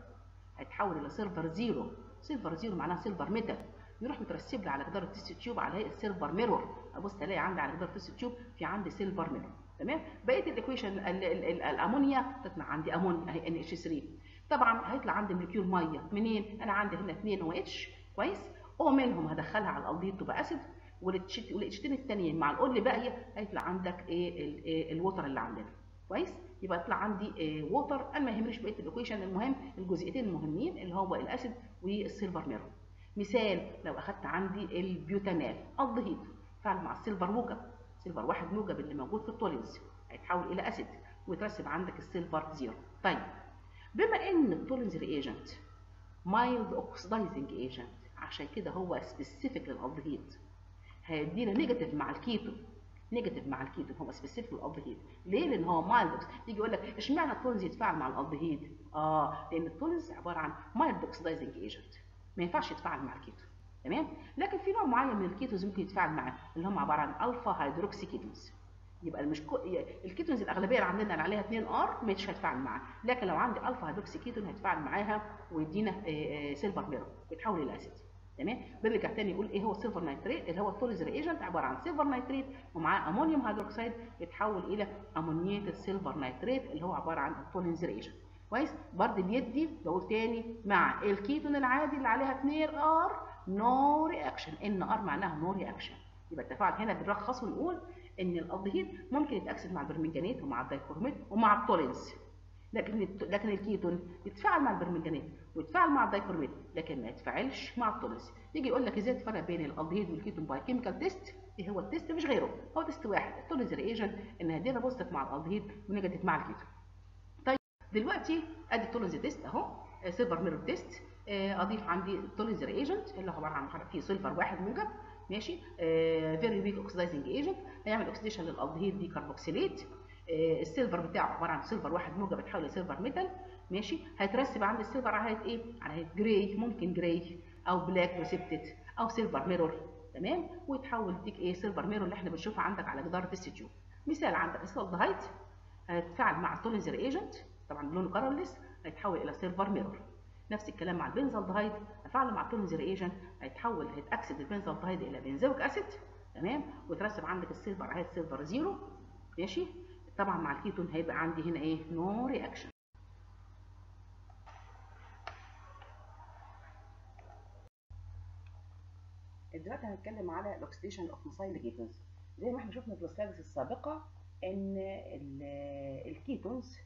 هيتحول إلى silver zero silver zero معناها silver metal يروح مترسب لي على جدار ال test tube على هيئه سيلفر ميرور ابص الاقي عندي على جدار ال test tube في عندي silver mirror. تمام؟ بقيه ال equation الأمونيا تطلع عندي امونيا اهي NH 3 طبعا هيطلع عندي molecule مية منين؟ أنا عندي هنا 2 OH. كويس؟ أو منهم هدخلها على الألديد تبقى acid. وال H تين التانيين مع ال O اللي باقيه هيطلع عندك إيه؟ ال water اللي عندنا. كويس؟ يبقى يطلع عندي water. أنا ما يهمنيش بقيه ال equation؟ المهم الجزئيتين المهمين اللي هو ال acid وال silver mirror. مثال لو أخدت عندي ال butanal aldehyde فعل مع ال silver موجب silver واحد موجب اللي موجود في ال Tollens هيتحول إلى acid ويترسب عندك ال silver zero. طيب بما إن ال Tollens reagent mild oxidizing agent عشان كده هو specific لل aldehyde هيدينا negative مع ال ketone negative مع الكيتو هو specific لل aldehyde ليه؟ لأن هو mild يجي يقول لك إشمعنى ال Tollens يتفاعل مع الالدهيد آه لأن ال Tollens عبارة عن mild oxidizing agent ما ينفعش يتفاعل مع الكيتو تمام؟ لكن في نوع معين من ال ketones ممكن يتفاعل معاه اللي هم عبارة عن alpha hydroxy ketones يبقى مش كو... ال ketones الأغلبية اللي عندنا اللي عليها 2 R مش هتفاعل معاها لكن لو عندي alpha hydroxy ketone هيتفاعل معاها ويدينا silver mirror يتحول إلى acid تمام؟ بنرجع تاني يقول إيه هو ال silver nitrate اللي هو ال Tollens reagent عبارة عن silver nitrate ومعاه ammonium hydroxide يتحول إلى ammoniated silver nitrate اللي هو عبارة عن ال Tollens reagent كويس؟ برضه بيدي بقول تاني مع الكيتون العادي اللي عليها 2 R no reaction NR معناها no reaction يبقى التفاعل هنا بنلخص ونقول إن الالدهيد ممكن يتاكسد مع البرمنجانات ومع ال dichromate ومع ال Tollens لكن لكن الكيتون يتفاعل مع البرمنجانات ويتفاعل مع ال dichromate لكن ما يتفاعلش مع ال Tollens يجي يقول لك إزاي تفرق بين ال aldehyde وال ketone by chemical test إيه هو ال test مش غيره. هو test واحد. التولينز ريجنت ان هدينا بوزيتيف مع الالدهيد ونيجاتيف مع الكيتون. دلوقتي أدي ال Tollens test أهو silver mirror test أضيف عندي ال Tollens reagent اللي هو عبارة عن فيه silver واحد موجب ماشي؟ very weak oxidizing agent هيعمل oxidation لل aldehyde دي carboxylate آه ال silver بتاعه عبارة عن silver واحد موجب بيتحول ل silver metal ماشي؟ هيترسب عند ال silver على هيئة إيه؟ على هيئة gray ممكن gray أو black precipitate أو silver mirror تمام؟ ويتحول يديك إيه؟ silver mirror اللي إحنا بنشوفها عندك على جدار ال test tube مثال عندك ال acetaldehyde هيتفاعل مع ال Tollens reagent طبعا لونه colorless هيتحول إلى silver mirror. نفس الكلام مع ال benzaldehyde هفعله مع ال Tollens reagent هيتحول هيتأكسد ال benzaldehyde إلى benzoic acid. تمام؟ وترسب عندك ال silver على ال silver zero. ماشي؟ طبعا مع الكيتون هيبقى عندي هنا إيه؟ no reaction. دلوقتي هنتكلم على ال oxidation of methyl ketones زي ما إحنا شفنا في ال slides السابقة إن ال ketones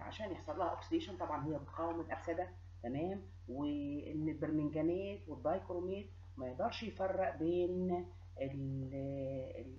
عشان يحصل لها oxidation طبعا هي بتقاوم الاكسده تمام؟ وإن البرمنجانات وال dichromate ما يقدرش يفرق بين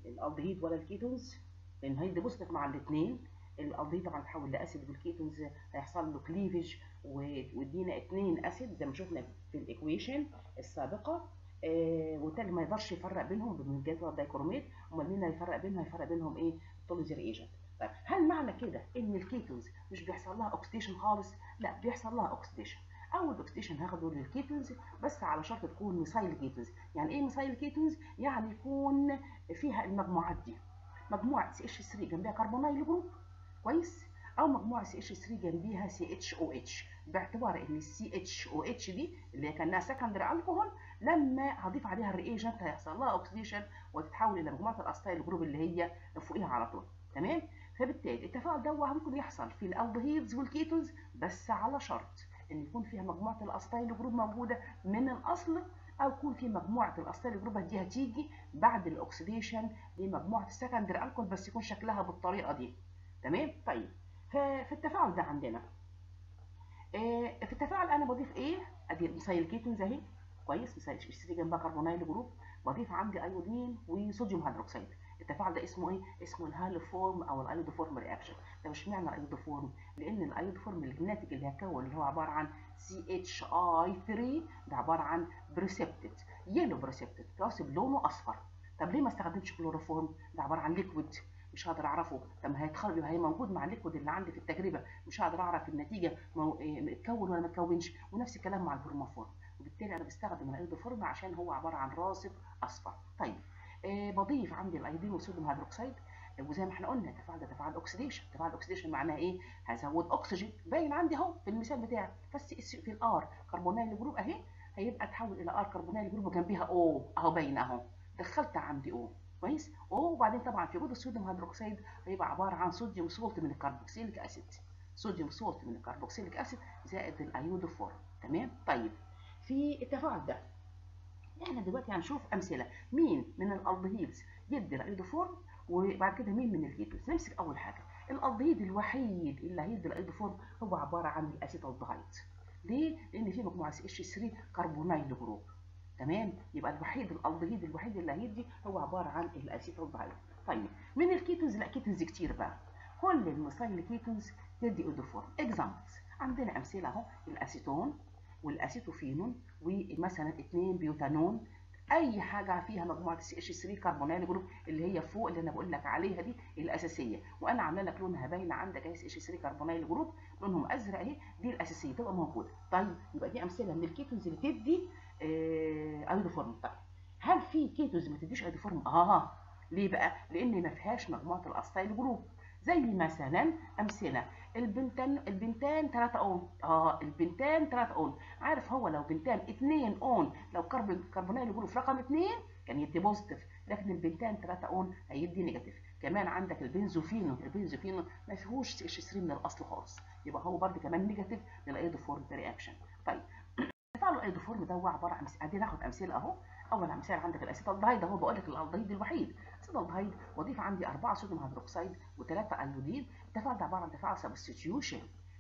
الألدهيد ولا ال ketones لأن هيدي positive مع الاثنين الألدهيد طبعا تحول ل acid وال ketones هيحصل له cleavage ويدينا اثنين acid زي ما شفنا في ال equation السابقة. آه وبالتالي ما يقدرش يفرق بينهم البرمنجانات ولا ال dichromate أمال مين هيفرق بينهم؟ هيفرق بينهم إيه؟ ال Tollens reagent طيب هل معنى كده إن ال ketones مش بيحصل لها oxidation خالص؟ لا بيحصل لها oxidation أول oxidation هاخده لل ketones بس على شرط تكون methyl ketones. يعني إيه methyl ketones؟ يعني يكون فيها المجموعات دي. مجموعة CH3 جنبها carbonyl group كويس؟ أو مجموعة سي اتش 3 جنبيها سي اتش أو اتش باعتبار إن ال CHOH دي اللي كأنها secondary alcohol لما هضيف عليها ال reagent هيحصل لها oxidation وتتحول إلى مجموعة ال acetyl group اللي هي فوقيها على طول. تمام؟ فبالتالي التفاعل ده ممكن يحصل في ال aldehydes وال ketones بس على شرط إن يكون فيها مجموعة ال acetyl group موجودة من الأصل أو يكون في مجموعة ال acetyl group دي هتيجي بعد ال oxidation لمجموعة ال secondary alcohol بس يكون شكلها بالطريقة دي. تمام؟ طيب. ففي التفاعل ده عندنا. آه في التفاعل أنا بضيف إيه؟ أدي ال methyl ketones أهي. كويس. H3 جنبها carbonyl group. بضيف عندي iodine و sodium hydroxide. التفاعل ده اسمه إيه؟ اسمه ال haloform أو ال iodoform reaction. طب اشمعنى ال iodoform لأن ال iodoform الناتج اللي هيكون اللي هو عبارة عن CHI3 ده عبارة عن precipitate yellow precipitate راسب لونه أصفر. طب ليه ما استخدمتش كلوروفورم ده عبارة عن liquid مش هقدر أعرفه. طب هيتخرج هي موجود مع ال liquid اللي عندي في التجربة. مش هقدر أعرف النتيجة مو... اتكون ولا ما اتكونش ونفس الكلام مع ال bromoform وبالتالي أنا بستخدم ال iodoform عشان هو عبارة عن راسب أصفر. طيب. بضيف عندي ال iodine وال sodium hydroxide وزي ما إحنا قلنا التفاعل ده تفاعل oxidation تفاعل oxidation معناه إيه؟ هزود أكسجين. باين عندي أهو في المثال بتاعي. بس في ال R carbonyl group أهي هيبقى تحول إلى R carbonyl group وجنبيها O أهو باين أهو. دخلت عندي O كويس؟ وبعدين طبعا في وجود ال sodium hydroxide هيبقى عبارة عن sodium salt من ال carboxylic acid. sodium salt من ال carboxylic acid زائد ال iodoform تمام؟ طيب. في التفاعل ده. إحنا دلوقتي هنشوف أمثلة. مين من ال aldehydes يدي ال iodoform وبعد كده مين من ال ketones نمسك أول حاجة. الالدهيد الوحيد اللي هيدي ال iodoform هو عبارة عن ال acetaldehyde ليه؟ لأن في مجموعة H3 carbonyl group تمام؟ يبقى الوحيد الالدهيد الوحيد اللي هيدي هو عبارة عن ال acetaldehyde طيب من ال ketones ال ketones كتير بقى. كل ال methyl ketones تدي iodoform examples عندنا أمثلة أهو. الأسيتون والاسيتوفينون ومثلا 2 butanone أي حاجة فيها مجموعه CH 3 carbonyl group اللي هي فوق اللي أنا بقول لك عليها دي الأساسية. وأنا عاملة لك لونها باينة عندك أهي CH 3 carbonyl group لونهم أزرق أهي دي الأساسية تبقى موجودة. طيب يبقى دي أمثلة من ال ketones اللي تدي آه iodoform. طيب هل في ketones ما تديش iodoform؟ آه. ليه بقى؟ لأن ما فيهاش مجموعه ال acetyl group زي مثلا أمثلة ال pentan ال pentan 3 one. آه ال pentan 3 one. عارف هو لو pentan 2 one لو كربون carbonyl group رقم 2 كان يدي positive لكن ال pentan 3 one هيدي negative كمان عندك ال benzophenone. ال benzophenone ما فيهوش CH 3 من الأصل خالص. يبقى هو برده كمان negative لل iodoform reaction طيب. تفاعل ال iodoform ده هو عبارة عن ادي ناخد أمثلة أهو. أول مثال عندك ال acetaldehyde أهو. بقول لك الالدهيد الوحيد. ال acetaldehyde واضيف عندي 4 sodium hydroxide و3 iodine التفاعل ده عبارة عن تفاعل substitution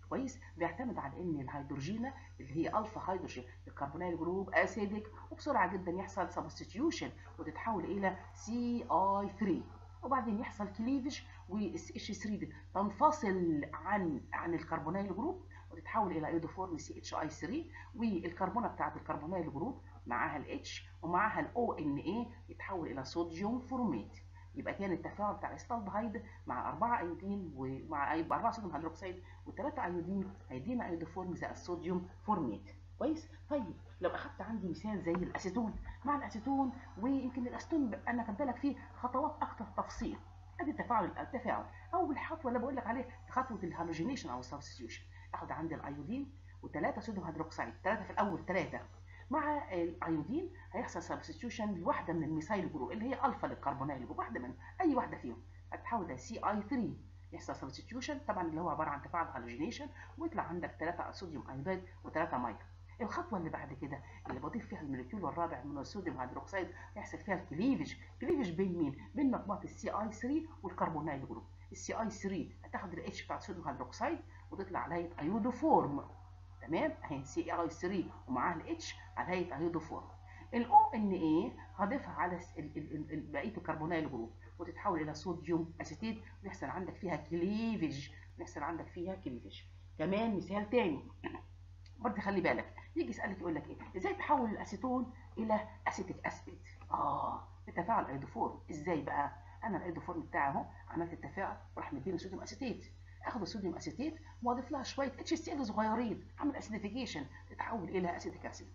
كويس بيعتمد على إن الهيدروجينه اللي هي alpha hydrogen ال carbonyl group acidic وبسرعة جدا يحصل substitution وتتحول إلى CI 3 وبعدين يحصل cleavage وال CH 3 دي تنفصل عن عن ال carbonyl group وتتحول إلى iodoform CHI 3 والكربونة بتاعت ال carbonyl group معاها ال H ومعاها ال ONa يتحول إلى sodium formate يبقى كان التفاعل بتاع ال acetaldehyde مع 4 iodine ومع 4 sodium hydroxide و3 iodine هيدينا iodoform زي ال sodium formate كويس؟ طيب لو أخدت عندي مثال زي الأسيتون. مع الأسيتون ويمكن الأسيتون أنا كاتبه لك فيه خطوات أكتر تفصيل. أدي التفاعل التفاعل. اول خطوه اللي بقول لك عليه خطوه ال halogenation أو ال substitution أخد عندي ال iodine وثلاثه sodium hydroxide. ثلاثة في الأول ثلاثة مع ال iodine هيحصل substitution لواحدة من ال methyl group اللي هي alpha لل carbonyl group واحدة من أي واحدة فيهم. هتتحول ل CI 3 يحصل substitution طبعا اللي هو عبارة عن تفاعل halogenation ويطلع عندك 3 sodium iodide و3 ميه الخطوة اللي بعد كده اللي بضيف فيها ال molecule الرابع من ال sodium hydroxide يحصل فيها ال cleavage. cleavage بين مين؟ بين مجموعة ال CI 3 وال carbonyl group. ال CI 3 هتاخد ال H بتاع ال sodium hydroxide وتطلع على iodoform تمام؟ اهي CI 3 ومعاها ال H على هيئه iodoform ال ONa هضيفها على بقية ال carbonyl group وتتحول إلى sodium acetate ويحصل عندك فيها cleavage يحصل عندك فيها cleavage كمان مثال تاني. برضه خلي بالك يجي يسألك يقول لك إيه إزاي تحول الأسيتون إلى acetic acid؟ آه بتفاعل iodoform إزاي بقى؟ أنا ال iodoform بتاعي أهو عملت التفاعل وراح مديني sodium acetate اخد ال sodium acetate وأضيف لها شوية اتش سي ال صغيرين. أعمل acidification تتحول إلى acetic acid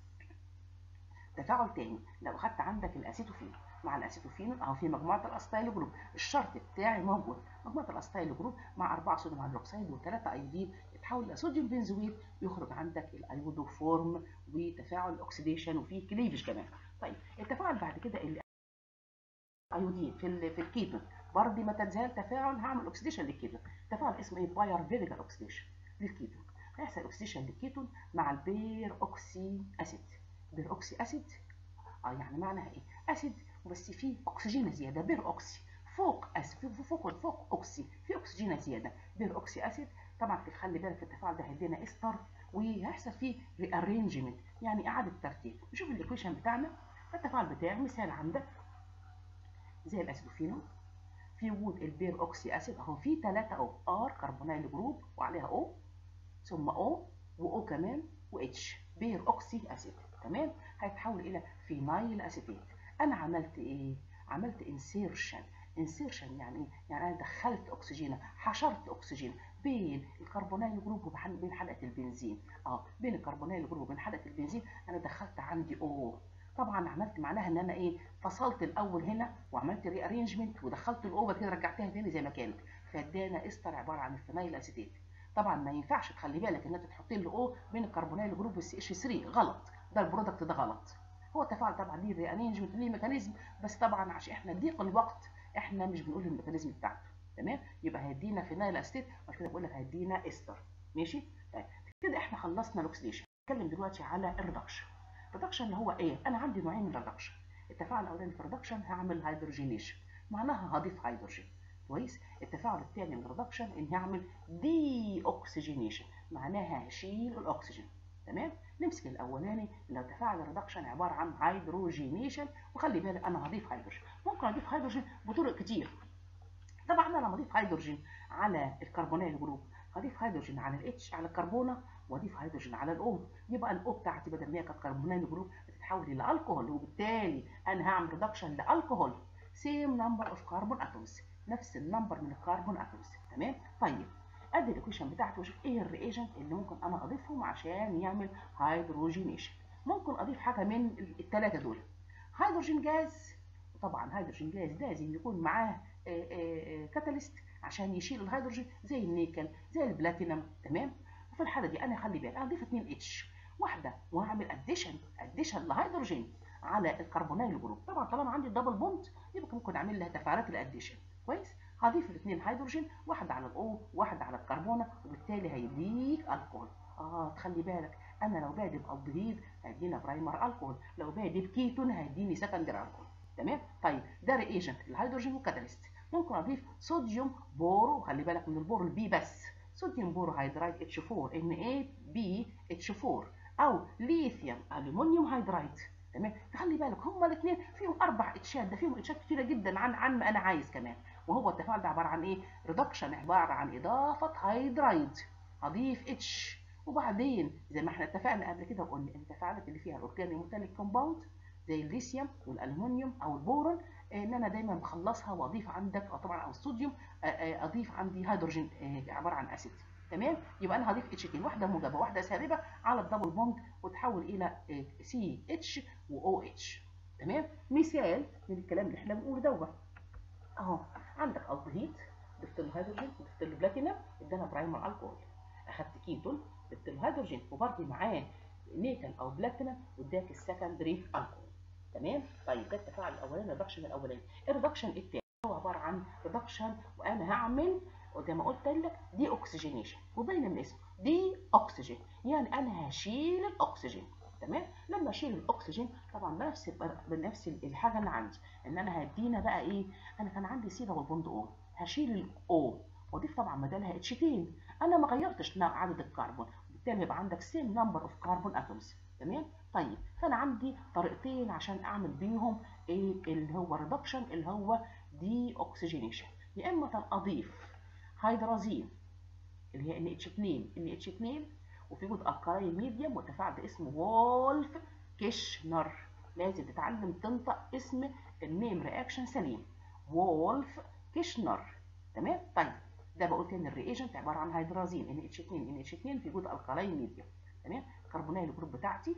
تفاعل تاني. لو اخدت عندك الأسيتوفين. مع الأسيتوفين أهو في مجموعة ال acetyl group الشرط بتاعي موجود. مجموعة ال acetyl group مع 4 sodium hydroxide و3 iodine يتحول إلى sodium benzoate يخرج عندك الأيودوفورم وتفاعل الاكسيديشن وفيه كليفج كمان. طيب التفاعل بعد كده اللي ايودين في في الكيتون برضه ما تنزل تفاعل هعمل اوكسيديشن للكيتون. تفاعل اسمه إيه؟ باير فينيجر اوكسيديشن للكيتون. هيحصل اوكسيديشن للكيتون مع البير اوكسي اسيد بير اوكسي اسيد آه يعني معناها إيه؟ أسيد بس فيه اكسجين زيادة. بير اوكسي فوق اسيد فوق فوق اوكسي في اكسجين زيادة. بير اوكسي اسيد طبعا تخلي بالك التفاعل ده هيدينا إستر وهيحصل فيه ريارينجمنت يعني إعادة ترتيب. نشوف الايكويشن بتاعنا. التفاعل بتاعي مثال عندك زي الاسيدوفينول في وجود البير أوكسي أسيد. أهو في 3 أو آر كربونيل جروب وعليها أو ثم أو واو كمان واتش بير أوكسي أسيد. تمام؟ هيتحول إلى فينايل اسيتيت أنا عملت إيه؟ عملت انسيرشن insertion يعني إيه؟ يعني أنا دخلت أكسجين حشرت أكسجين بين ال carbonyl group وبين حلقة البنزين. آه بين ال carbonyl group وبين حلقة البنزين أنا دخلت عندي O طبعا عملت معناها إن أنا إيه فصلت الأول هنا وعملت rearrangement ودخلت الأوفر كده رجعتها تاني زي ما كانت. فادانا استر عبارة عن ال phenyl acetate طبعا ما ينفعش تخلي بالك إن أنت تحط له O بين ال carbonyl group وال CH 3 غلط. ده ال product ده غلط. هو التفاعل طبعا ليه rearrangement ليه mechanism بس طبعا عشان إحنا ضيق الوقت إحنا مش بنقول ال mechanism بتاعته. تمام؟ يبقى هيدينا phenyl acetate عشان كده بقول لك هيدينا استر ماشي؟ طيب كده إحنا خلصنا ال oxidation نتكلم دلوقتي على ال reduction ال reduction اللي هو إيه؟ أنا عندي نوعين من ال reduction التفاعل الاولاني في ال reduction هعمل hydrogenation معناها هضيف هيدروجين كويس؟ التفاعل الثاني من ال reduction إن هعمل deoxygenation معناها هشيل الأكسجين. تمام؟ نمسك الأولاني. لو تفاعل ال reduction عبارة عن hydrogenation وخلي بالك أنا هضيف هيدروجين ممكن أضيف هيدروجين بطرق كتير. طبعا أنا لما أضيف هيدروجين على ال carbonyl group هضيف هيدروجين على ال H على الكربونة واضيف هيدروجين على ال O يبقى ال O بتاعتي بدل ما هي كانت carbonyl group بتتحول إلى الكحول وبالتالي أنا هعمل reduction لالكحول same number of carbon atoms نفس ال number من ال carbon atoms تمام؟ طيب أدي ال equation بتاعتي وأشوف إيه ال reagent اللي ممكن أنا أضيفهم عشان يعمل hydrogenation ممكن أضيف حاجة من الثلاثه دول. hydrogen gas طبعا hydrogen gas لازم يكون معاه catalyst عشان يشيل الهيدروجين زي النيكل زي البلاتينم تمام؟ وفي الحاله دي أنا خلي بالك اضيف 2 H واحدة وهعمل addition addition لهيدروجين على ال carbonyl group طبعا طالما عندي double bond يبقى ممكن أعمل لها تفاعلات ال addition كويس؟ هضيف الاثنين هيدروجين واحدة على ال O واحدة على الكربونة وبالتالي هيديك الكحول آه تخلي بالك أنا لو بادئ بالدهيد هيدينا primary alcohol لو بادئ بكيتون هيديني secondary alcohol تمام؟ طيب ده reagent الهيدروجين وال catalyst ممكن أضيف sodium boro خلي بالك من ال boro ال B بس. sodium borohydride H 4 Na B H 4 أو lithium aluminium hydride تمام؟ خلي بالك هما الاثنين فيهم أربع H ات ده فيهم H ات كتيرة جدا عن عن ما أنا عايز كمان. وهو التفاعل ده عبارة عن إيه؟ reduction عبارة عن إضافة hydride هضيف H وبعدين زي ما إحنا اتفقنا قبل كده وقلنا التفاعلات اللي فيها ال organic metallic compound زي الليثيوم والألومنيوم أو البورون إن أنا دايما بخلصها وأضيف عندك طبعا أو الصوديوم أضيف عندي هيدروجين عبارة عن acid. تمام؟ يبقى أنا هضيف H 2 واحدة موجبة واحدة سالبه على ال double bond وتحول إلى سي اتش واو اتش تمام؟ مثال من الكلام اللي إحنا بنقوله دوت. أهو عندك الدهيد ضفت له هيدروجين وضفت له بلاتينم إدانا primary alcohol أخدت كيتون ضفت له هيدروجين وبرضه معاه نيكل أو بلاتينم وإداك ال secondary alcohol تمام؟ طيب ده التفاعل الأولاني ال reduction الأولاني. ال reduction الثاني هو عبارة عن reduction وأنا هعمل وزي ما قلت لك deoxygenation وباينة من اسمه de oxygen يعني أنا هشيل الأكسجين. تمام؟ لما أشيل الأكسجين طبعا بنفس بنفس الحاجة اللي عندي. إن أنا هدينا بقى إيه؟ أنا كان عندي C double bond O هشيل ال O واضيف طبعا بدلها H 2 أنا ما غيرتش عدد الكربون. بالتالي يبقى عندك same number of carbon atoms تمام؟ طيب فأنا عندي طريقتين عشان أعمل بيهم إيه اللي هو reduction اللي هو deoxygenation يا إما اضيف هيدرازين اللي هي N H 2 N H 2 وفي وجود alkaline medium وتفاعل اسمه Wolff Kishner لازم تتعلم تنطق اسم ال name reaction سليم. Wolff Kishner تمام؟ طيب ده بقول تاني ال reagent عبارة عن hydrazine N H 2 N H 2 في وجود alkaline medium تمام؟ ال carbonyl ال group بتاعتي.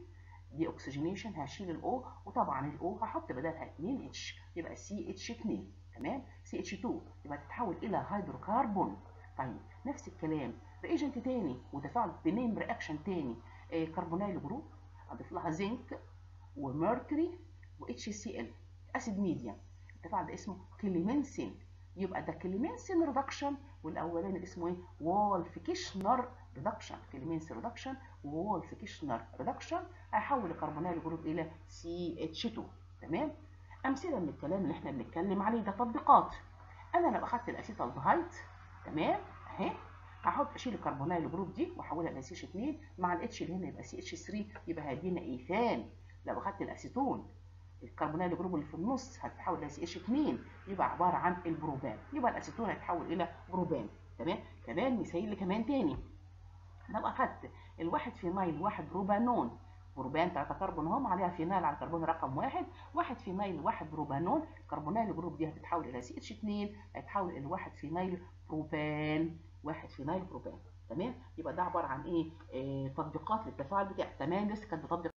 deoxygenation هشيل ال O وطبعا ال O هحط بدلها 2 H يبقى C H 2 تمام؟ C H 2 يبقى تتحول إلى هيدروكربون. طيب نفس الكلام reagent تاني وتفاعل ب name reaction تاني آه carbonyl group أضيف لها zinc و mercury و H C L acid medium التفاعل ده اسمه Clemmensen يبقى ده Clemmensen reduction والأولاني اسمه إيه؟ Wolff Kishner reduction Clemmensen reduction Wolff Kishner reduction هيحول ال carbonyl group إلى C H 2 تمام؟ أمثلة من الكلام اللي إحنا بنتكلم عليه ده تطبيقات. أنا لو اخدت ال acetaldehyde تمام؟ أهي. هحط أشيل ال carbonyl group دي وأحولها إلى C H 2 مع ال H اللي هنا يبقى C H 3 يبقى هيدينا إيثان. لو اخدت الأسيتون ال carbonyl group اللي في النص هتتحول إلى C H 2 يبقى عبارة عن البروبان. يبقى الأسيتون هيتحول إلى بروبان. تمام؟ كمان مثال كمان تاني. لو اخدت الواحد phenyl واحد بروبانون بروبان 3 كربون هم عليها phenyl على الكربون رقم واحد واحد phenyl واحد propanone carbonyl group دي هتتحول إلى C H 2 هيتحول إلى واحد phenyl propane واحد phenyl propane تمام؟ يبقى ده عبارة عن إيه؟ آه تطبيقات للتفاعل بتاعي. تمام لسه كانت بتطبيق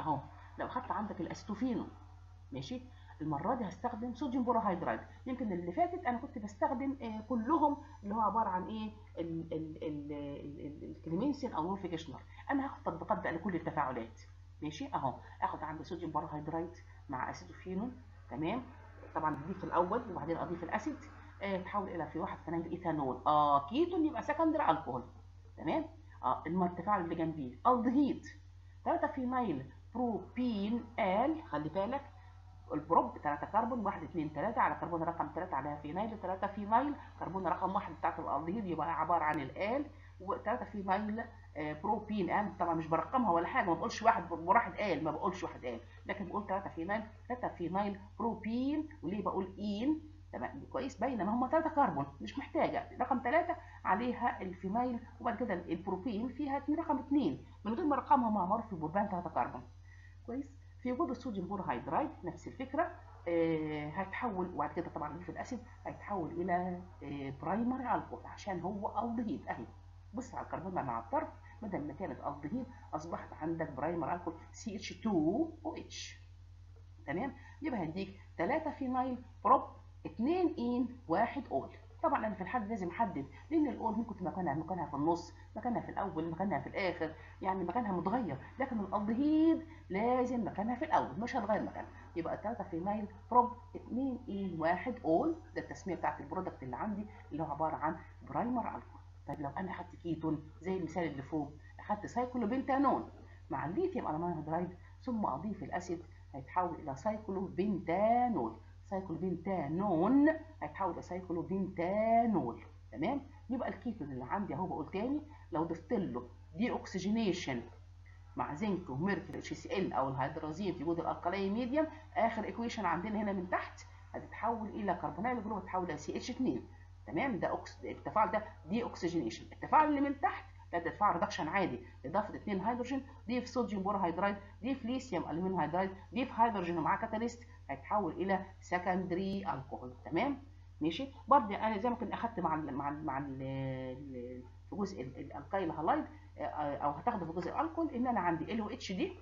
أهو. لو اخدت عندك الاسيتوفينو ماشي؟ المرة دي هستخدم sodium borohydride يمكن اللي فاتت أنا كنت بستخدم آه كلهم اللي هو عبارة عن إيه؟ ال Clemmensen أو Wolff Kishner أنا هاخد تطبيقات بقى لكل التفاعلات. ماشي؟ أهو. آخد عندي sodium borohydride مع اسيتوفينول تمام؟ طبعا بضيف الأول وبعدين أضيف ال acid. آه تحول إلى في واحد phenyl ethanol. آه كيتون يبقى secondary alcohol تمام؟ آه التفاعل اللي جنبيه. الدهيد 3 phenyl propen al خلي بالك. ال prop 3 كربون 1 2 3 على كربون رقم 3 عليها phenyl 3 phenyl كربون رقم 1 بتاعت الالدهيد يبقى عبارة عن ال al و3 فينايل بروبين أنا طبعا مش برقمها ولا حاجة ما بقولش واحد واحد قال ما بقولش واحد قال لكن بقول 3 فينايل 3 فينايل بروبين وليه بقول ان تمام كويس. بينما هم 3 كربون مش محتاجة. رقم 3 عليها الفينايل وبعد كده البروبين فيها رقم 2 من غير ما ارقمها مع معروف في البربان 3 كربون. كويس؟ في وجود الصوديوم بورهيدرايد نفس الفكرة. آه هيتحول وبعد كده طبعا في الاسيد هيتحول إلى آه primary alcohol عشان هو الدهيد أهي بص على الكربون مع الطرف بدل ما كانت الدهيد أصبحت عندك primary alcohol C H 2 O H. تمام؟ يبقى هديك 3 phenyl prop 2 en 1 ol. طبعا أنا في الحد لازم أحدد لأن ال ol ممكن مكانها مكانها في النص مكانها في الأول مكانها في الآخر يعني مكانها متغير لكن الالدهيد لازم مكانها في الأول مش هتغير مكانها. يبقى 3 phenyl prop 2 en 1 ol ده التسمية بتاعت ال product اللي عندي اللي هو عبارة عن primary alcohol طيب لو أنا اخدت كيتون زي المثال اللي فوق اخدت cyclopentanone مع ال lithium aluminium hydride ثم أضيف ال acid هيتحول إلى cyclopentanol cyclopentanone هيتحول إلى cyclopentanol تمام؟ يبقى الكيتون اللي عندي أهو بقول تاني لو ضفت له deoxygenation مع zinc و mercury HCl أو الهيدرازين في وجود ال alkali medium آخر equation عندنا هنا من تحت هتتحول إلى carbonyl group هتتحول إلى CH 2 تمام؟ ده أكس... التفاعل ده deoxygenation التفاعل اللي من تحت ده تفاعل reduction عادي. إضافة اثنين هيدروجين ضيف sodium borohydride ضيف lithium aluminium hydride ضيف هيدروجين ومعاه catalyst هيتحول إلى secondary alcohol تمام؟ ماشي؟ برضه أنا زي ما كنت أخدت مع ال مع ال مع ال في جزء ال alkyl halide أو هتاخده في جزء الألكول إن أنا عندي ال OH دي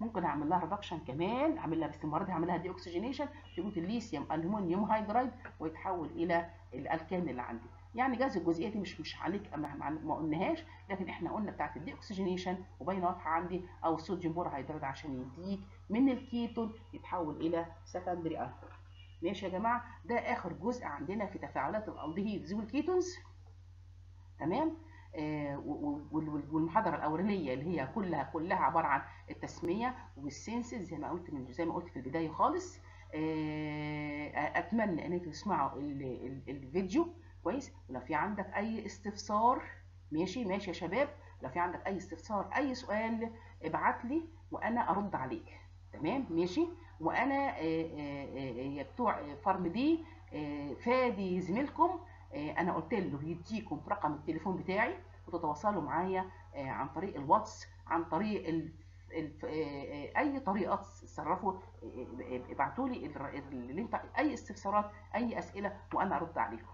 ممكن أعمل لها reduction كمان أعمل لها المره دي هعمل لها deoxygenation وجود ال lithium aluminium hydride ويتحول إلى الألكان اللي عندي. يعني جاز الجزئية دي مش مش عليك ما قلناهاش لكن إحنا قلنا بتاعت ال deoxygenation وباينه واضحة عندي أو ال sodium borohydride عشان يديك من الكيتون يتحول إلى secondary alcohol ماشي يا جماعة؟ ده آخر جزء عندنا في تفاعلات ال aldehydes وال ketones تمام؟ آه والمحاضرة الأولانية اللي هي كلها كلها عبارة عن التسمية والسنسز زي ما قلت من زي ما قلت في البداية خالص. آه أتمنى إن أنتوا تسمعوا الفيديو كويس. ولو في عندك أي استفسار ماشي ماشي يا شباب. لو في عندك أي استفسار أي سؤال ابعت لي وأنا أرد عليك. تمام؟ ماشي؟ وأنا يا بتوع فارم دي فادي زميلكم أنا قلت له يديكم رقم التليفون بتاعي وتتواصلوا معايا عن طريق الواتس عن طريق ال الف... أي طريقة تصرفوا ابعتوا لي اللي انت أي استفسارات أي أسئلة وأنا أرد عليكم.